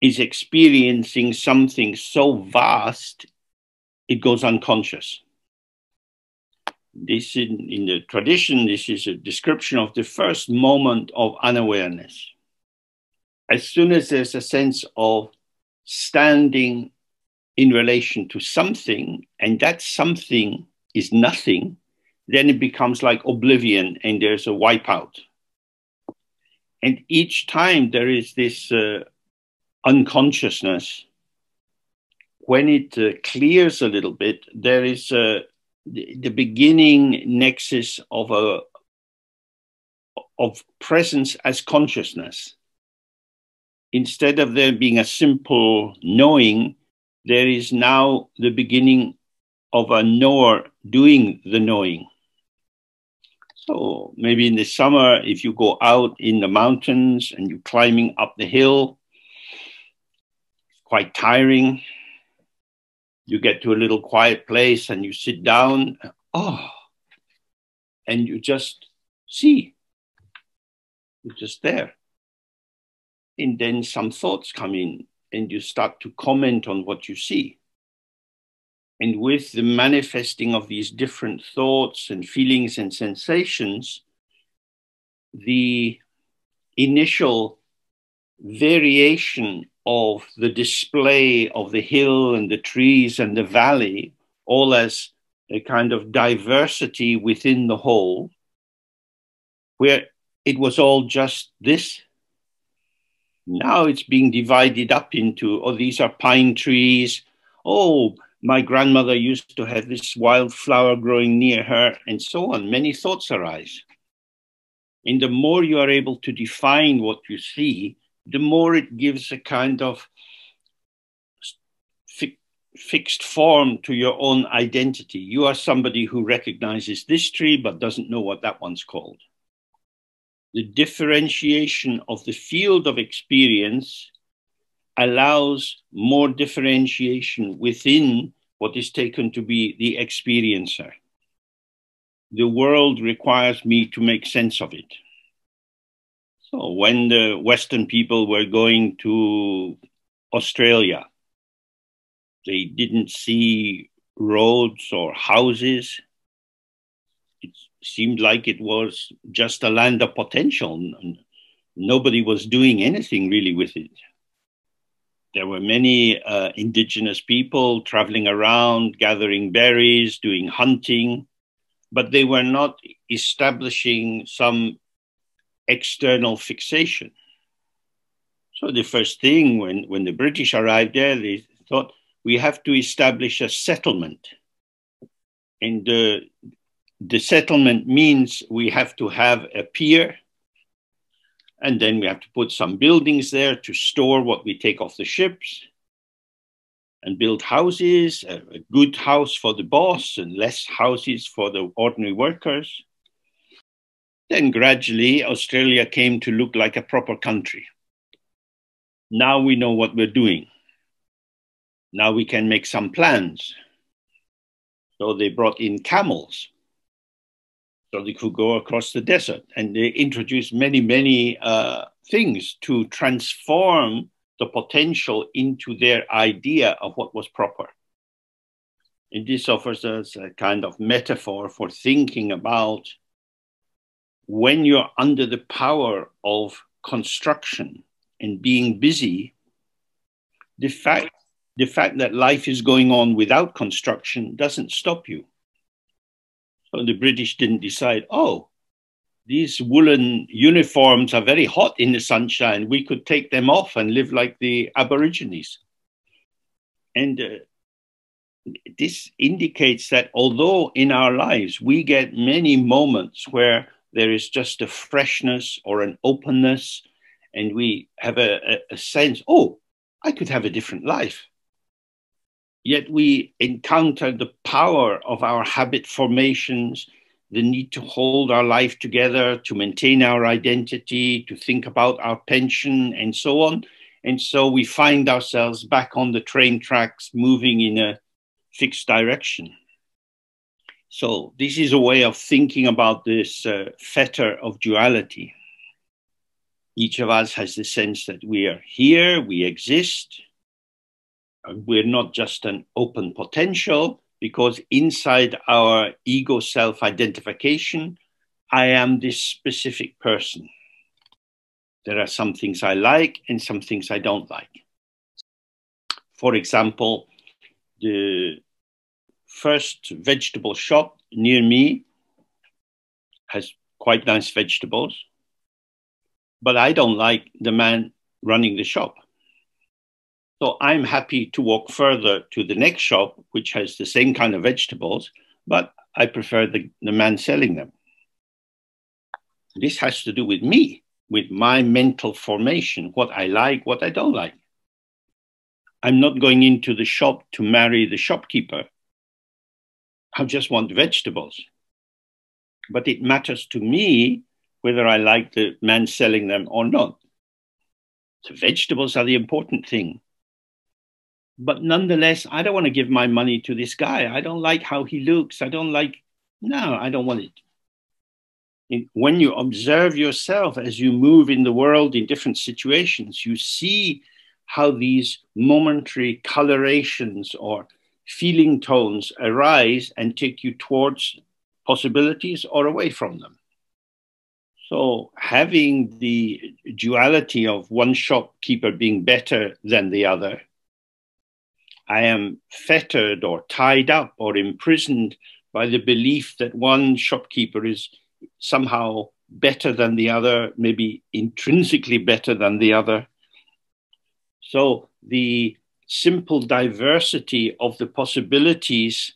is experiencing something so vast it goes unconscious. This in, in the tradition, this is a description of the first moment of unawareness. As soon as there's a sense of standing in relation to something, and that something is nothing, then it becomes like oblivion and there's a wipeout. And each time there is this uh, unconsciousness, when it uh, clears a little bit, there is uh, the, beginning nexus of a of presence as consciousness. Instead of there being a simple knowing, there is now the beginning of a knower doing the knowing. So maybe in the summer, if you go out in the mountains and you're climbing up the hill, it's quite tiring you get to a little quiet place and you sit down, oh, and you just see. You're just there. And then some thoughts come in and you start to comment on what you see. And with the manifesting of these different thoughts and feelings and sensations, the initial variation of the display of the hill and the trees and the valley, all as a kind of diversity within the whole, where it was all just this. Now it's being divided up into, oh, these are pine trees. Oh, my grandmother used to have this wildflower growing near her, and so on. Many thoughts arise. And the more you are able to define what you see, the more it gives a kind of fi- fixed form to your own identity. You are somebody who recognizes this tree but doesn't know what that one's called. The differentiation of the field of experience allows more differentiation within what is taken to be the experiencer. The world requires me to make sense of it. So when the Western people were going to Australia, they didn't see roads or houses. It seemed like it was just a land of potential. Nobody was doing anything really with it. There were many uh, indigenous people traveling around, gathering berries, doing hunting, but they were not establishing some external fixation. So the first thing when, when the British arrived there, they thought we have to establish a settlement. And the, the settlement means we have to have a pier, and then we have to put some buildings there to store what we take off the ships. and build houses, a, a good house for the boss and less houses for the ordinary workers. Then gradually, Australia came to look like a proper country. Now we know what we're doing. Now we can make some plans. So they brought in camels so they could go across the desert. And they introduced many, many uh, things to transform the potential into their idea of what was proper. And this offers us a kind of metaphor for thinking about when you're under the power of construction and being busy, the fact, the fact that life is going on without construction doesn't stop you. So the British didn't decide, oh, these woolen uniforms are very hot in the sunshine. We could take them off and live like the Aborigines. And uh, this indicates that although in our lives we get many moments where there is just a freshness or an openness, and we have a, a, a sense, oh, I could have a different life. Yet we encounter the power of our habit formations the need to hold our life together, to maintain our identity, to think about our pension, and so on. And so we find ourselves back on the train tracks, moving in a fixed direction. So, this is a way of thinking about this uh, fetter of duality. Each of us has the sense that we are here, we exist. We're not just an open potential, because inside our ego self identification, I am this specific person. There are some things I like and some things I don't like. For example, the first vegetable shop near me has quite nice vegetables, but I don't like the man running the shop. So I'm happy to walk further to the next shop, which has the same kind of vegetables, but I prefer the, the man selling them. This has to do with me, with my mental formation, what I like, what I don't like. I'm not going into the shop to marry the shopkeeper. I just want vegetables. But it matters to me whether I like the man selling them or not. The vegetables are the important thing but nonetheless, I don't want to give my money to this guy. I don't like how he looks. I don't like, no, I don't want it. when you observe yourself as you move in the world in different situations, you see how these momentary colorations or feeling tones arise and take you towards possibilities or away from them. So, having the duality of one shopkeeper being better than the other I am fettered or tied up or imprisoned by the belief that one shopkeeper is somehow better than the other, maybe intrinsically better than the other. So the simple diversity of the possibilities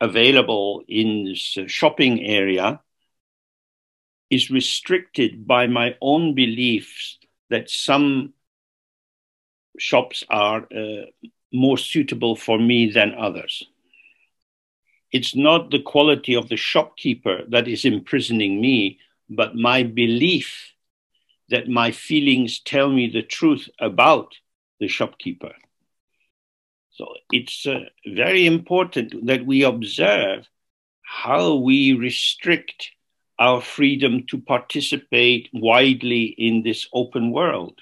available in this shopping area is restricted by my own beliefs that some shops are uh, more suitable for me than others. It's not the quality of the shopkeeper that is imprisoning me, but my belief that my feelings tell me the truth about the shopkeeper. So it's uh, very important that we observe how we restrict our freedom to participate widely in this open world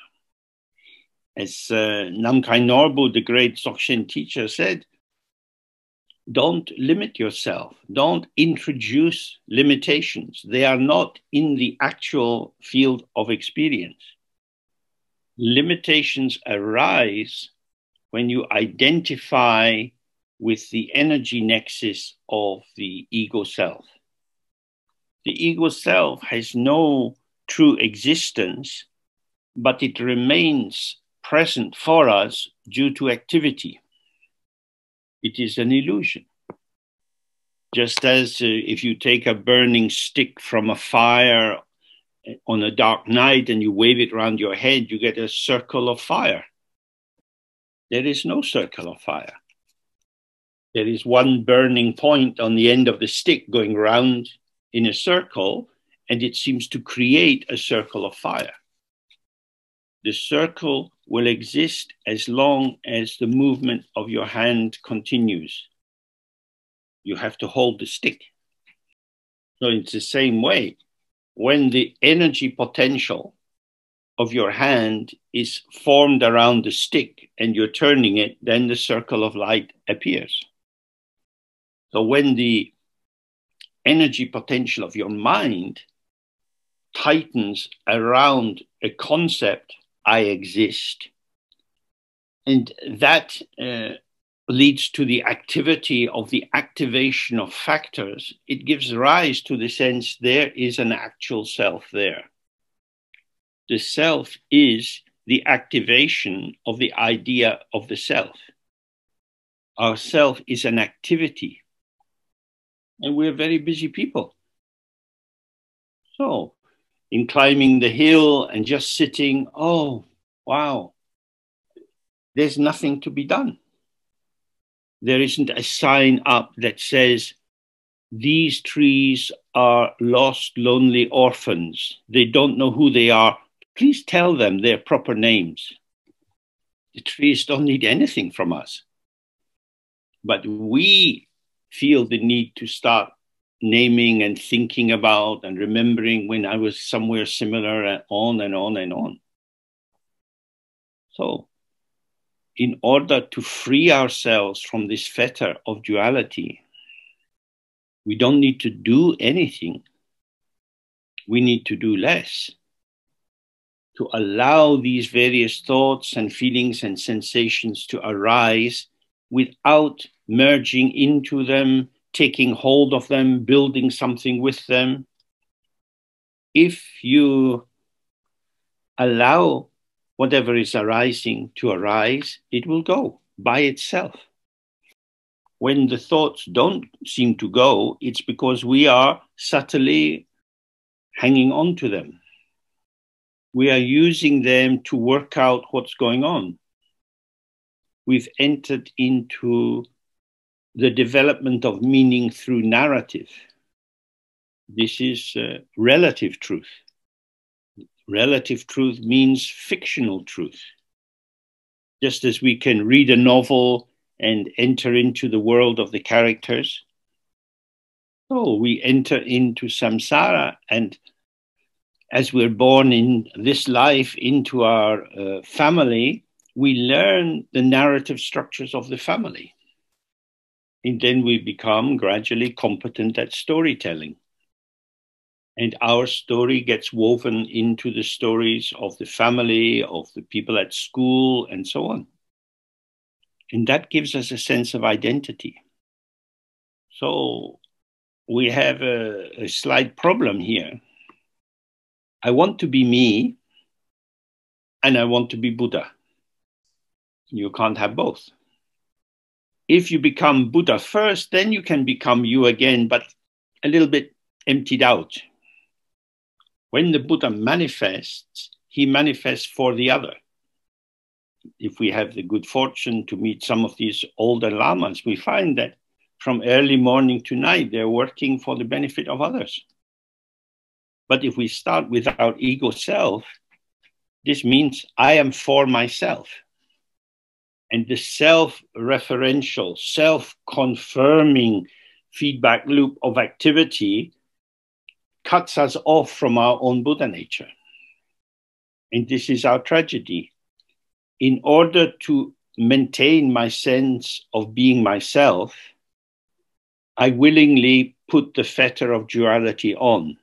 as uh, Namkhai Norbu, the great Dzogchen teacher, said, don't limit yourself. Don't introduce limitations. They are not in the actual field of experience. Limitations arise when you identify with the energy nexus of the ego self. The ego self has no true existence, but it remains present for us due to activity. It is an illusion. Just as uh, if you take a burning stick from a fire on a dark night and you wave it around your head, you get a circle of fire. There is no circle of fire. There is one burning point on the end of the stick going round in a circle, and it seems to create a circle of fire. The circle will exist as long as the movement of your hand continues. You have to hold the stick. So it's the same way. When the energy potential of your hand is formed around the stick and you're turning it, then the circle of light appears. So when the energy potential of your mind tightens around a concept, I exist, and that uh, leads to the activity of the activation of factors, it gives rise to the sense there is an actual self there. The self is the activation of the idea of the self. Our self is an activity. And we're very busy people. So, in climbing the hill and just sitting, oh, wow, there's nothing to be done there isn't a sign up that says, these trees are lost, lonely orphans. They don't know who they are. Please tell them their proper names. The trees don't need anything from us. But we feel the need to start naming and thinking about and remembering when I was somewhere similar and on and on and on. So in order to free ourselves from this fetter of duality, we don't need to do anything. We need to do less. To allow these various thoughts and feelings and sensations to arise without merging into them, taking hold of them, building something with them. If you allow whatever is arising to arise, it will go by itself. When the thoughts don't seem to go, it's because we are subtly hanging on to them. We are using them to work out what's going on. We've entered into the development of meaning through narrative. This is uh, relative truth relative truth means fictional truth. Just as we can read a novel and enter into the world of the characters, so we enter into samsara, and as we're born in this life into our uh, family, we learn the narrative structures of the family. And then we become gradually competent at storytelling and our story gets woven into the stories of the family, of the people at school, and so on. And that gives us a sense of identity. So we have a, a slight problem here. I want to be me, and I want to be Buddha. You can't have both. If you become Buddha first, then you can become you again, but a little bit emptied out when the Buddha manifests, he manifests for the other. If we have the good fortune to meet some of these older lamas, we find that from early morning to night, they're working for the benefit of others. But if we start with our ego self, this means I am for myself. And the self referential, self confirming feedback loop of activity cuts us off from our own Buddha nature. And this is our tragedy. In order to maintain my sense of being myself, I willingly put the fetter of duality on.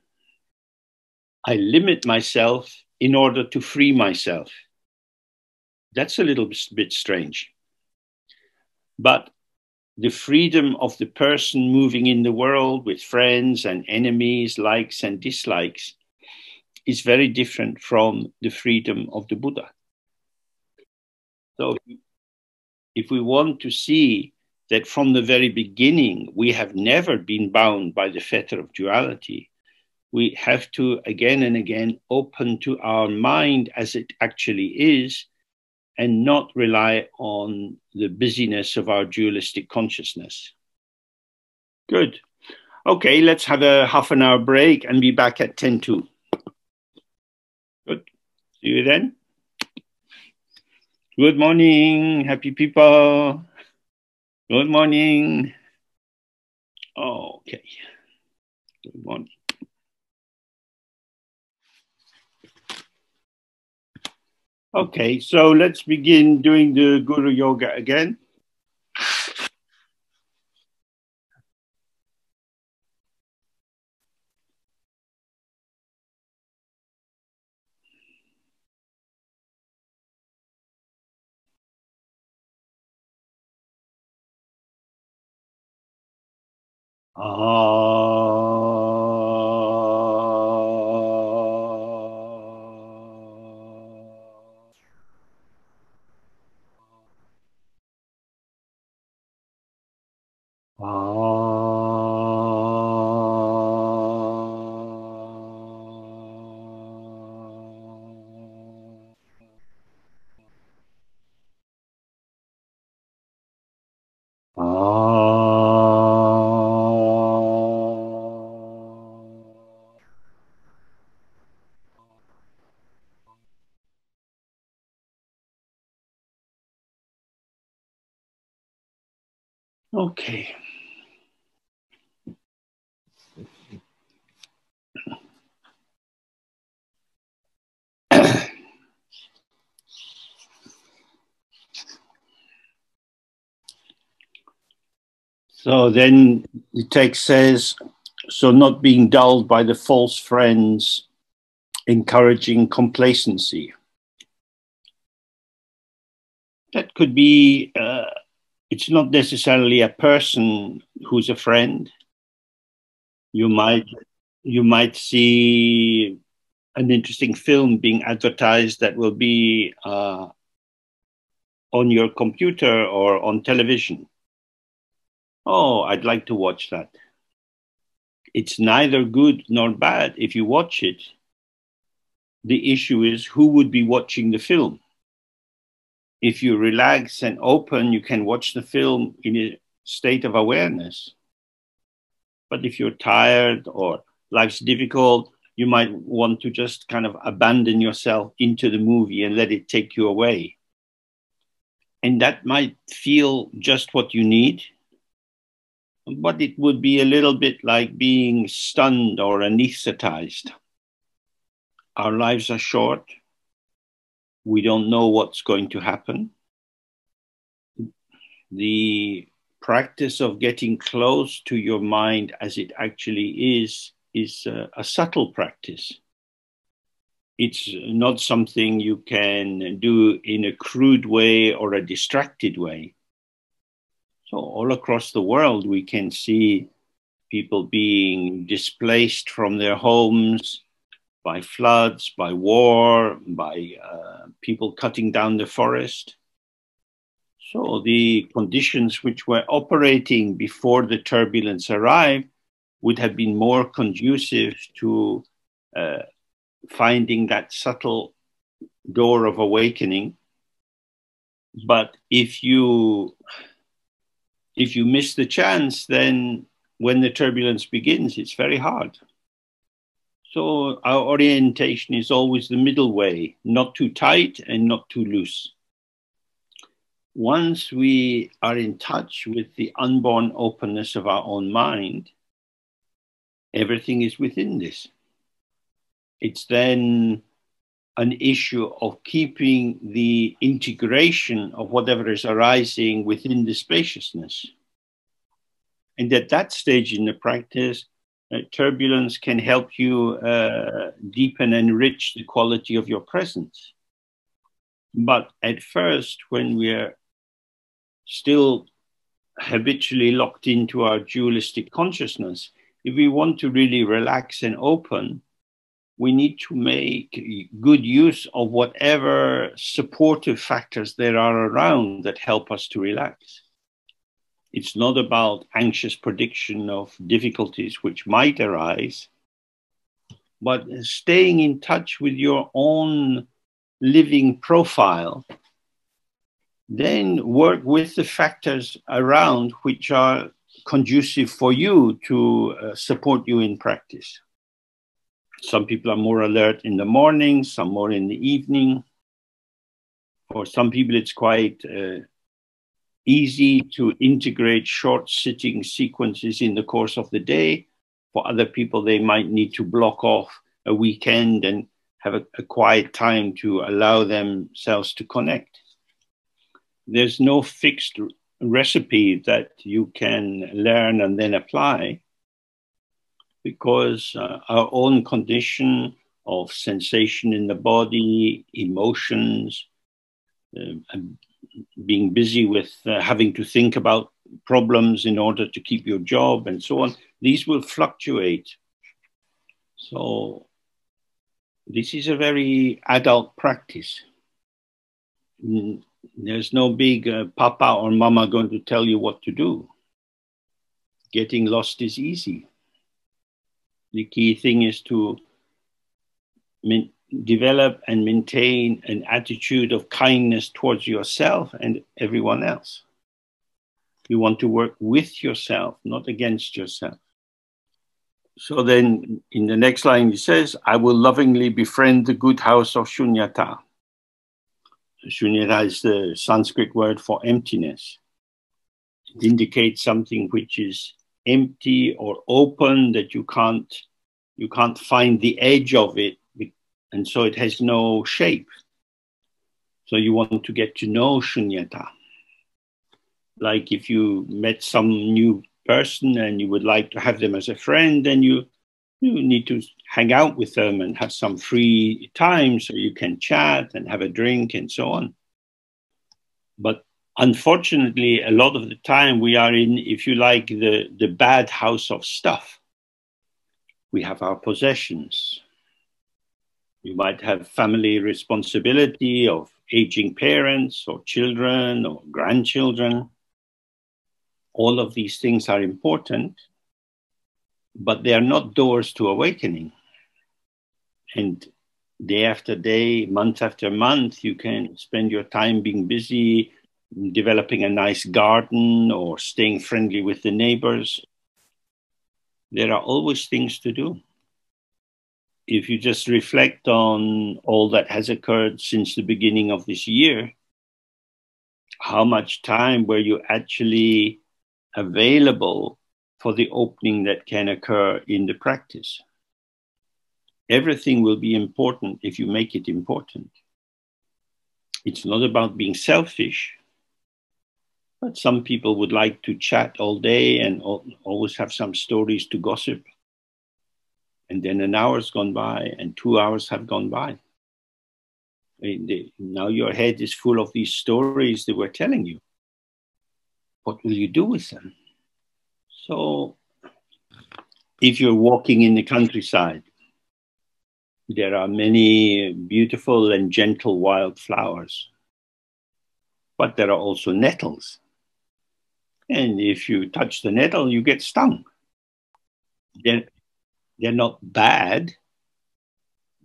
I limit myself in order to free myself. That's a little bit strange. But the freedom of the person moving in the world with friends and enemies, likes and dislikes, is very different from the freedom of the Buddha. So, if we want to see that from the very beginning we have never been bound by the fetter of duality, we have to again and again open to our mind as it actually is and not rely on the busyness of our dualistic consciousness. Good. Okay, let's have a half an hour break and be back at 10 to. Good. See you then. Good morning, happy people. Good morning. Okay. Good morning. Okay, so let's begin doing the Guru Yoga again. Okay. So then the text says, so not being dulled by the false friends encouraging complacency. That could be uh, it's not necessarily a person who's a friend. You might you might see an interesting film being advertised that will be uh, on your computer or on television. Oh, I'd like to watch that. It's neither good nor bad if you watch it. The issue is who would be watching the film if you relax and open, you can watch the film in a state of awareness. But if you're tired or life's difficult, you might want to just kind of abandon yourself into the movie and let it take you away. And that might feel just what you need, but it would be a little bit like being stunned or anesthetized. Our lives are short we don't know what's going to happen. The practice of getting close to your mind as it actually is is a, a subtle practice. It's not something you can do in a crude way or a distracted way. So, all across the world, we can see people being displaced from their homes, by floods, by war, by uh, people cutting down the forest. So the conditions which were operating before the turbulence arrived would have been more conducive to uh, finding that subtle door of awakening. But if you if you miss the chance, then when the turbulence begins, it's very hard. So our orientation is always the middle way, not too tight and not too loose. Once we are in touch with the unborn openness of our own mind, everything is within this. It's then an issue of keeping the integration of whatever is arising within the spaciousness. And at that stage in the practice, uh, turbulence can help you uh, deepen and enrich the quality of your presence. But at first, when we're still habitually locked into our dualistic consciousness, if we want to really relax and open, we need to make good use of whatever supportive factors there are around that help us to relax. It's not about anxious prediction of difficulties which might arise, but staying in touch with your own living profile then work with the factors around which are conducive for you to uh, support you in practice. Some people are more alert in the morning, some more in the evening. For some people, it's quite uh, easy to integrate short sitting sequences in the course of the day. For other people, they might need to block off a weekend and have a, a quiet time to allow themselves to connect. There's no fixed recipe that you can learn and then apply because uh, our own condition of sensation in the body, emotions, uh, being busy with uh, having to think about problems in order to keep your job and so on, these will fluctuate. So, this is a very adult practice. There's no big uh, papa or mama going to tell you what to do. Getting lost is easy. The key thing is to min- develop and maintain an attitude of kindness towards yourself and everyone else. You want to work with yourself, not against yourself. So then in the next line, he says, I will lovingly befriend the good house of Shunyata. Shunyata is the Sanskrit word for emptiness. It indicates something which is empty or open that you can't you can't find the edge of it and so it has no shape. So you want to get to know shunyata. Like if you met some new person and you would like to have them as a friend then you you need to hang out with them and have some free time so you can chat and have a drink and so on. But unfortunately, a lot of the time we are in, if you like, the, the bad house of stuff. We have our possessions. You might have family responsibility of aging parents or children or grandchildren. All of these things are important, but they are not doors to awakening. And day after day, month after month, you can spend your time being busy developing a nice garden or staying friendly with the neighbors. There are always things to do. If you just reflect on all that has occurred since the beginning of this year, how much time were you actually available for the opening that can occur in the practice? Everything will be important if you make it important. It's not about being selfish, but some people would like to chat all day and always have some stories to gossip. And then an hour's gone by and two hours have gone by. now your head is full of these stories they were telling you. What will you do with them? So, if you're walking in the countryside, there are many beautiful and gentle wild flowers, but there are also nettles and if you touch the nettle, you get stung. They're, they're not bad,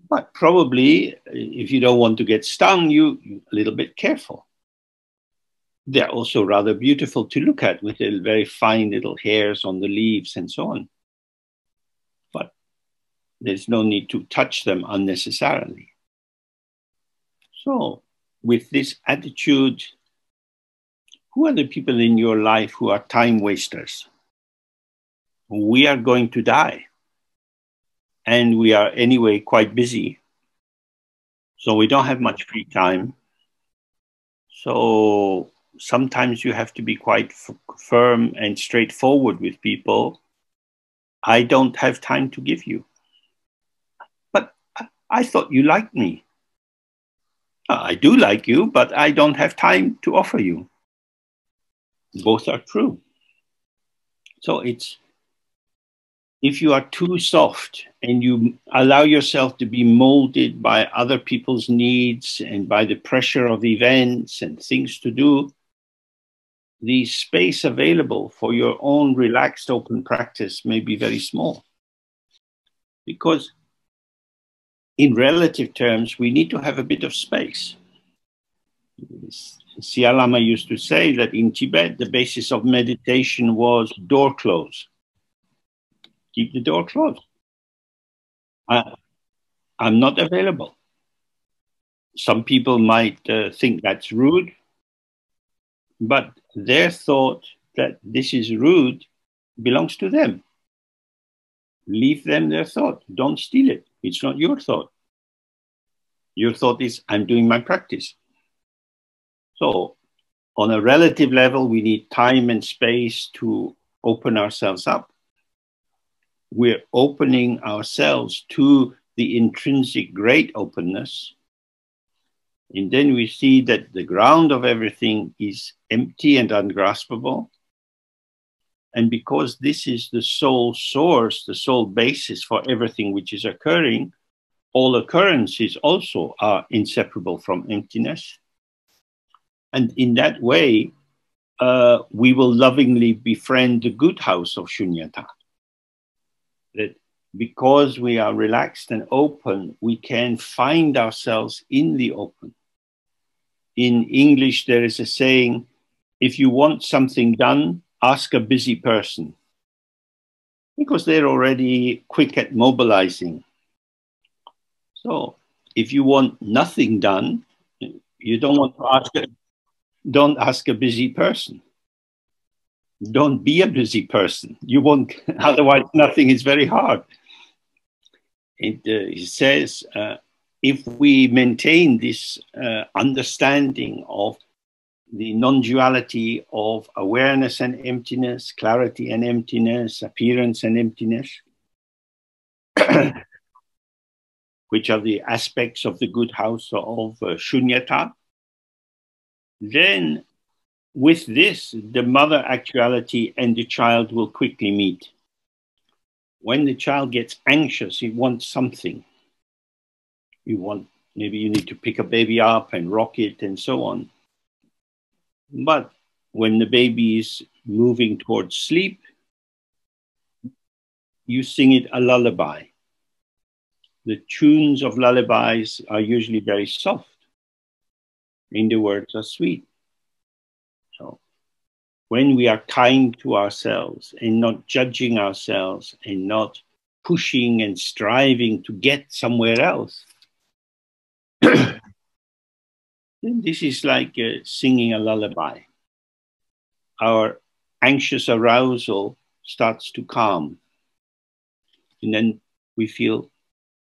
but probably uh, if you don't want to get stung, you a little bit careful. They're also rather beautiful to look at with the very fine little hairs on the leaves and so on. But there's no need to touch them unnecessarily. So, with this attitude, who are the people in your life who are time wasters? We are going to die. And we are anyway quite busy. So we don't have much free time. So sometimes you have to be quite firm and straightforward with people. I don't have time to give you. But I, I thought you liked me. Uh, I do like you, but I don't have time to offer you both are true. So it's if you are too soft and you allow yourself to be molded by other people's needs and by the pressure of events and things to do, the space available for your own relaxed open practice may be very small. Because in relative terms, we need to have a bit of space. CR Lama used to say that in Tibet, the basis of meditation was door closed. Keep the door closed. I, I'm not available. Some people might uh, think that's rude, but their thought that this is rude belongs to them. Leave them their thought. Don't steal it. It's not your thought. Your thought is, I'm doing my practice. So, on a relative level, we need time and space to open ourselves up. We're opening ourselves to the intrinsic great openness. And then we see that the ground of everything is empty and ungraspable. And because this is the sole source, the sole basis for everything which is occurring, all occurrences also are inseparable from emptiness. And in that way, uh, we will lovingly befriend the good house of Shunyata. That because we are relaxed and open, we can find ourselves in the open. In English, there is a saying if you want something done, ask a busy person, because they're already quick at mobilizing. So if you want nothing done, you don't want to ask a, don't ask a busy person. Don't be a busy person. You won't, otherwise, nothing is very hard. It, uh, it says uh, if we maintain this uh, understanding of the non duality of awareness and emptiness, clarity and emptiness, appearance and emptiness, which are the aspects of the good house of uh, shunyata, then with this, the mother actuality and the child will quickly meet. When the child gets anxious, he wants something. You want, maybe you need to pick a baby up and rock it and so on. But when the baby is moving towards sleep, you sing it a lullaby. The tunes of lullabies are usually very soft, and the words are sweet So when we are kind to ourselves and not judging ourselves and not pushing and striving to get somewhere else, this is like uh, singing a lullaby. Our anxious arousal starts to calm. And then we feel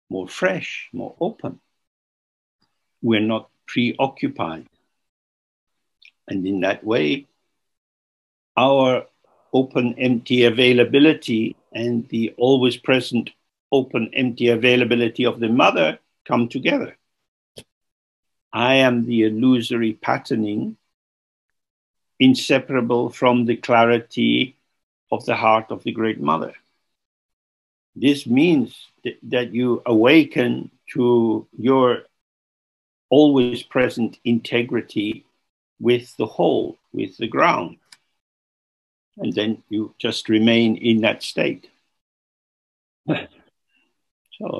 more fresh, more open. We're not preoccupied. And in that way, our open empty availability and the always present open empty availability of the mother come together. I am the illusory patterning, inseparable from the clarity of the heart of the Great Mother. This means th- that you awaken to your always present integrity with the whole, with the ground and then you just remain in that state. so,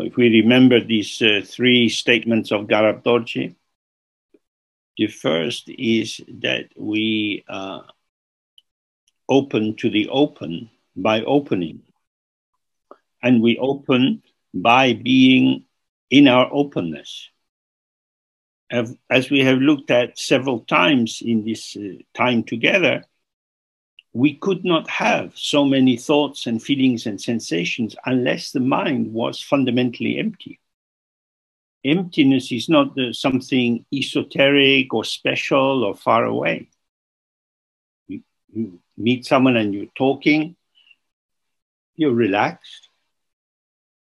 if we remember these uh, three statements of Garab Dorje, the first is that we uh, open to the open by opening, and we open by being in our openness. As we have looked at several times in this uh, time together, we could not have so many thoughts and feelings and sensations unless the mind was fundamentally empty. Emptiness is not the, something esoteric or special or far away. You, you meet someone and you're talking, you're relaxed.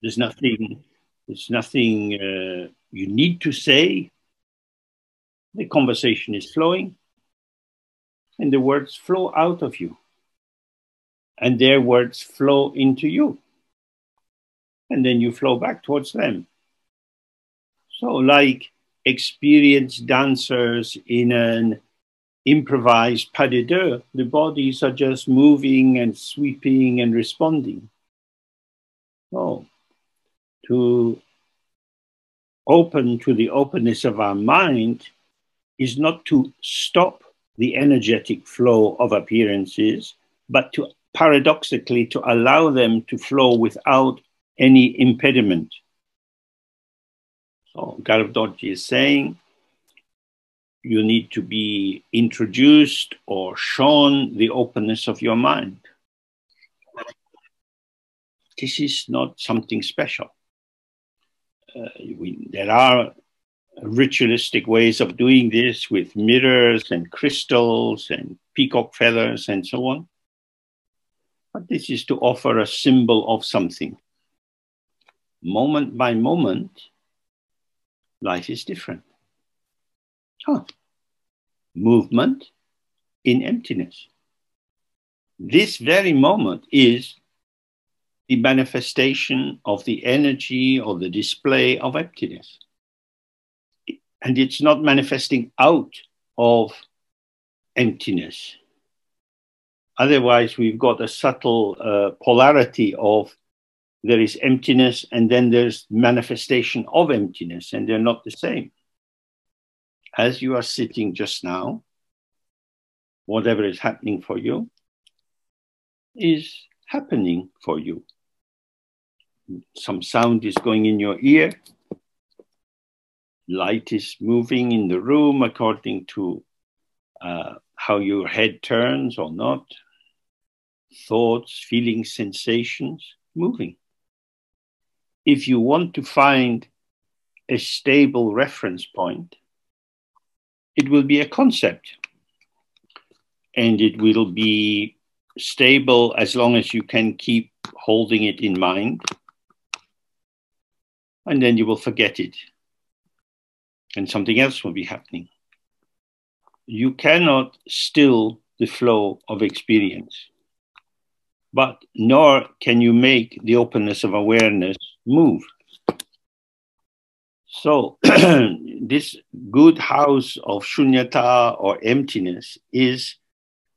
There's nothing, there's nothing uh, you need to say. The conversation is flowing, and the words flow out of you and their words flow into you. And then you flow back towards them. So, like experienced dancers in an improvised pas de deux, the bodies are just moving and sweeping and responding. So, to open to the openness of our mind is not to stop the energetic flow of appearances, but to paradoxically to allow them to flow without any impediment. So Garab Dorje is saying you need to be introduced or shown the openness of your mind. This is not something special. Uh, we, there are ritualistic ways of doing this with mirrors and crystals and peacock feathers and so on. But this is to offer a symbol of something. Moment by moment, life is different. Huh. Movement in emptiness. This very moment is the manifestation of the energy or the display of emptiness. And it's not manifesting out of emptiness. Otherwise, we've got a subtle uh, polarity of there is emptiness and then there's manifestation of emptiness, and they're not the same. As you are sitting just now, whatever is happening for you is happening for you. Some sound is going in your ear, light is moving in the room according to uh, how your head turns or not, thoughts, feelings, sensations moving. If you want to find a stable reference point, it will be a concept and it will be stable as long as you can keep holding it in mind. And then you will forget it and something else will be happening. You cannot still the flow of experience, but nor can you make the openness of awareness move. So, this good house of shunyata or emptiness is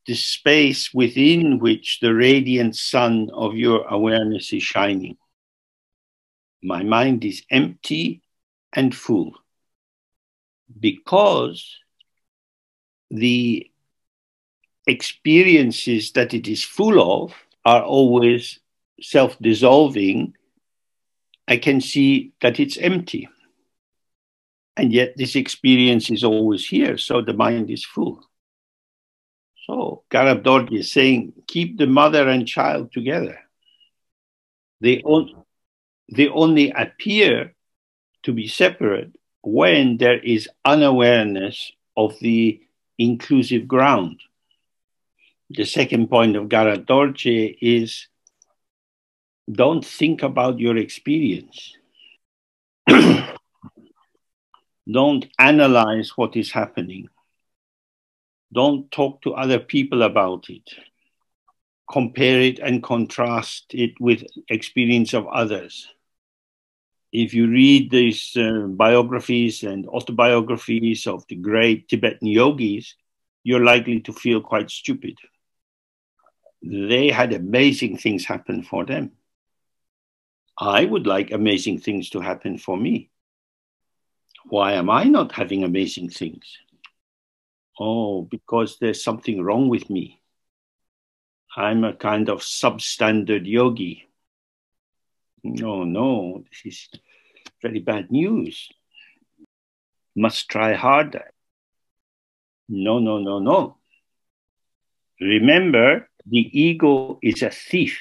the space within which the radiant sun of your awareness is shining. My mind is empty and full because the experiences that it is full of are always self dissolving, I can see that it's empty. And yet, this experience is always here, so the mind is full. So, Garab Dorje is saying, keep the mother and child together. They, on, they only appear to be separate when there is unawareness of the inclusive ground. The second point of Garab is don't think about your experience. don't analyze what is happening. Don't talk to other people about it. Compare it and contrast it with experience of others if you read these uh, biographies and autobiographies of the great Tibetan yogis, you're likely to feel quite stupid. They had amazing things happen for them. I would like amazing things to happen for me. Why am I not having amazing things? Oh, because there's something wrong with me. I'm a kind of substandard yogi. No, no, this is very bad news. Must try harder. No, no, no, no. Remember, the ego is a thief.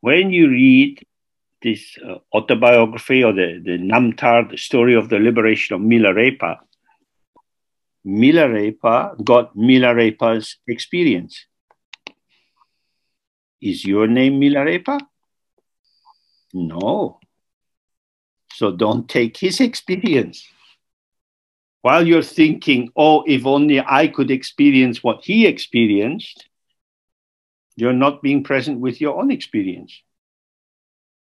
When you read this uh, autobiography or the, the Namtar, the story of the liberation of Milarepa, Milarepa got Milarepa's experience. Is your name Milarepa? No. So don't take his experience. While you're thinking, oh, if only I could experience what he experienced, you're not being present with your own experience.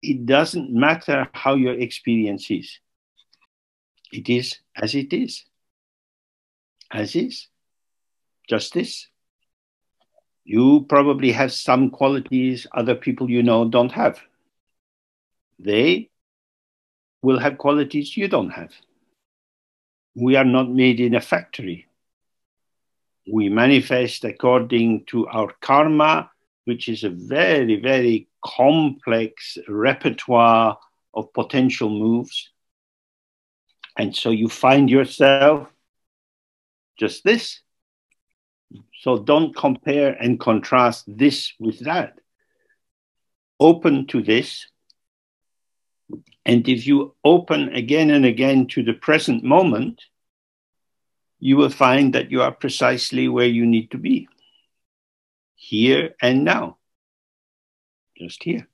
It doesn't matter how your experience is, it is as it is. As is. Just this. You probably have some qualities other people you know don't have. They will have qualities you don't have. we are not made in a factory. We manifest according to our karma, which is a very, very complex repertoire of potential moves. And so you find yourself just this. So don't compare and contrast this with that. Open to this. And if you open again and again to the present moment, you will find that you are precisely where you need to be here and now, just here.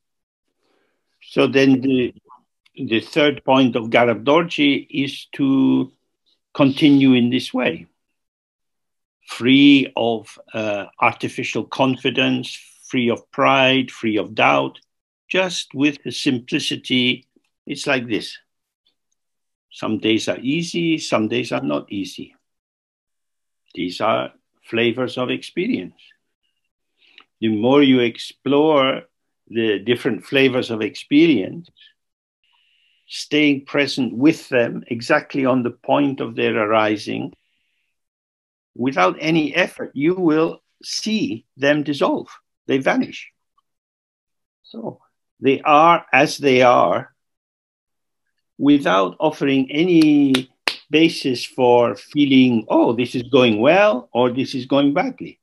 So then the, the third point of Garab Dorje is to continue in this way, free of uh, artificial confidence, free of pride, free of doubt, just with the simplicity. It's like this. Some days are easy, some days are not easy. These are flavors of experience. The more you explore the different flavors of experience, staying present with them exactly on the point of their arising, without any effort, you will see them dissolve. They vanish. So they are as they are without offering any basis for feeling, oh, this is going well or this is going badly.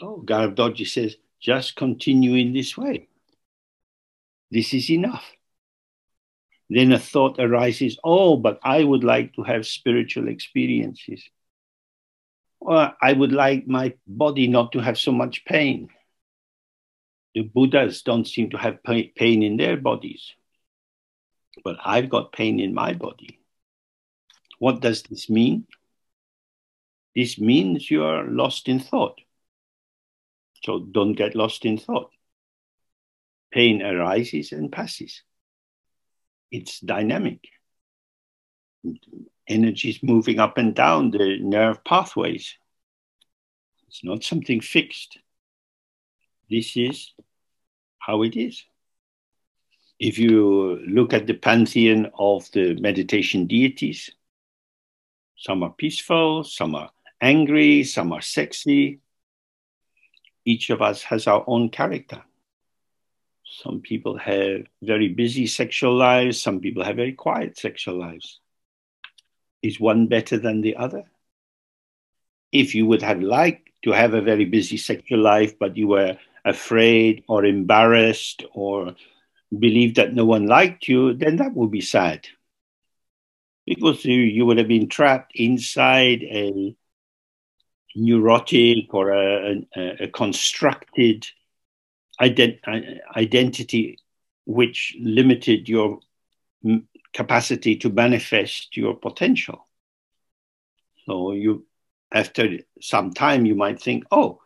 Oh, Garab Dorje says, just continue in this way. This is enough. Then a thought arises, oh, but I would like to have spiritual experiences. Or I would like my body not to have so much pain. The Buddhas don't seem to have pain in their bodies, but I've got pain in my body. What does this mean? This means you are lost in thought. So don't get lost in thought. Pain arises and passes. It's dynamic. Energy is moving up and down the nerve pathways. It's not something fixed. This is how it is. If you look at the pantheon of the meditation deities, some are peaceful, some are angry, some are sexy. Each of us has our own character. Some people have very busy sexual lives, some people have very quiet sexual lives. Is one better than the other? If you would have liked to have a very busy sexual life, but you were afraid or embarrassed or believed that no one liked you, then that would be sad because you, you would have been trapped inside a neurotic or a, a, a constructed ident- uh, identity which limited your capacity to manifest your potential. So you, after some time, you might think, "Oh,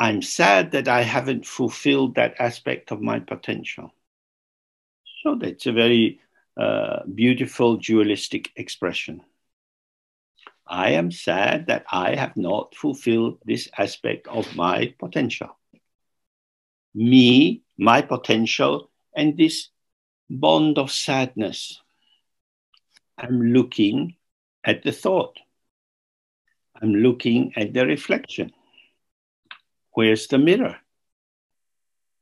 I'm sad that I haven't fulfilled that aspect of my potential." So that's a very uh, beautiful dualistic expression. I am sad that I have not fulfilled this aspect of my potential. Me, my potential, and this bond of sadness. I'm looking at the thought. I'm looking at the reflection. Where's the mirror?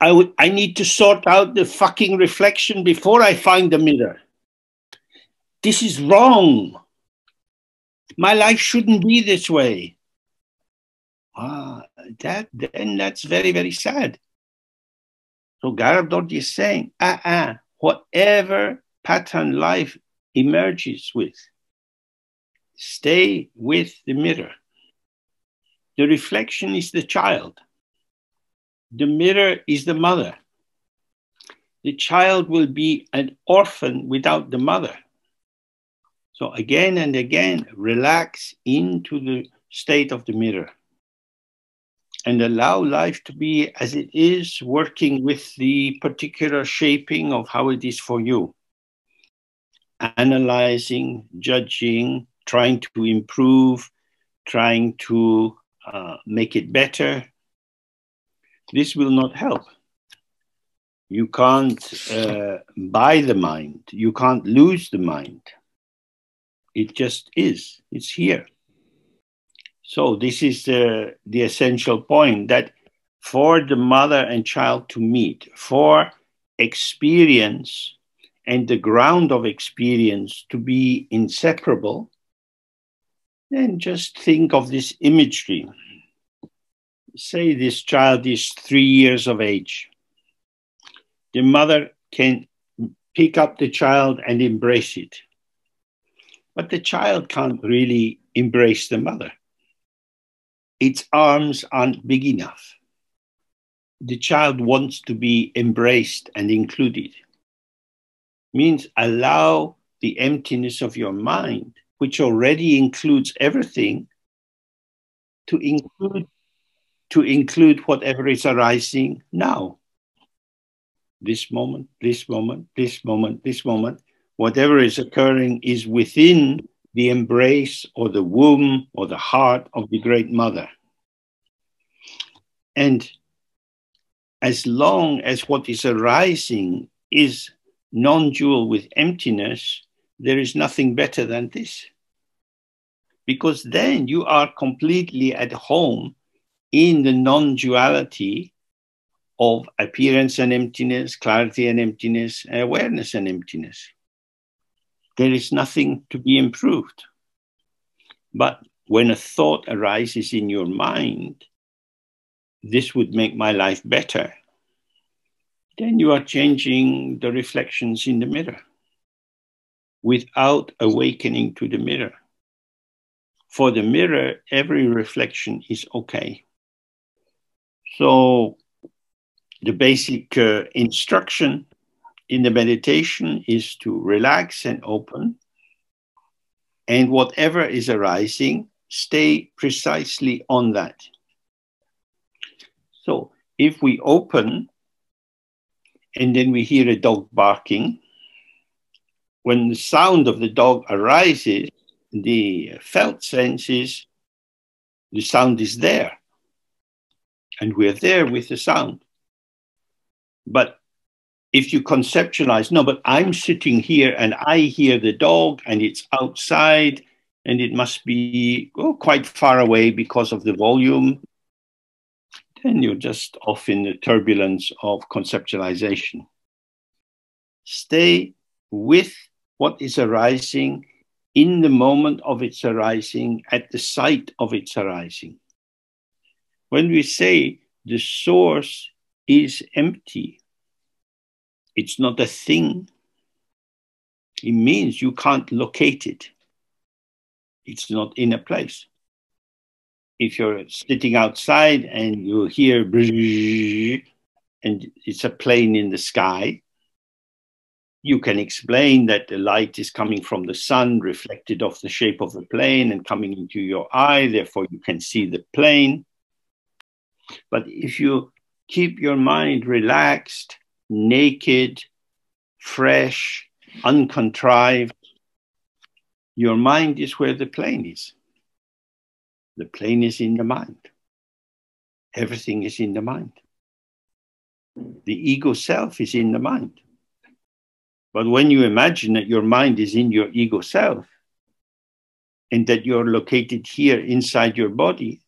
I would I need to sort out the fucking reflection before I find the mirror. This is wrong. My life shouldn't be this way. Ah, that then that's very, very sad. So Garab Dorje is saying, ah, ah, whatever pattern life emerges with, stay with the mirror. The reflection is the child. The mirror is the mother. The child will be an orphan without the mother. So again and again, relax into the state of the mirror and allow life to be as it is, working with the particular shaping of how it is for you. Analyzing, judging, trying to improve, trying to uh, make it better. This will not help. You can't uh, buy the mind, you can't lose the mind It just is. It's here. So this is the essential point that for the mother and child to meet, for experience and the ground of experience to be inseparable, then just think of this imagery. Say this child is three years of age. The mother can pick up the child and embrace it. But the child can't really embrace the mother. Its arms aren't big enough. The child wants to be embraced and included. Means allow the emptiness of your mind, which already includes everything, to include to include whatever is arising now. This moment, this moment, this moment, this moment, whatever is occurring is within the embrace or the womb or the heart of the great mother. And as long as what is arising is non dual with emptiness, there is nothing better than this. Because then you are completely at home in the non duality of appearance and emptiness, clarity and emptiness, awareness and emptiness. There is nothing to be improved. But when a thought arises in your mind, this would make my life better, then you are changing the reflections in the mirror without awakening to the mirror. For the mirror, every reflection is okay. So, the basic uh, instruction in the meditation is to relax and open. And whatever is arising, stay precisely on that. So if we open and then we hear a dog barking, when the sound of the dog arises, the felt senses, the sound is there. And we're there with the sound. But if you conceptualize, no, but I'm sitting here and I hear the dog and it's outside and it must be oh, quite far away because of the volume, then you're just off in the turbulence of conceptualization. Stay with what is arising in the moment of its arising, at the site of its arising. When we say the source is empty, it's not a thing. It means you can't locate it. It's not in a place. If you're sitting outside and you hear and it's a plane in the sky, you can explain that the light is coming from the sun, reflected off the shape of the plane and coming into your eye, therefore you can see the plane. But if you keep your mind relaxed naked, fresh, uncontrived. Your mind is where the plane is. The plane is in the mind. Everything is in the mind. The ego self is in the mind. But when you imagine that your mind is in your ego self and that you're located here inside your body,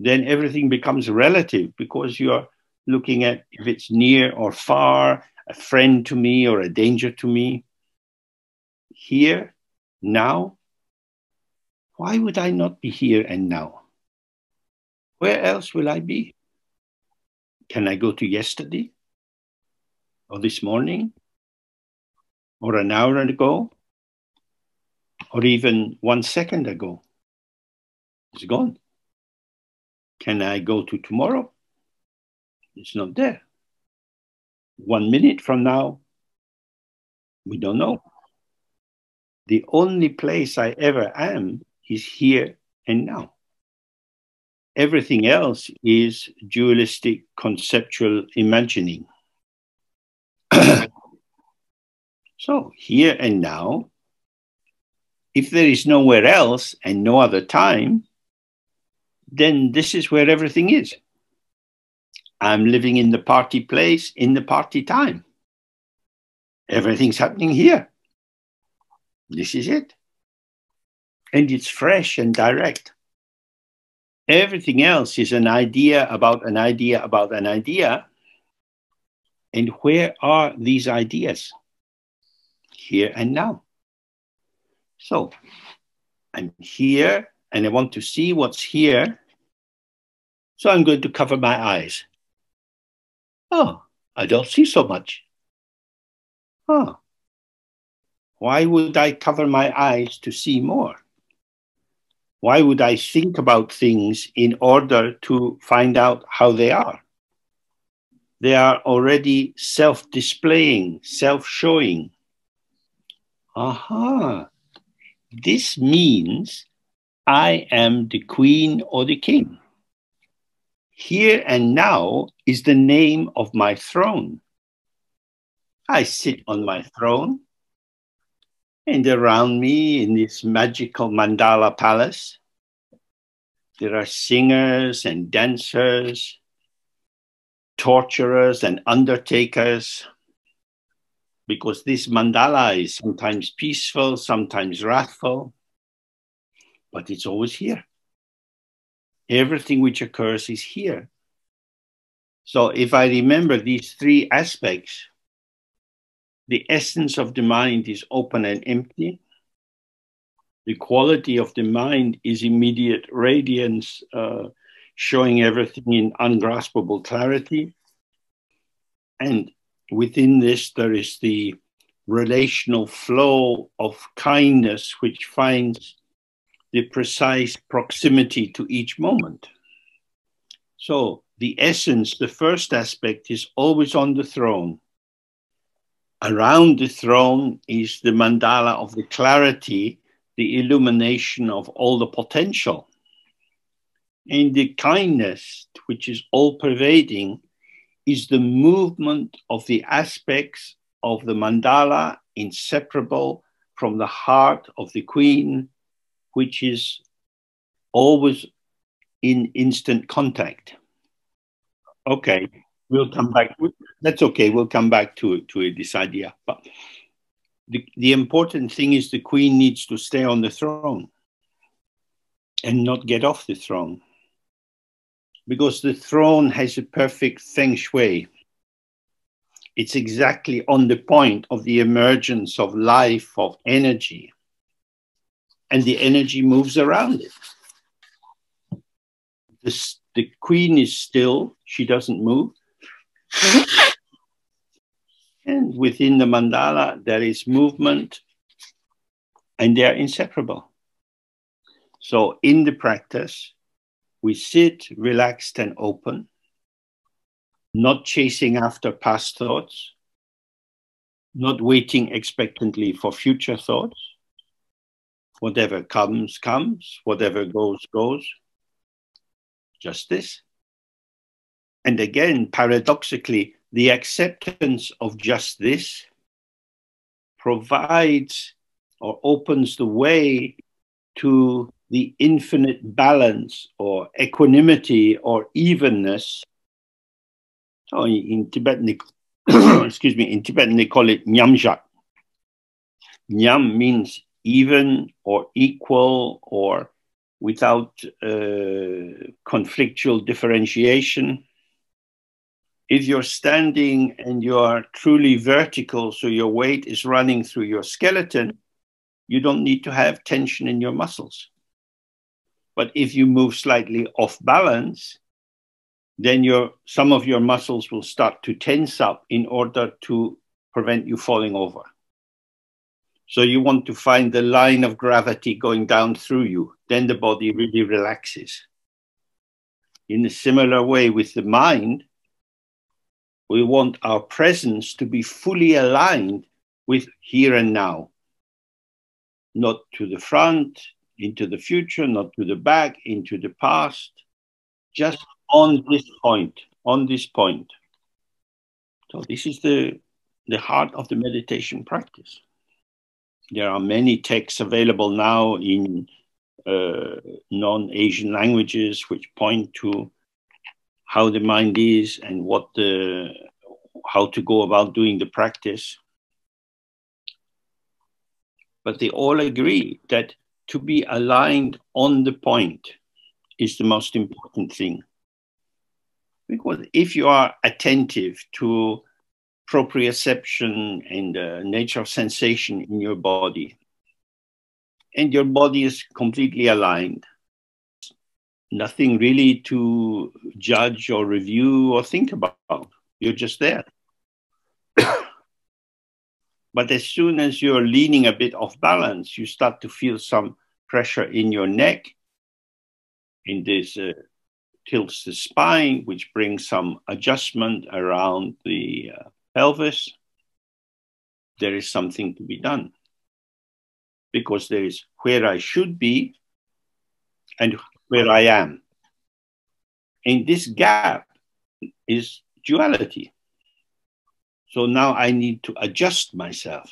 then everything becomes relative because you're looking at if it's near or far, a friend to me or a danger to me. Here, now, why would I not be here and now? Where else will I be? Can I go to yesterday? Or this morning? Or an hour ago? Or even one second ago? It's gone. Can I go to tomorrow? It's not there. One minute from now, we don't know. The only place I ever am is here and now. Everything else is dualistic conceptual imagining. so, here and now, if there is nowhere else and no other time, then this is where everything is. I'm living in the party place in the party time. Everything's happening here. This is it. and it's fresh and direct. Everything else is an idea about an idea about an idea. And where are these ideas? Here and now. So I'm here and I want to see what's here. So I'm going to cover my eyes. Oh, I don't see so much. Oh, why would I cover my eyes to see more? Why would I think about things in order to find out how they are? They are already self displaying, self showing. Aha, this means I am the queen or the king. Here and now is the name of my throne. I sit on my throne and around me in this magical mandala palace, there are singers and dancers, torturers and undertakers, because this mandala is sometimes peaceful, sometimes wrathful, but it's always here. Everything which occurs is here. So if I remember these three aspects, the essence of the mind is open and empty. The quality of the mind is immediate radiance, uh, showing everything in ungraspable clarity. And within this, there is the relational flow of kindness, which finds the precise proximity to each moment. So, the essence, the first aspect, is always on the throne Around the throne is the mandala of the clarity, the illumination of all the potential. And the kindness, which is all pervading, is the movement of the aspects of the mandala inseparable from the heart of the queen, which is always in instant contact. Okay, we'll come back. That's okay. We'll come back to to this idea. But the, the important thing is the queen needs to stay on the throne and not get off the throne because the throne has a perfect feng shui. It's exactly on the point of the emergence of life, of energy, and the energy moves around it. The, the queen is still, she doesn't move. And within the mandala, there is movement and they are inseparable. So in the practice, we sit relaxed and open, not chasing after past thoughts, not waiting expectantly for future thoughts. Whatever comes, comes. Whatever goes, goes. Just this. And again, paradoxically, the acceptance of just this provides or opens the way to the infinite balance or equanimity or evenness. Oh, in Tibetan, excuse me, in Tibetan they call it nyamjak. Nyam means even or equal or without uh, conflictual differentiation if you're standing and you are truly vertical, so your weight is running through your skeleton, you don't need to have tension in your muscles. But if you move slightly off balance, then your some of your muscles will start to tense up in order to prevent you falling over. So you want to find the line of gravity going down through you, then the body really relaxes. In a similar way with the mind, we want our presence to be fully aligned with here and now, not to the front, into the future, not to the back, into the past, just on this point, on this point. So this is the, the heart of the meditation practice. There are many texts available now in uh, non-Asian languages which point to how the mind is and what the how to go about doing the practice but they all agree that to be aligned on the point is the most important thing. Because if you are attentive to proprioception and the nature of sensation in your body, and your body is completely aligned, nothing really to judge or review or think about. You're just there. But as soon as you're leaning a bit off balance, you start to feel some pressure in your neck. In this uh, tilts the spine, which brings some adjustment around the uh, pelvis. There is something to be done because there is where I should be and where I am. And this gap is duality. So now I need to adjust myself.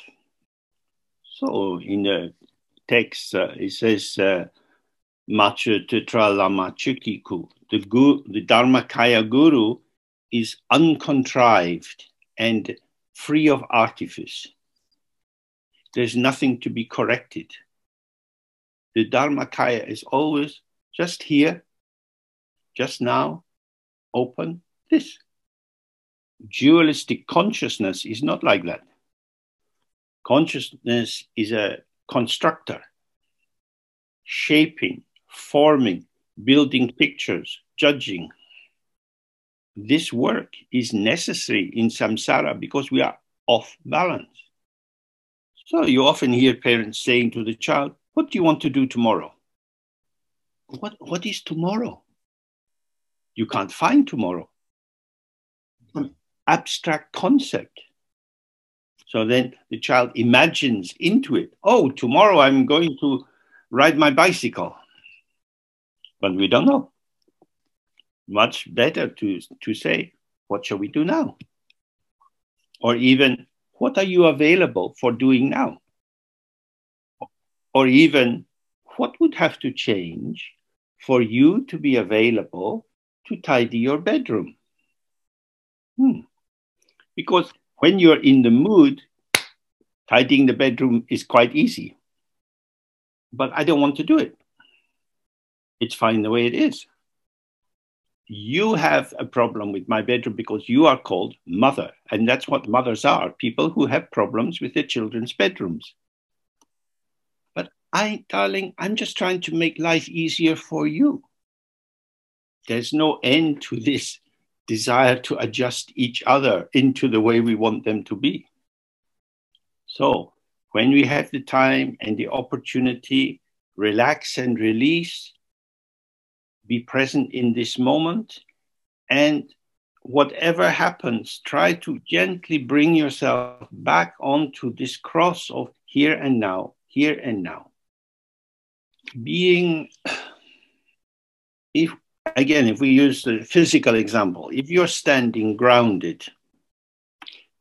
So in the text, uh, it says, uh, Macha Titra Lama Chikiku. The, gu- the Dharmakaya Guru is uncontrived and free of artifice. There's nothing to be corrected. The Dharmakaya is always just here, just now, open, this. Dualistic consciousness is not like that. Consciousness is a constructor, shaping, forming, building pictures, judging. This work is necessary in samsara because we are off balance. So you often hear parents saying to the child, What do you want to do tomorrow? What, what is tomorrow? You can't find tomorrow. Abstract concept. So then the child imagines into it, oh, tomorrow I'm going to ride my bicycle. But we don't know. Much better to, to say, what shall we do now? Or even, what are you available for doing now? Or even, what would have to change for you to be available to tidy your bedroom? Hmm. Because when you're in the mood, tidying the bedroom is quite easy. But I don't want to do it. It's fine the way it is. You have a problem with my bedroom because you are called mother. And that's what mothers are people who have problems with their children's bedrooms. But I, darling, I'm just trying to make life easier for you. There's no end to this desire to adjust each other into the way we want them to be. So, when we have the time and the opportunity, relax and release, be present in this moment, and whatever happens, try to gently bring yourself back onto this cross of here and now, here and now. Being, if again, if we use the physical example, if you're standing grounded,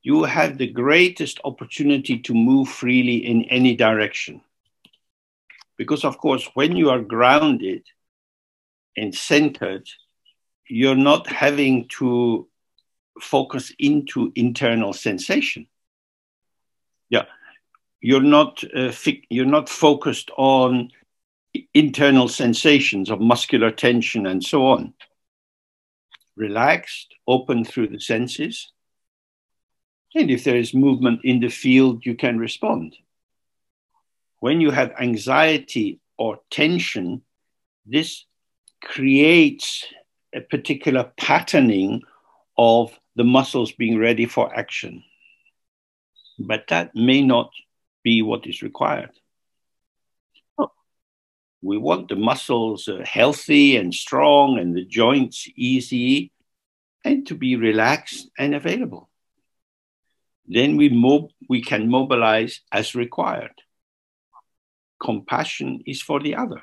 you have the greatest opportunity to move freely in any direction. Because, of course, when you are grounded and centered, you're not having to focus into internal sensation. Yeah, you're not uh, you're not focused on internal sensations of muscular tension and so on. Relaxed, open through the senses. And if there is movement in the field, you can respond. When you have anxiety or tension, this creates a particular patterning of the muscles being ready for action. But that may not be what is required. We want the muscles uh, healthy and strong and the joints easy and to be relaxed and available. Then we, mob- we can mobilize as required. Compassion is for the other.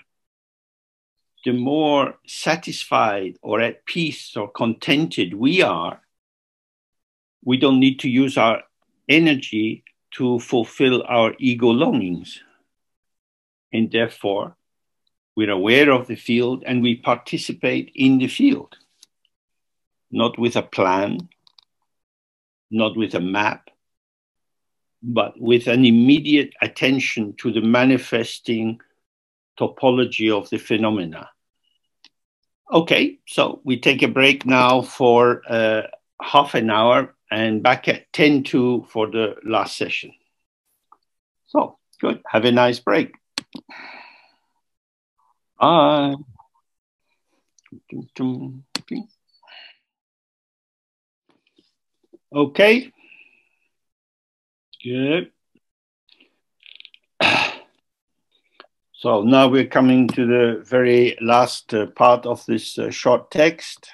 The more satisfied or at peace or contented we are, we don't need to use our energy to fulfill our ego longings. And therefore, we're aware of the field and we participate in the field, not with a plan, not with a map, but with an immediate attention to the manifesting topology of the phenomena. Okay, so we take a break now for uh, half an hour and back at 10 to for the last session. So, good. Have a nice break. Bye. Okay. Good. So now we're coming to the very last uh, part of this uh, short text.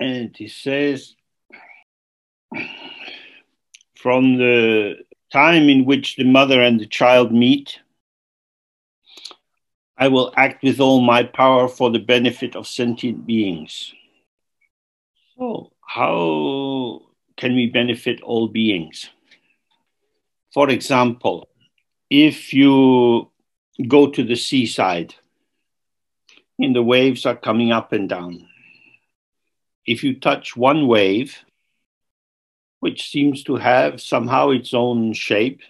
And he says, from the time in which the mother and the child meet, I will act with all my power for the benefit of sentient beings. So, how can we benefit all beings? For example, if you go to the seaside and the waves are coming up and down, if you touch one wave, which seems to have somehow its own shape,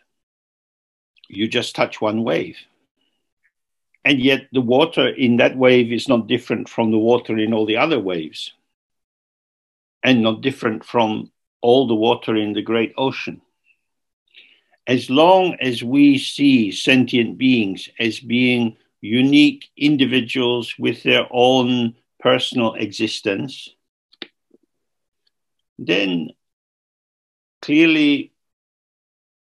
you just touch one wave. And yet the water in that wave is not different from the water in all the other waves, and not different from all the water in the great ocean as long as we see sentient beings as being unique individuals with their own personal existence, then clearly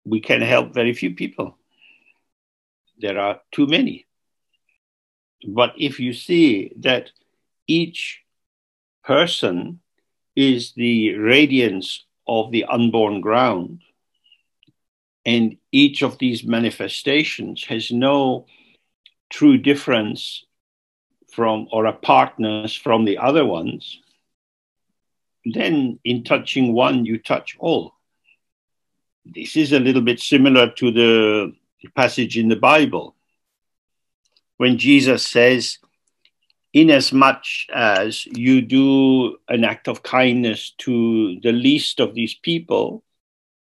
we can help very few people. There are too many. But if you see that each person is the radiance of the unborn ground, and each of these manifestations has no true difference from or apartness from the other ones, then in touching one, you touch all. This is a little bit similar to the passage in the Bible when Jesus says, Inasmuch as you do an act of kindness to the least of these people,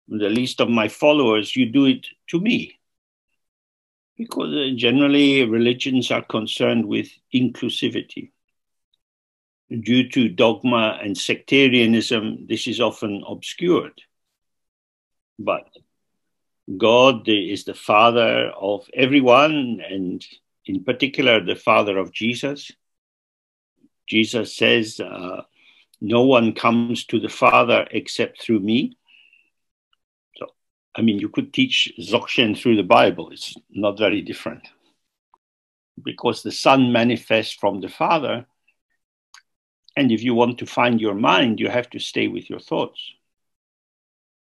the least of my followers, you do it to me. Because uh, generally religions are concerned with inclusivity. Due to dogma and sectarianism, this is often obscured. But God is the Father of everyone, and in particular, the Father of Jesus. Jesus says, uh, No one comes to the Father except through me. So, I mean, you could teach Dzogchen through the Bible. It's not very different. Because the Son manifests from the Father. And if you want to find your mind, you have to stay with your thoughts.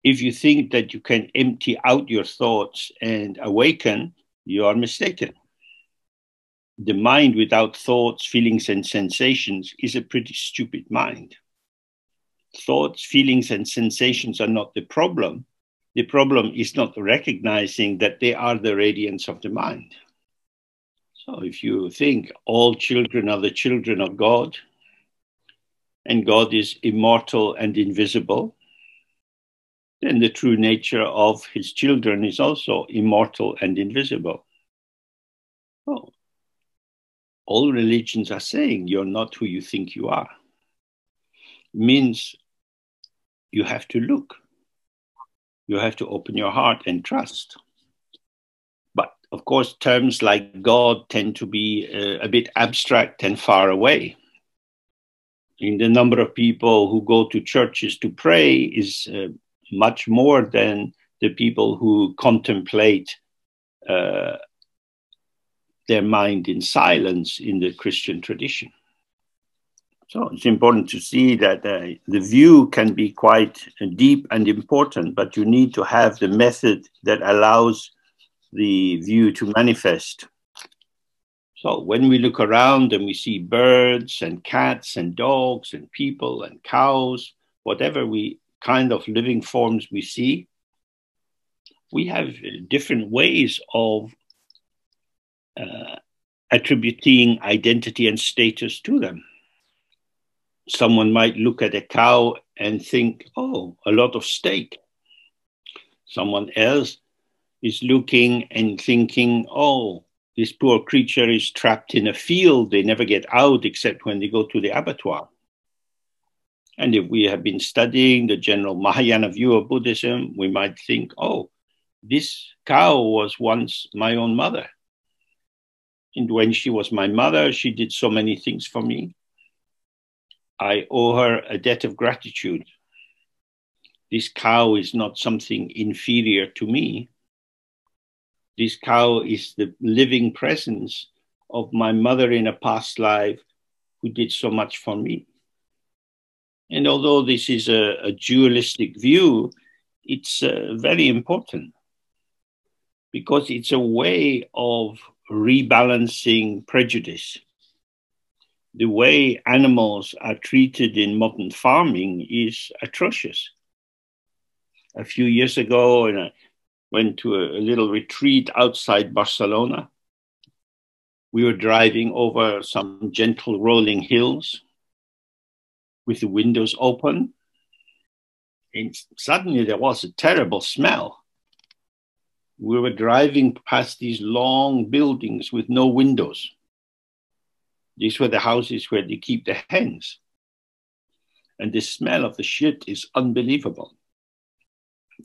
If you think that you can empty out your thoughts and awaken, you are mistaken. The mind without thoughts, feelings, and sensations is a pretty stupid mind. Thoughts, feelings, and sensations are not the problem the problem is not recognizing that they are the radiance of the mind. So if you think all children are the children of God, and God is immortal and invisible, then the true nature of his children is also immortal and invisible. Oh, all religions are saying you're not who you think you are. Means you have to look you have to open your heart and trust. But of course, terms like God tend to be uh, a bit abstract and far away. In the number of people who go to churches to pray is uh, much more than the people who contemplate uh, their mind in silence in the Christian tradition. So it's important to see that uh, the view can be quite uh, deep and important, but you need to have the method that allows the view to manifest. So when we look around and we see birds and cats and dogs and people and cows, whatever we kind of living forms we see, we have different ways of uh, attributing identity and status to them someone might look at a cow and think, oh, a lot of steak. Someone else is looking and thinking, oh, this poor creature is trapped in a field. They never get out except when they go to the abattoir. And if we have been studying the general Mahayana view of Buddhism, we might think, oh, this cow was once my own mother. And when she was my mother, she did so many things for me. I owe her a debt of gratitude. This cow is not something inferior to me. This cow is the living presence of my mother in a past life who did so much for me. And although this is a, a dualistic view, it's uh, very important because it's a way of rebalancing prejudice. The way animals are treated in modern farming is atrocious. A few years ago, and I went to a, a little retreat outside Barcelona. We were driving over some gentle rolling hills with the windows open. And suddenly there was a terrible smell. We were driving past these long buildings with no windows. These were the houses where they keep the hens. And the smell of the shit is unbelievable.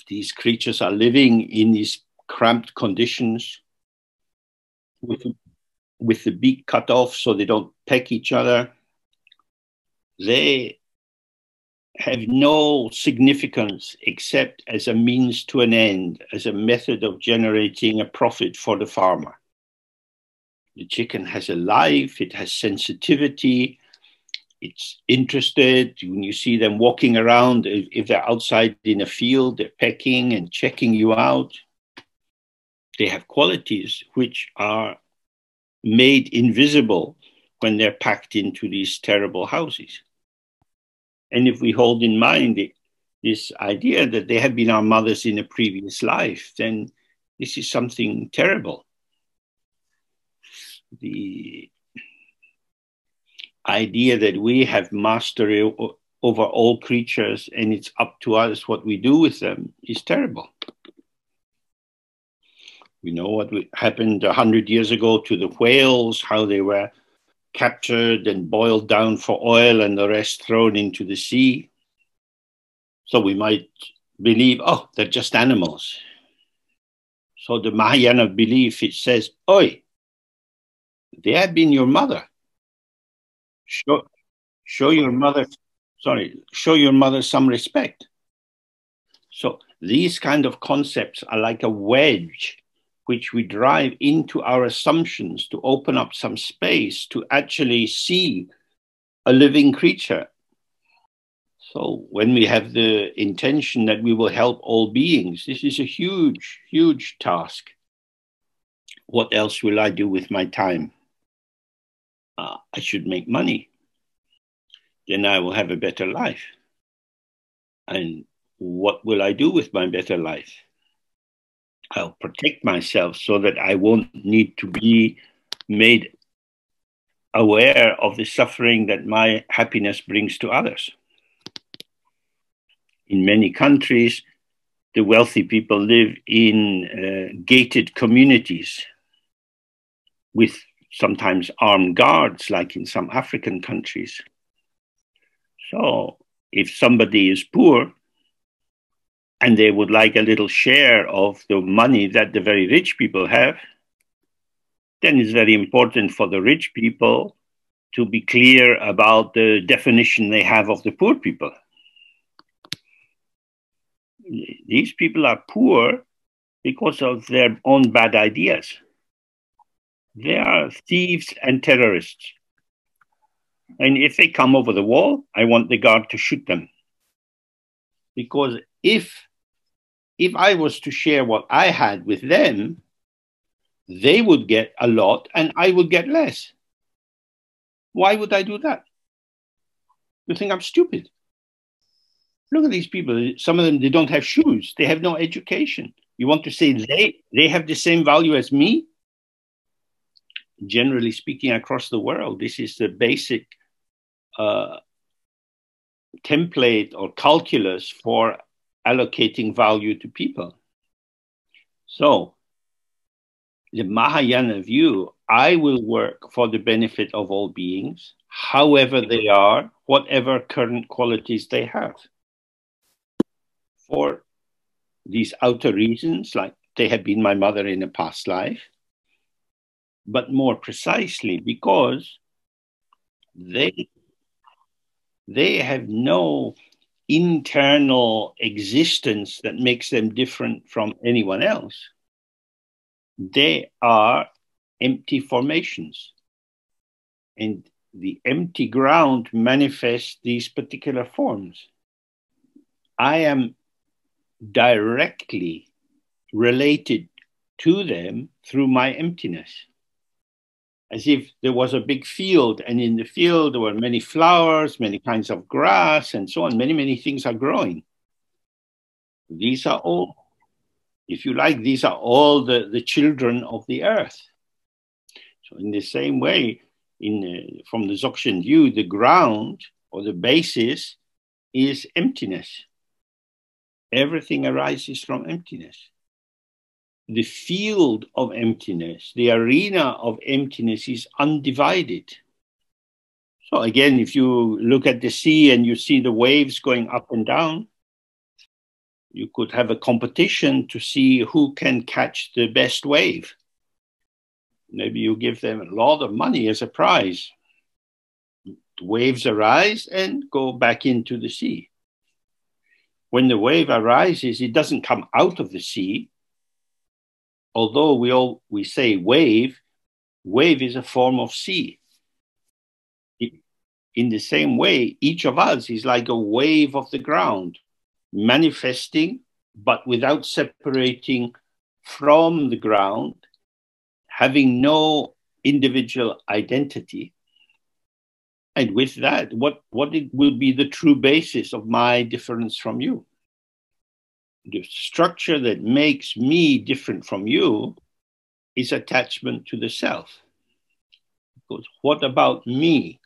These creatures are living in these cramped conditions with, with the beak cut off so they don't peck each other they have no significance except as a means to an end, as a method of generating a profit for the farmer. The chicken has a life, it has sensitivity, it's interested. When you see them walking around, if they're outside in a field, they're pecking and checking you out. They have qualities which are made invisible when they're packed into these terrible houses. And if we hold in mind the, this idea that they have been our mothers in a previous life, then this is something terrible. The idea that we have mastery over all creatures and it's up to us what we do with them is terrible. We know what happened a hundred years ago to the whales, how they were captured and boiled down for oil and the rest thrown into the sea. So we might believe, oh, they're just animals. So the Mahayana belief, it says, oi, they have been your mother. Show, show your mother, sorry, show your mother some respect. So these kind of concepts are like a wedge which we drive into our assumptions to open up some space to actually see a living creature. So, when we have the intention that we will help all beings, this is a huge, huge task. What else will I do with my time? Uh, I should make money. Then I will have a better life. And what will I do with my better life? I'll protect myself so that I won't need to be made aware of the suffering that my happiness brings to others. In many countries, the wealthy people live in uh, gated communities with sometimes armed guards, like in some African countries. So, if somebody is poor, and they would like a little share of the money that the very rich people have, then it's very important for the rich people to be clear about the definition they have of the poor people. These people are poor because of their own bad ideas. They are thieves and terrorists. And if they come over the wall, I want the guard to shoot them. Because if if I was to share what I had with them, they would get a lot and I would get less. Why would I do that? You think I'm stupid? Look at these people. Some of them they don't have shoes. They have no education. You want to say they they have the same value as me? Generally speaking, across the world, this is the basic uh, template or calculus for allocating value to people. So, the Mahayana view, I will work for the benefit of all beings, however they are, whatever current qualities they have. For these outer reasons, like they have been my mother in a past life, but more precisely because they they have no internal existence that makes them different from anyone else. They are empty formations. And the empty ground manifests these particular forms. I am directly related to them through my emptiness. As if there was a big field, and in the field there were many flowers, many kinds of grass, and so on. Many, many things are growing. These are all, if you like, these are all the, the children of the earth. So, in the same way, in, uh, from the Dzogchen view, the ground or the basis is emptiness. Everything arises from emptiness. The field of emptiness, the arena of emptiness is undivided. So, again, if you look at the sea and you see the waves going up and down, you could have a competition to see who can catch the best wave. Maybe you give them a lot of money as a prize. The waves arise and go back into the sea. When the wave arises, it doesn't come out of the sea. Although we all we say wave, wave is a form of sea. In the same way, each of us is like a wave of the ground, manifesting but without separating from the ground having no individual identity. And with that, what, what it will be the true basis of my difference from you? The structure that makes me different from you is attachment to the self. Because what about me?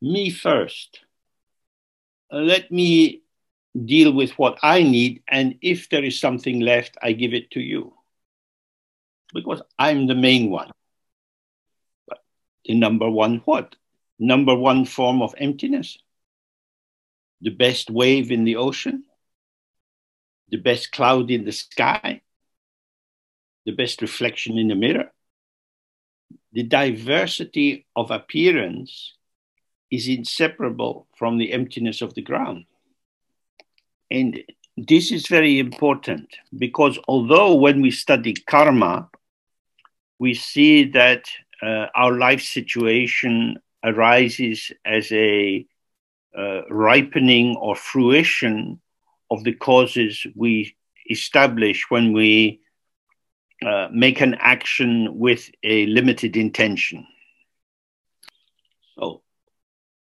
Me first. Uh, let me deal with what I need, and if there is something left, I give it to you because I'm the main one. But the number one what? Number one form of emptiness. The best wave in the ocean. The best cloud in the sky. The best reflection in the mirror. The diversity of appearance is inseparable from the emptiness of the ground. And this is very important because although when we study karma, we see that uh, our life situation arises as a uh, ripening or fruition of the causes we establish when we uh, make an action with a limited intention. So,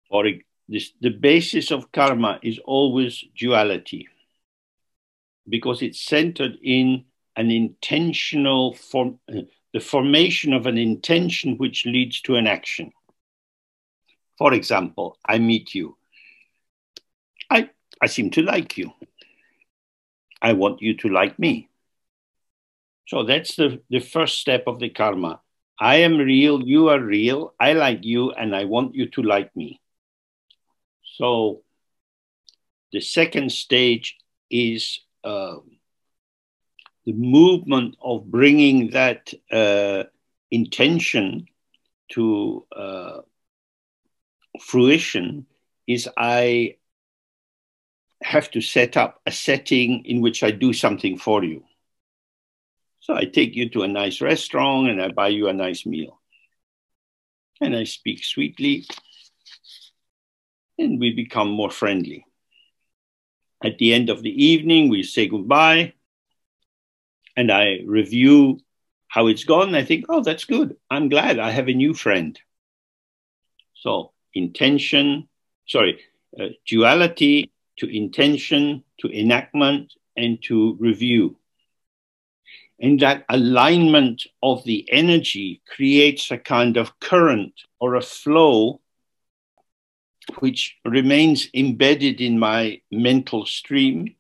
for this, the basis of karma is always duality because it's centered in an intentional form, the formation of an intention which leads to an action. For example, I meet you. I, seem to like you. I want you to like me. So that's the, the first step of the karma. I am real, you are real, I like you, and I want you to like me. So the second stage is uh, the movement of bringing that uh, intention to uh, fruition is I have to set up a setting in which I do something for you. So I take you to a nice restaurant and I buy you a nice meal. And I speak sweetly and we become more friendly. At the end of the evening, we say goodbye and I review how it's gone, I think, oh, that's good. I'm glad I have a new friend. So, intention, sorry, uh, duality to intention to enactment and to review. And that alignment of the energy creates a kind of current or a flow which remains embedded in my mental stream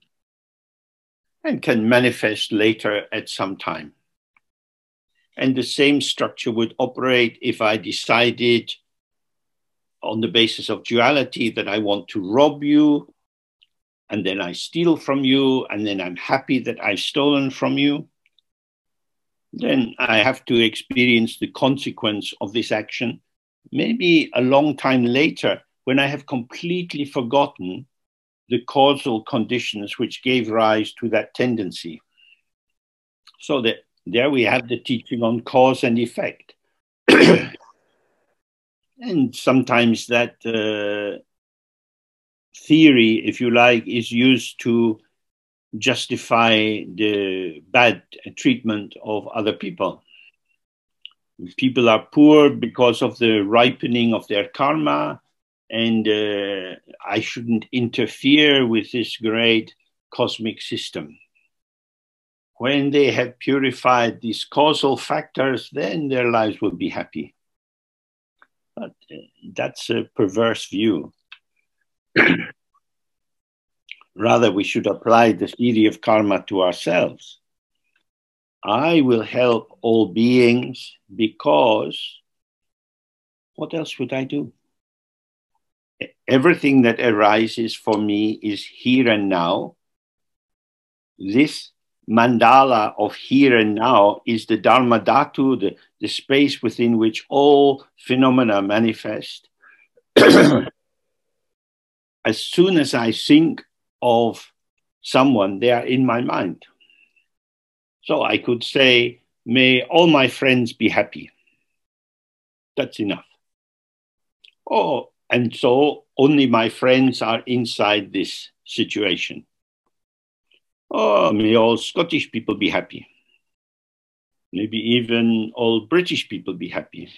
and can manifest later at some time. And the same structure would operate if I decided on the basis of duality that I want to rob you, and then I steal from you, and then I'm happy that I've stolen from you. Then I have to experience the consequence of this action, maybe a long time later when I have completely forgotten the causal conditions which gave rise to that tendency. So that there we have the teaching on cause and effect. and sometimes that uh, theory, if you like, is used to justify the bad treatment of other people. People are poor because of the ripening of their karma, and uh, I shouldn't interfere with this great cosmic system. When they have purified these causal factors, then their lives will be happy. But uh, that's a perverse view. Rather, we should apply the theory of karma to ourselves. I will help all beings because what else would I do? Everything that arises for me is here and now. This mandala of here and now is the Dharma Dhatu, the, the space within which all phenomena manifest. as soon as I think of someone, they are in my mind. So I could say, May all my friends be happy. That's enough. Oh, and so only my friends are inside this situation. Oh, may all Scottish people be happy. Maybe even all British people be happy.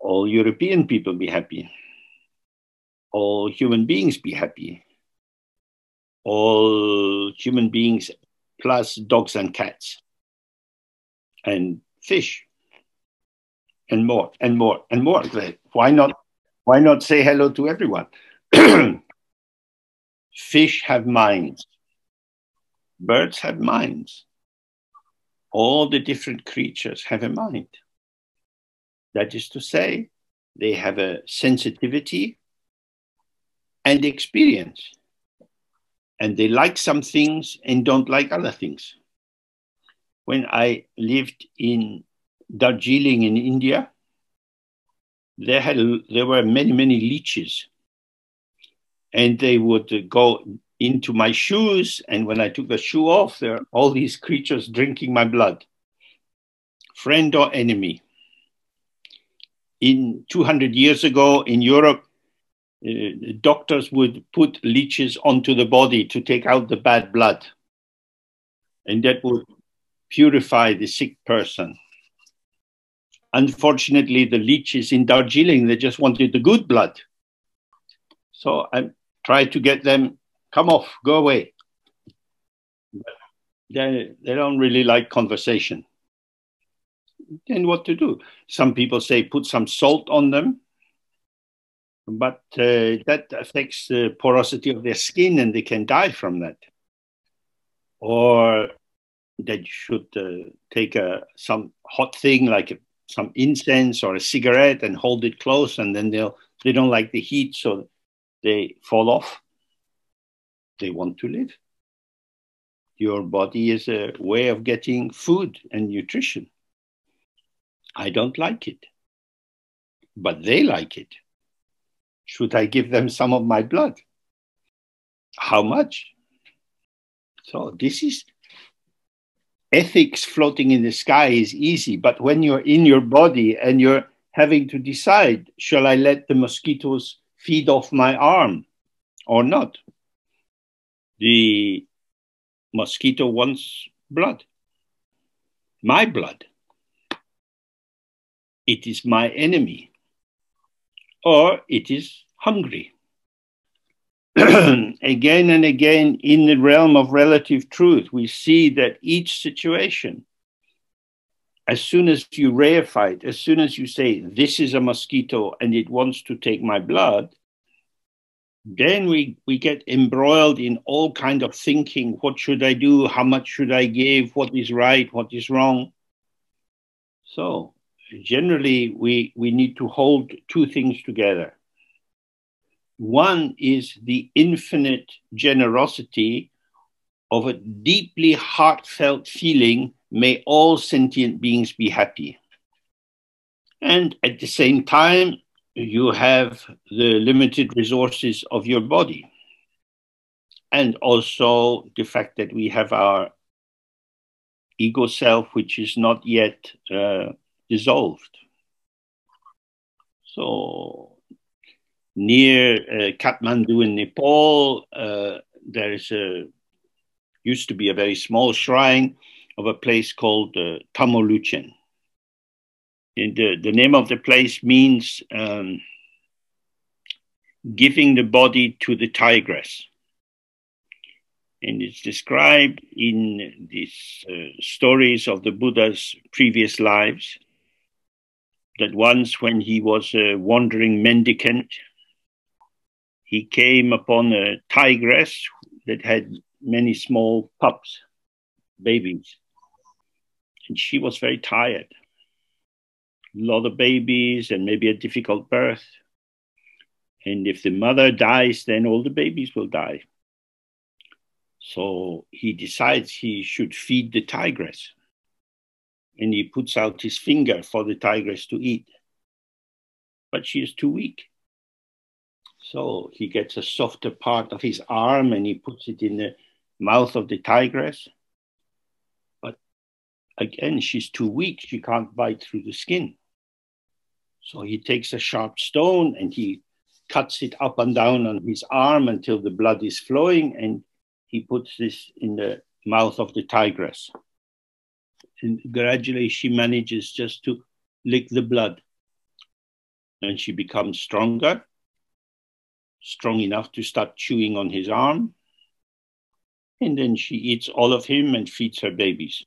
All European people be happy. All human beings be happy. All human beings plus dogs and cats and fish and more and more and more. Why not? Why not say hello to everyone? Fish have minds. Birds have minds. All the different creatures have a mind. That is to say, they have a sensitivity and experience. And they like some things and don't like other things. When I lived in Darjeeling in India, there had there were many many leeches, and they would go into my shoes. And when I took the shoe off, there all these creatures drinking my blood, friend or enemy. In 200 years ago in Europe, Uh, doctors would put leeches onto the body to take out the bad blood. And that would purify the sick person. Unfortunately, the leeches in Darjeeling, they just wanted the good blood. So I tried to get them come off, go away. They, they don't really like conversation. Then what to do? Some people say put some salt on them, but uh, that affects the porosity of their skin and they can die from that. Or that should uh, take a, some hot thing like some incense or a cigarette and hold it close, and then they'll they don't like the heat, so they fall off they want to live. Your body is a way of getting food and nutrition. I don't like it, but they like it. Should I give them some of my blood? How much? So, this is ethics floating in the sky is easy, but when you're in your body and you're having to decide, shall I let the mosquitoes feed off my arm or not? the mosquito wants blood, my blood. It is my enemy, or it is hungry. again and again, in the realm of relative truth, we see that each situation, as soon as you reify it, as soon as you say, This is a mosquito and it wants to take my blood, then we, we get embroiled in all kind of thinking. What should i do? How much should i give? What is right? What is wrong? So generally we we need to hold two things together one is the infinite generosity of a deeply heartfelt feeling may all sentient beings be happy and at the same time you have the limited resources of your body. And also the fact that we have our ego self, which is not yet uh, dissolved. So, near uh, Kathmandu in Nepal, uh, there is a used to be a very small shrine of a place called uh, Thamoluchen the, the name of the place means um, giving the body to the tigress. And it's described in these uh, stories of the Buddha's previous lives that once, when he was a wandering mendicant, he came upon a tigress that had many small pups, babies. And she was very tired A lot of babies and maybe a difficult birth. And if the mother dies, then all the babies will die. So he decides he should feed the tigress. And he puts out his finger for the tigress to eat. But she is too weak. So he gets a softer part of his arm and he puts it in the mouth of the tigress. But again, she's too weak. She can't bite through the skin. So he takes a sharp stone and he cuts it up and down on his arm until the blood is flowing, and he puts this in the mouth of the tigress. And gradually she manages just to lick the blood. And she becomes stronger, strong enough to start chewing on his arm. And then she eats all of him and feeds her babies.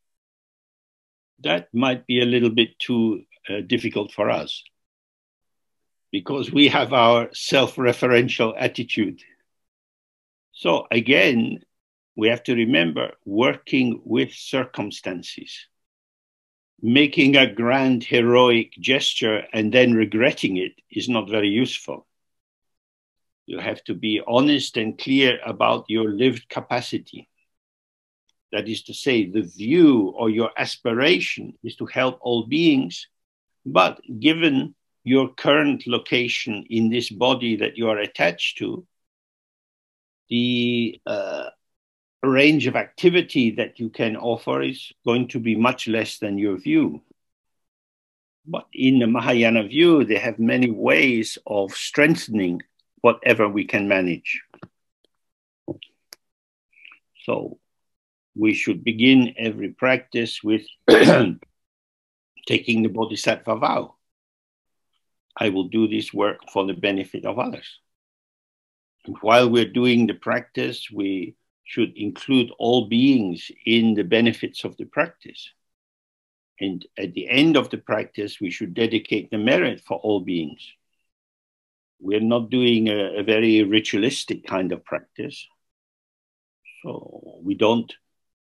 That might be a little bit too uh, difficult for us because we have our self referential attitude. So, again, we have to remember working with circumstances. Making a grand heroic gesture and then regretting it is not very useful. You have to be honest and clear about your lived capacity. That is to say, the view or your aspiration is to help all beings, but given your current location in this body that you are attached to, the uh, range of activity that you can offer is going to be much less than your view. But in the Mahayana view, they have many ways of strengthening whatever we can manage. So we should begin every practice with taking the Bodhisattva vow. I will do this work for the benefit of others. And while we're doing the practice, we should include all beings in the benefits of the practice. And at the end of the practice, we should dedicate the merit for all beings. We're not doing a, a very ritualistic kind of practice. So we don't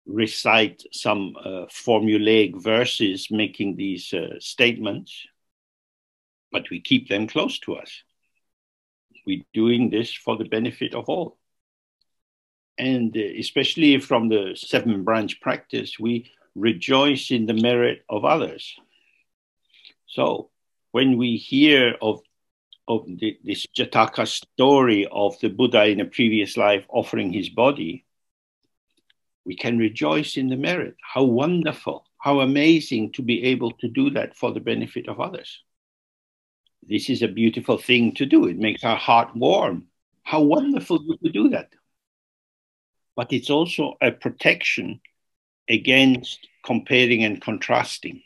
recite some uh, formulaic verses making these uh, statements but we keep them close to us. We're doing this for the benefit of all. And uh, especially from the seven branch practice, we rejoice in the merit of others. So when we hear of, of the, this Jataka story of the Buddha in a previous life offering his body, we can rejoice in the merit. How wonderful, how amazing to be able to do that for the benefit of others this is a beautiful thing to do. It makes our heart warm. How wonderful to do that. But it's also a protection against comparing and contrasting.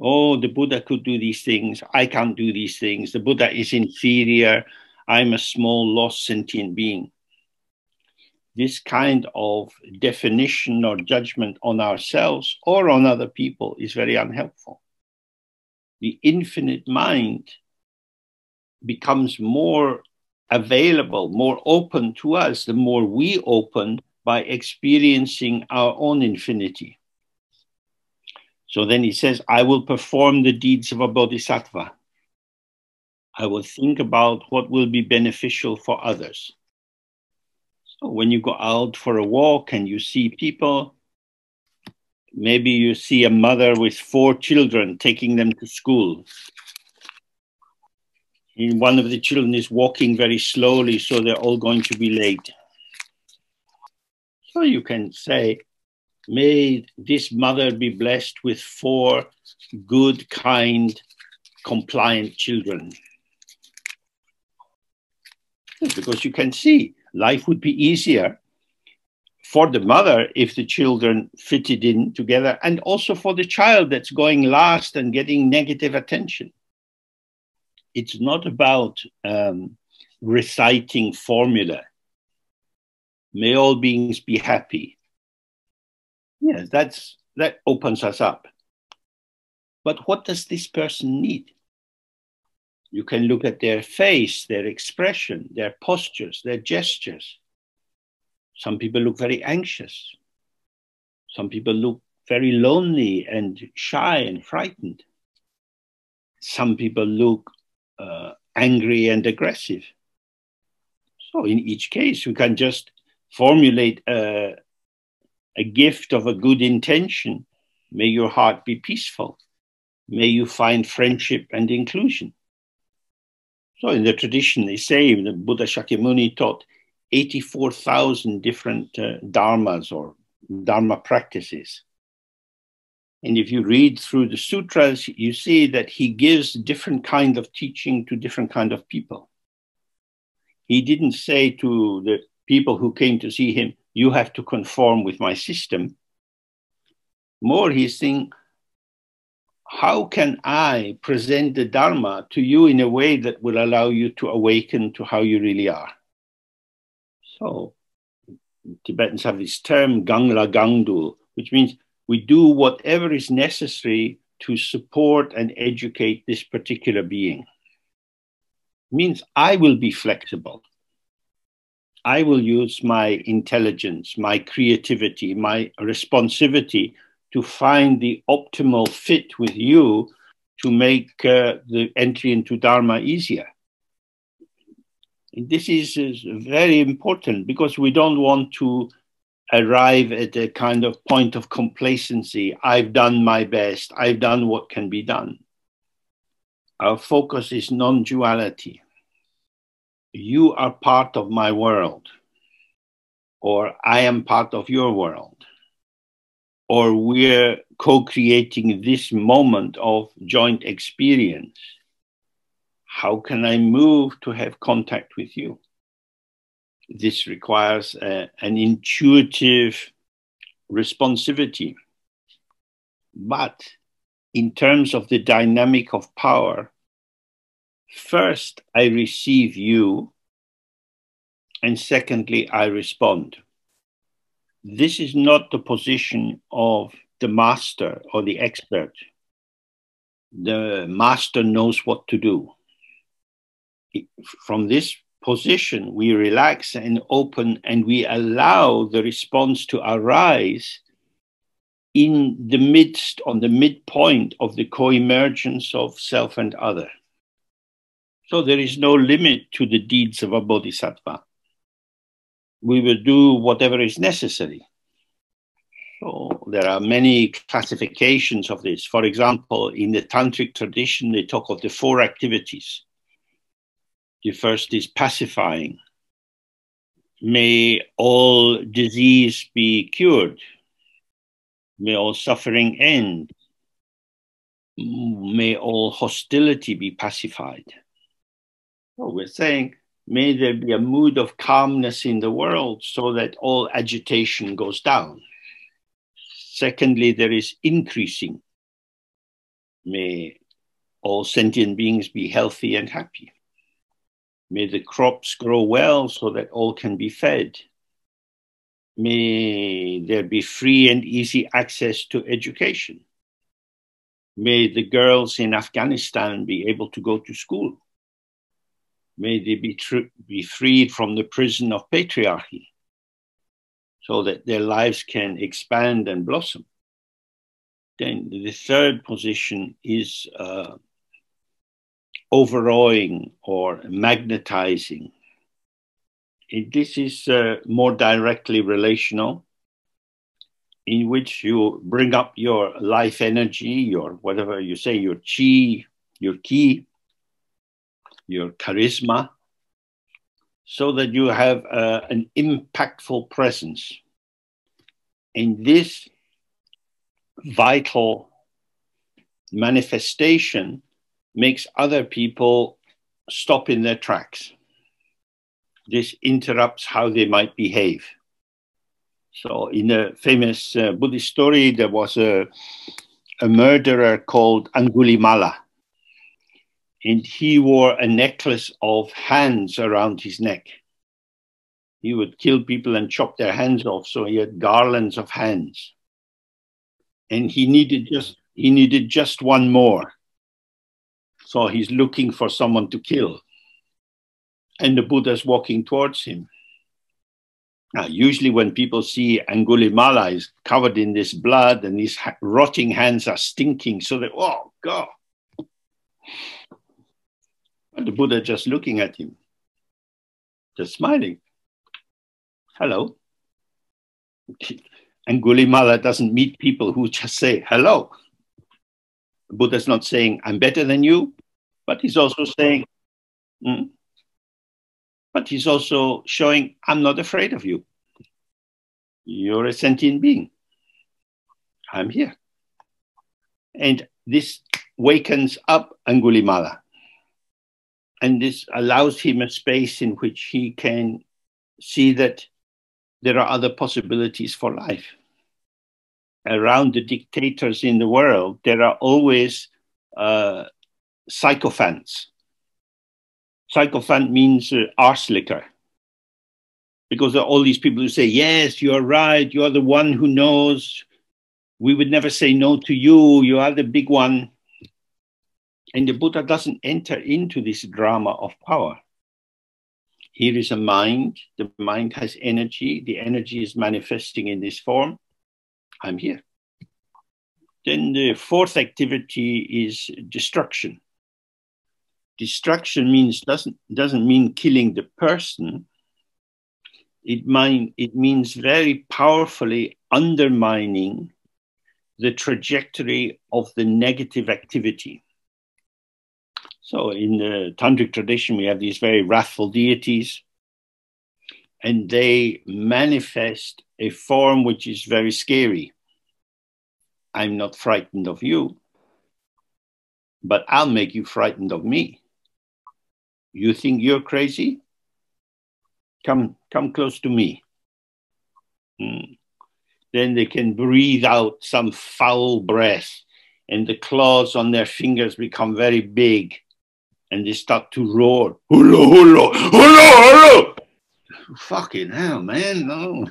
Oh, the Buddha could do these things. I can't do these things. The Buddha is inferior. I'm a small, lost sentient being. This kind of definition or judgment on ourselves or on other people is very unhelpful the infinite mind becomes more available, more open to us, the more we open by experiencing our own infinity. So then he says, I will perform the deeds of a bodhisattva. I will think about what will be beneficial for others. So when you go out for a walk and you see people, maybe you see a mother with four children taking them to school. One of the children is walking very slowly, so they're all going to be late. So you can say, May this mother be blessed with four good, kind, compliant children. Because you can see life would be easier for the mother if the children fitted in together, and also for the child that's going last and getting negative attention. It's not about um, reciting formula. May all beings be happy. Yes, that's that opens us up. But what does this person need? You can look at their face, their expression, their postures, their gestures. Some people look very anxious. Some people look very lonely and shy and frightened. Some people look uh, angry and aggressive. So, in each case, we can just formulate a, a gift of a good intention. May your heart be peaceful. May you find friendship and inclusion. So, in the tradition, they say the Buddha Shakyamuni taught 84,000 different uh, dharmas or dharma practices. And if you read through the sutras, you see that he gives different kind of teaching to different kind of people. He didn't say to the people who came to see him, you have to conform with my system. More, he's saying, how can I present the Dharma to you in a way that will allow you to awaken to how you really are? So, Tibetans have this term, Gangla Gangdul, which means we do whatever is necessary to support and educate this particular being. It means I will be flexible. I will use my intelligence, my creativity, my responsivity to find the optimal fit with you to make uh, the entry into Dharma easier. This is, is very important because we don't want to arrive at a kind of point of complacency. I've done my best, I've done what can be done. Our focus is non duality. You are part of my world, or I am part of your world or we're co creating this moment of joint experience. How can I move to have contact with you? This requires a, an intuitive responsivity. But in terms of the dynamic of power, first I receive you, and secondly, I respond this is not the position of the master or the expert. The master knows what to do. From this position, we relax and open and we allow the response to arise in the midst, on the midpoint of the co emergence of self and other. So there is no limit to the deeds of a bodhisattva we will do whatever is necessary. So there are many classifications of this. For example, in the tantric tradition, they talk of the four activities. The first is pacifying. May all disease be cured. May all suffering end. May all hostility be pacified. So we're saying May there be a mood of calmness in the world so that all agitation goes down. Secondly, there is increasing. May all sentient beings be healthy and happy. May the crops grow well so that all can be fed. May there be free and easy access to education. May the girls in Afghanistan be able to go to school May they be, tr- be freed from the prison of patriarchy so that their lives can expand and blossom. Then the third position is uh, overawing or magnetizing. This is uh, more directly relational, in which you bring up your life energy, your whatever you say, your chi, your ki, your charisma, so that you have uh, an impactful presence. And this vital manifestation makes other people stop in their tracks. This interrupts how they might behave. So, in a famous uh, Buddhist story, there was a, a murderer called Angulimala and he wore a necklace of hands around his neck. He would kill people and chop their hands off, so he had garlands of hands. And he needed just he needed just one more. So he's looking for someone to kill. And the Buddha's walking towards him. Now, usually when people see Angulimala is covered in this blood and his rotting hands are stinking, so they, oh God. And the Buddha just looking at him, just smiling. Hello. Angulimala doesn't meet people who just say hello. The Buddha's not saying, I'm better than you, but he's also saying, mm. but he's also showing, I'm not afraid of you. You're a sentient being. I'm here. And this wakens up Angulimala. And this allows him a space in which he can see that there are other possibilities for life. Around the dictators in the world, there are always uh, sycophants. Sycophant means uh, arse licker. Because all these people who say, Yes, you're right, you're the one who knows. We would never say no to you, you are the big one. And the Buddha doesn't enter into this drama of power. Here is a mind. The mind has energy. The energy is manifesting in this form. I'm here. Then the fourth activity is destruction. Destruction means doesn't doesn't mean killing the person. It mean it means very powerfully undermining the trajectory of the negative activity. So in the tantric tradition, we have these very wrathful deities, and they manifest a form which is very scary. I'm not frightened of you, but I'll make you frightened of me. You think you're crazy? Come, come close to me. Mm. Then they can breathe out some foul breath, and the claws on their fingers become very big and they start to roar, Hullo, hullo, hullo, hullo! Fucking hell, man, no.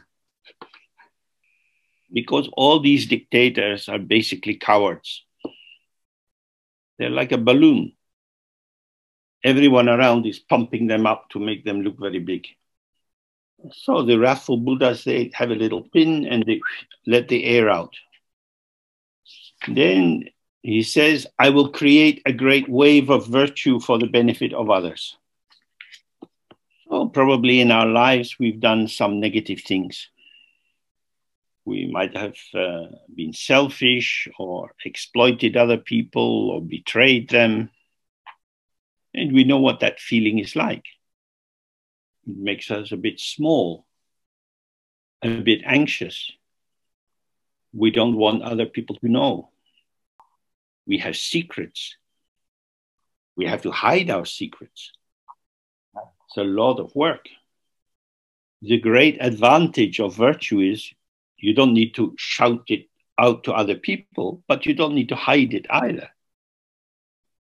Because all these dictators are basically cowards. They're like a balloon. Everyone around is pumping them up to make them look very big. So the wrathful Buddhas, they have a little pin and they let the air out. Then he says, I will create a great wave of virtue for the benefit of others. So, probably in our lives, we've done some negative things. We might have uh, been selfish or exploited other people or betrayed them. And we know what that feeling is like. It makes us a bit small, a bit anxious. We don't want other people to know we have secrets. We have to hide our secrets. It's a lot of work. The great advantage of virtue is you don't need to shout it out to other people, but you don't need to hide it either.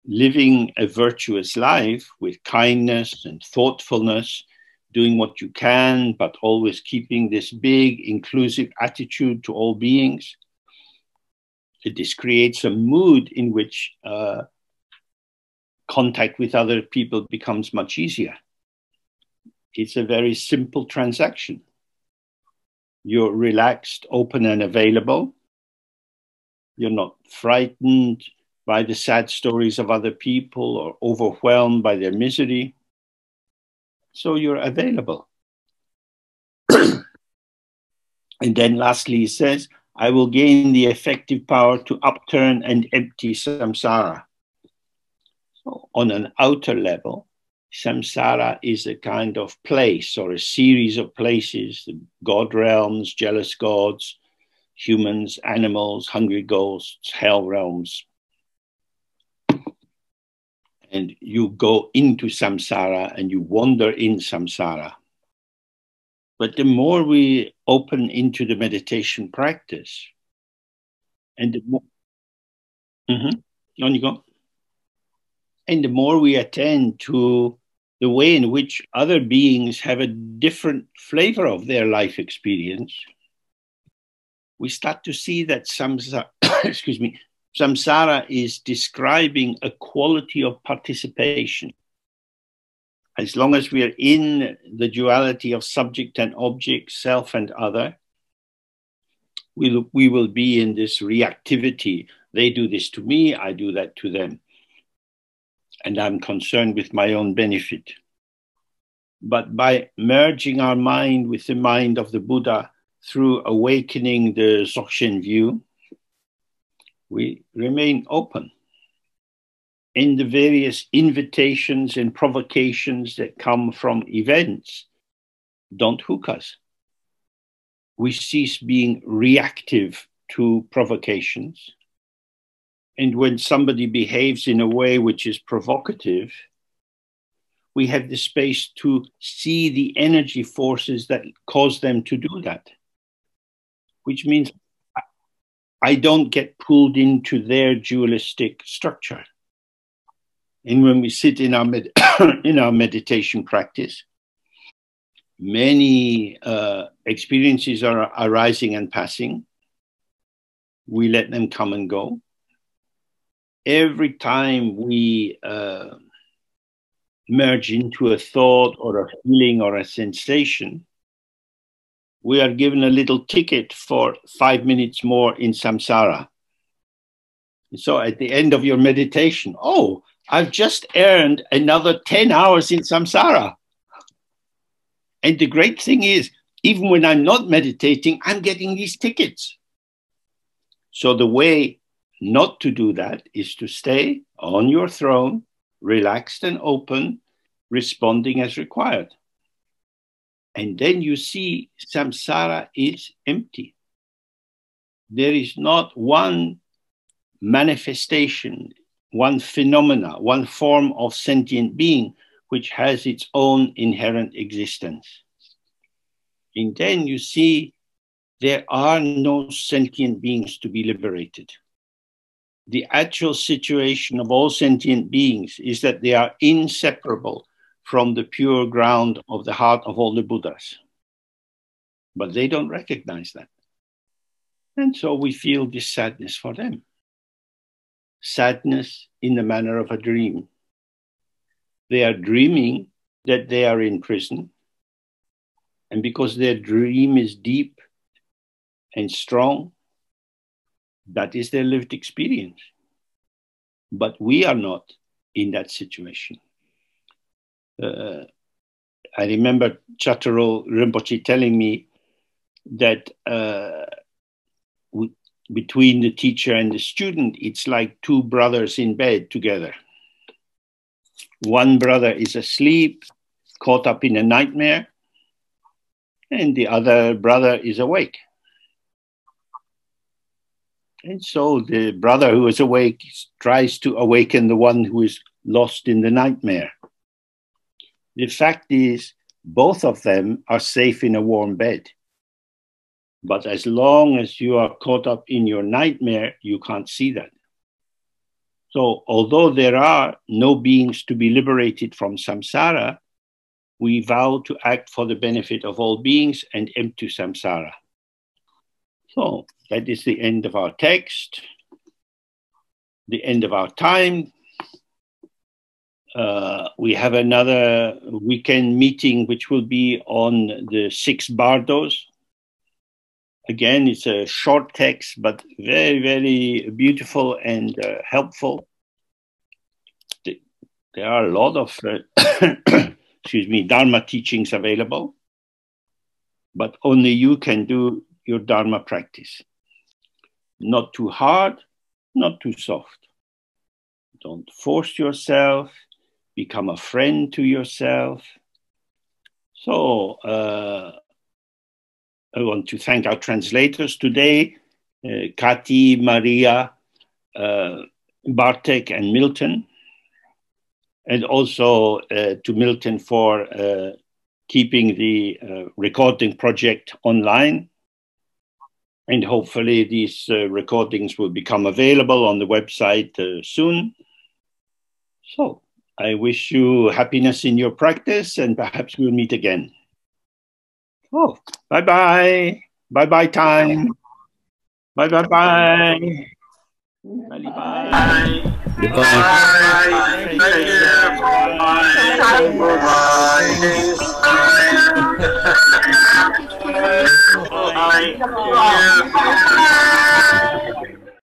Living a virtuous life with kindness and thoughtfulness, doing what you can, but always keeping this big, inclusive attitude to all beings this creates a mood in which uh, contact with other people becomes much easier. It's a very simple transaction. You're relaxed, open, and available. You're not frightened by the sad stories of other people or overwhelmed by their misery. So you're available. and then lastly, he says, I will gain the effective power to upturn and empty samsara. So on an outer level, samsara is a kind of place or a series of places, the god realms, jealous gods, humans, animals, hungry ghosts, hell realms. And you go into samsara and you wander in samsara. But the more we open into the meditation practice, and the more, mm-hmm, on you go. And the more we attend to the way in which other beings have a different flavor of their life experience, we start to see that samsara, excuse me, samsara is describing a quality of participation as long as we are in the duality of subject and object, self and other, we'll, we will be in this reactivity. They do this to me, I do that to them. And I'm concerned with my own benefit. But by merging our mind with the mind of the Buddha through awakening the Dzogchen view, we remain open in the various invitations and provocations that come from events don't hook us. We cease being reactive to provocations. And when somebody behaves in a way which is provocative, we have the space to see the energy forces that cause them to do that, which means I don't get pulled into their dualistic structure. And when we sit in our, in our meditation practice, many uh, experiences are arising and passing. We let them come and go. Every time we uh, merge into a thought or a feeling or a sensation, we are given a little ticket for five minutes more in samsara. So at the end of your meditation, oh, I've just earned another 10 hours in samsara. And the great thing is, even when I'm not meditating, I'm getting these tickets. So the way not to do that is to stay on your throne, relaxed and open, responding as required. And then you see samsara is empty. There is not one manifestation one phenomena, one form of sentient being which has its own inherent existence. And then you see there are no sentient beings to be liberated. The actual situation of all sentient beings is that they are inseparable from the pure ground of the heart of all the Buddhas. But they don't recognize that. And so we feel this sadness for them sadness in the manner of a dream. They are dreaming that they are in prison. And because their dream is deep and strong, that is their lived experience. But we are not in that situation. Uh, I remember Chatral Rinpoche telling me that uh, we, between the teacher and the student, it's like two brothers in bed together. One brother is asleep, caught up in a nightmare, and the other brother is awake. And so the brother who is awake tries to awaken the one who is lost in the nightmare. The fact is, both of them are safe in a warm bed. But as long as you are caught up in your nightmare, you can't see that. So, although there are no beings to be liberated from samsara, we vow to act for the benefit of all beings and empty samsara. So, that is the end of our text, the end of our time. Uh, we have another weekend meeting which will be on the six bardos. Again, it's a short text, but very, very beautiful and uh, helpful. There are a lot of, uh, excuse me, Dharma teachings available, but only you can do your Dharma practice. Not too hard, not too soft. Don't force yourself become a friend to yourself. So, uh, I want to thank our translators today, uh, Kati, Maria, uh, Bartek, and Milton, and also uh, to Milton for uh, keeping the uh, recording project online. And hopefully, these recordings will become available on the website soon. So, I wish you happiness in your practice and perhaps we'll meet again. Oh, bye bye. Bye bye time. Bye bye bye. Bye bye. Goodbye. Bye. Bye.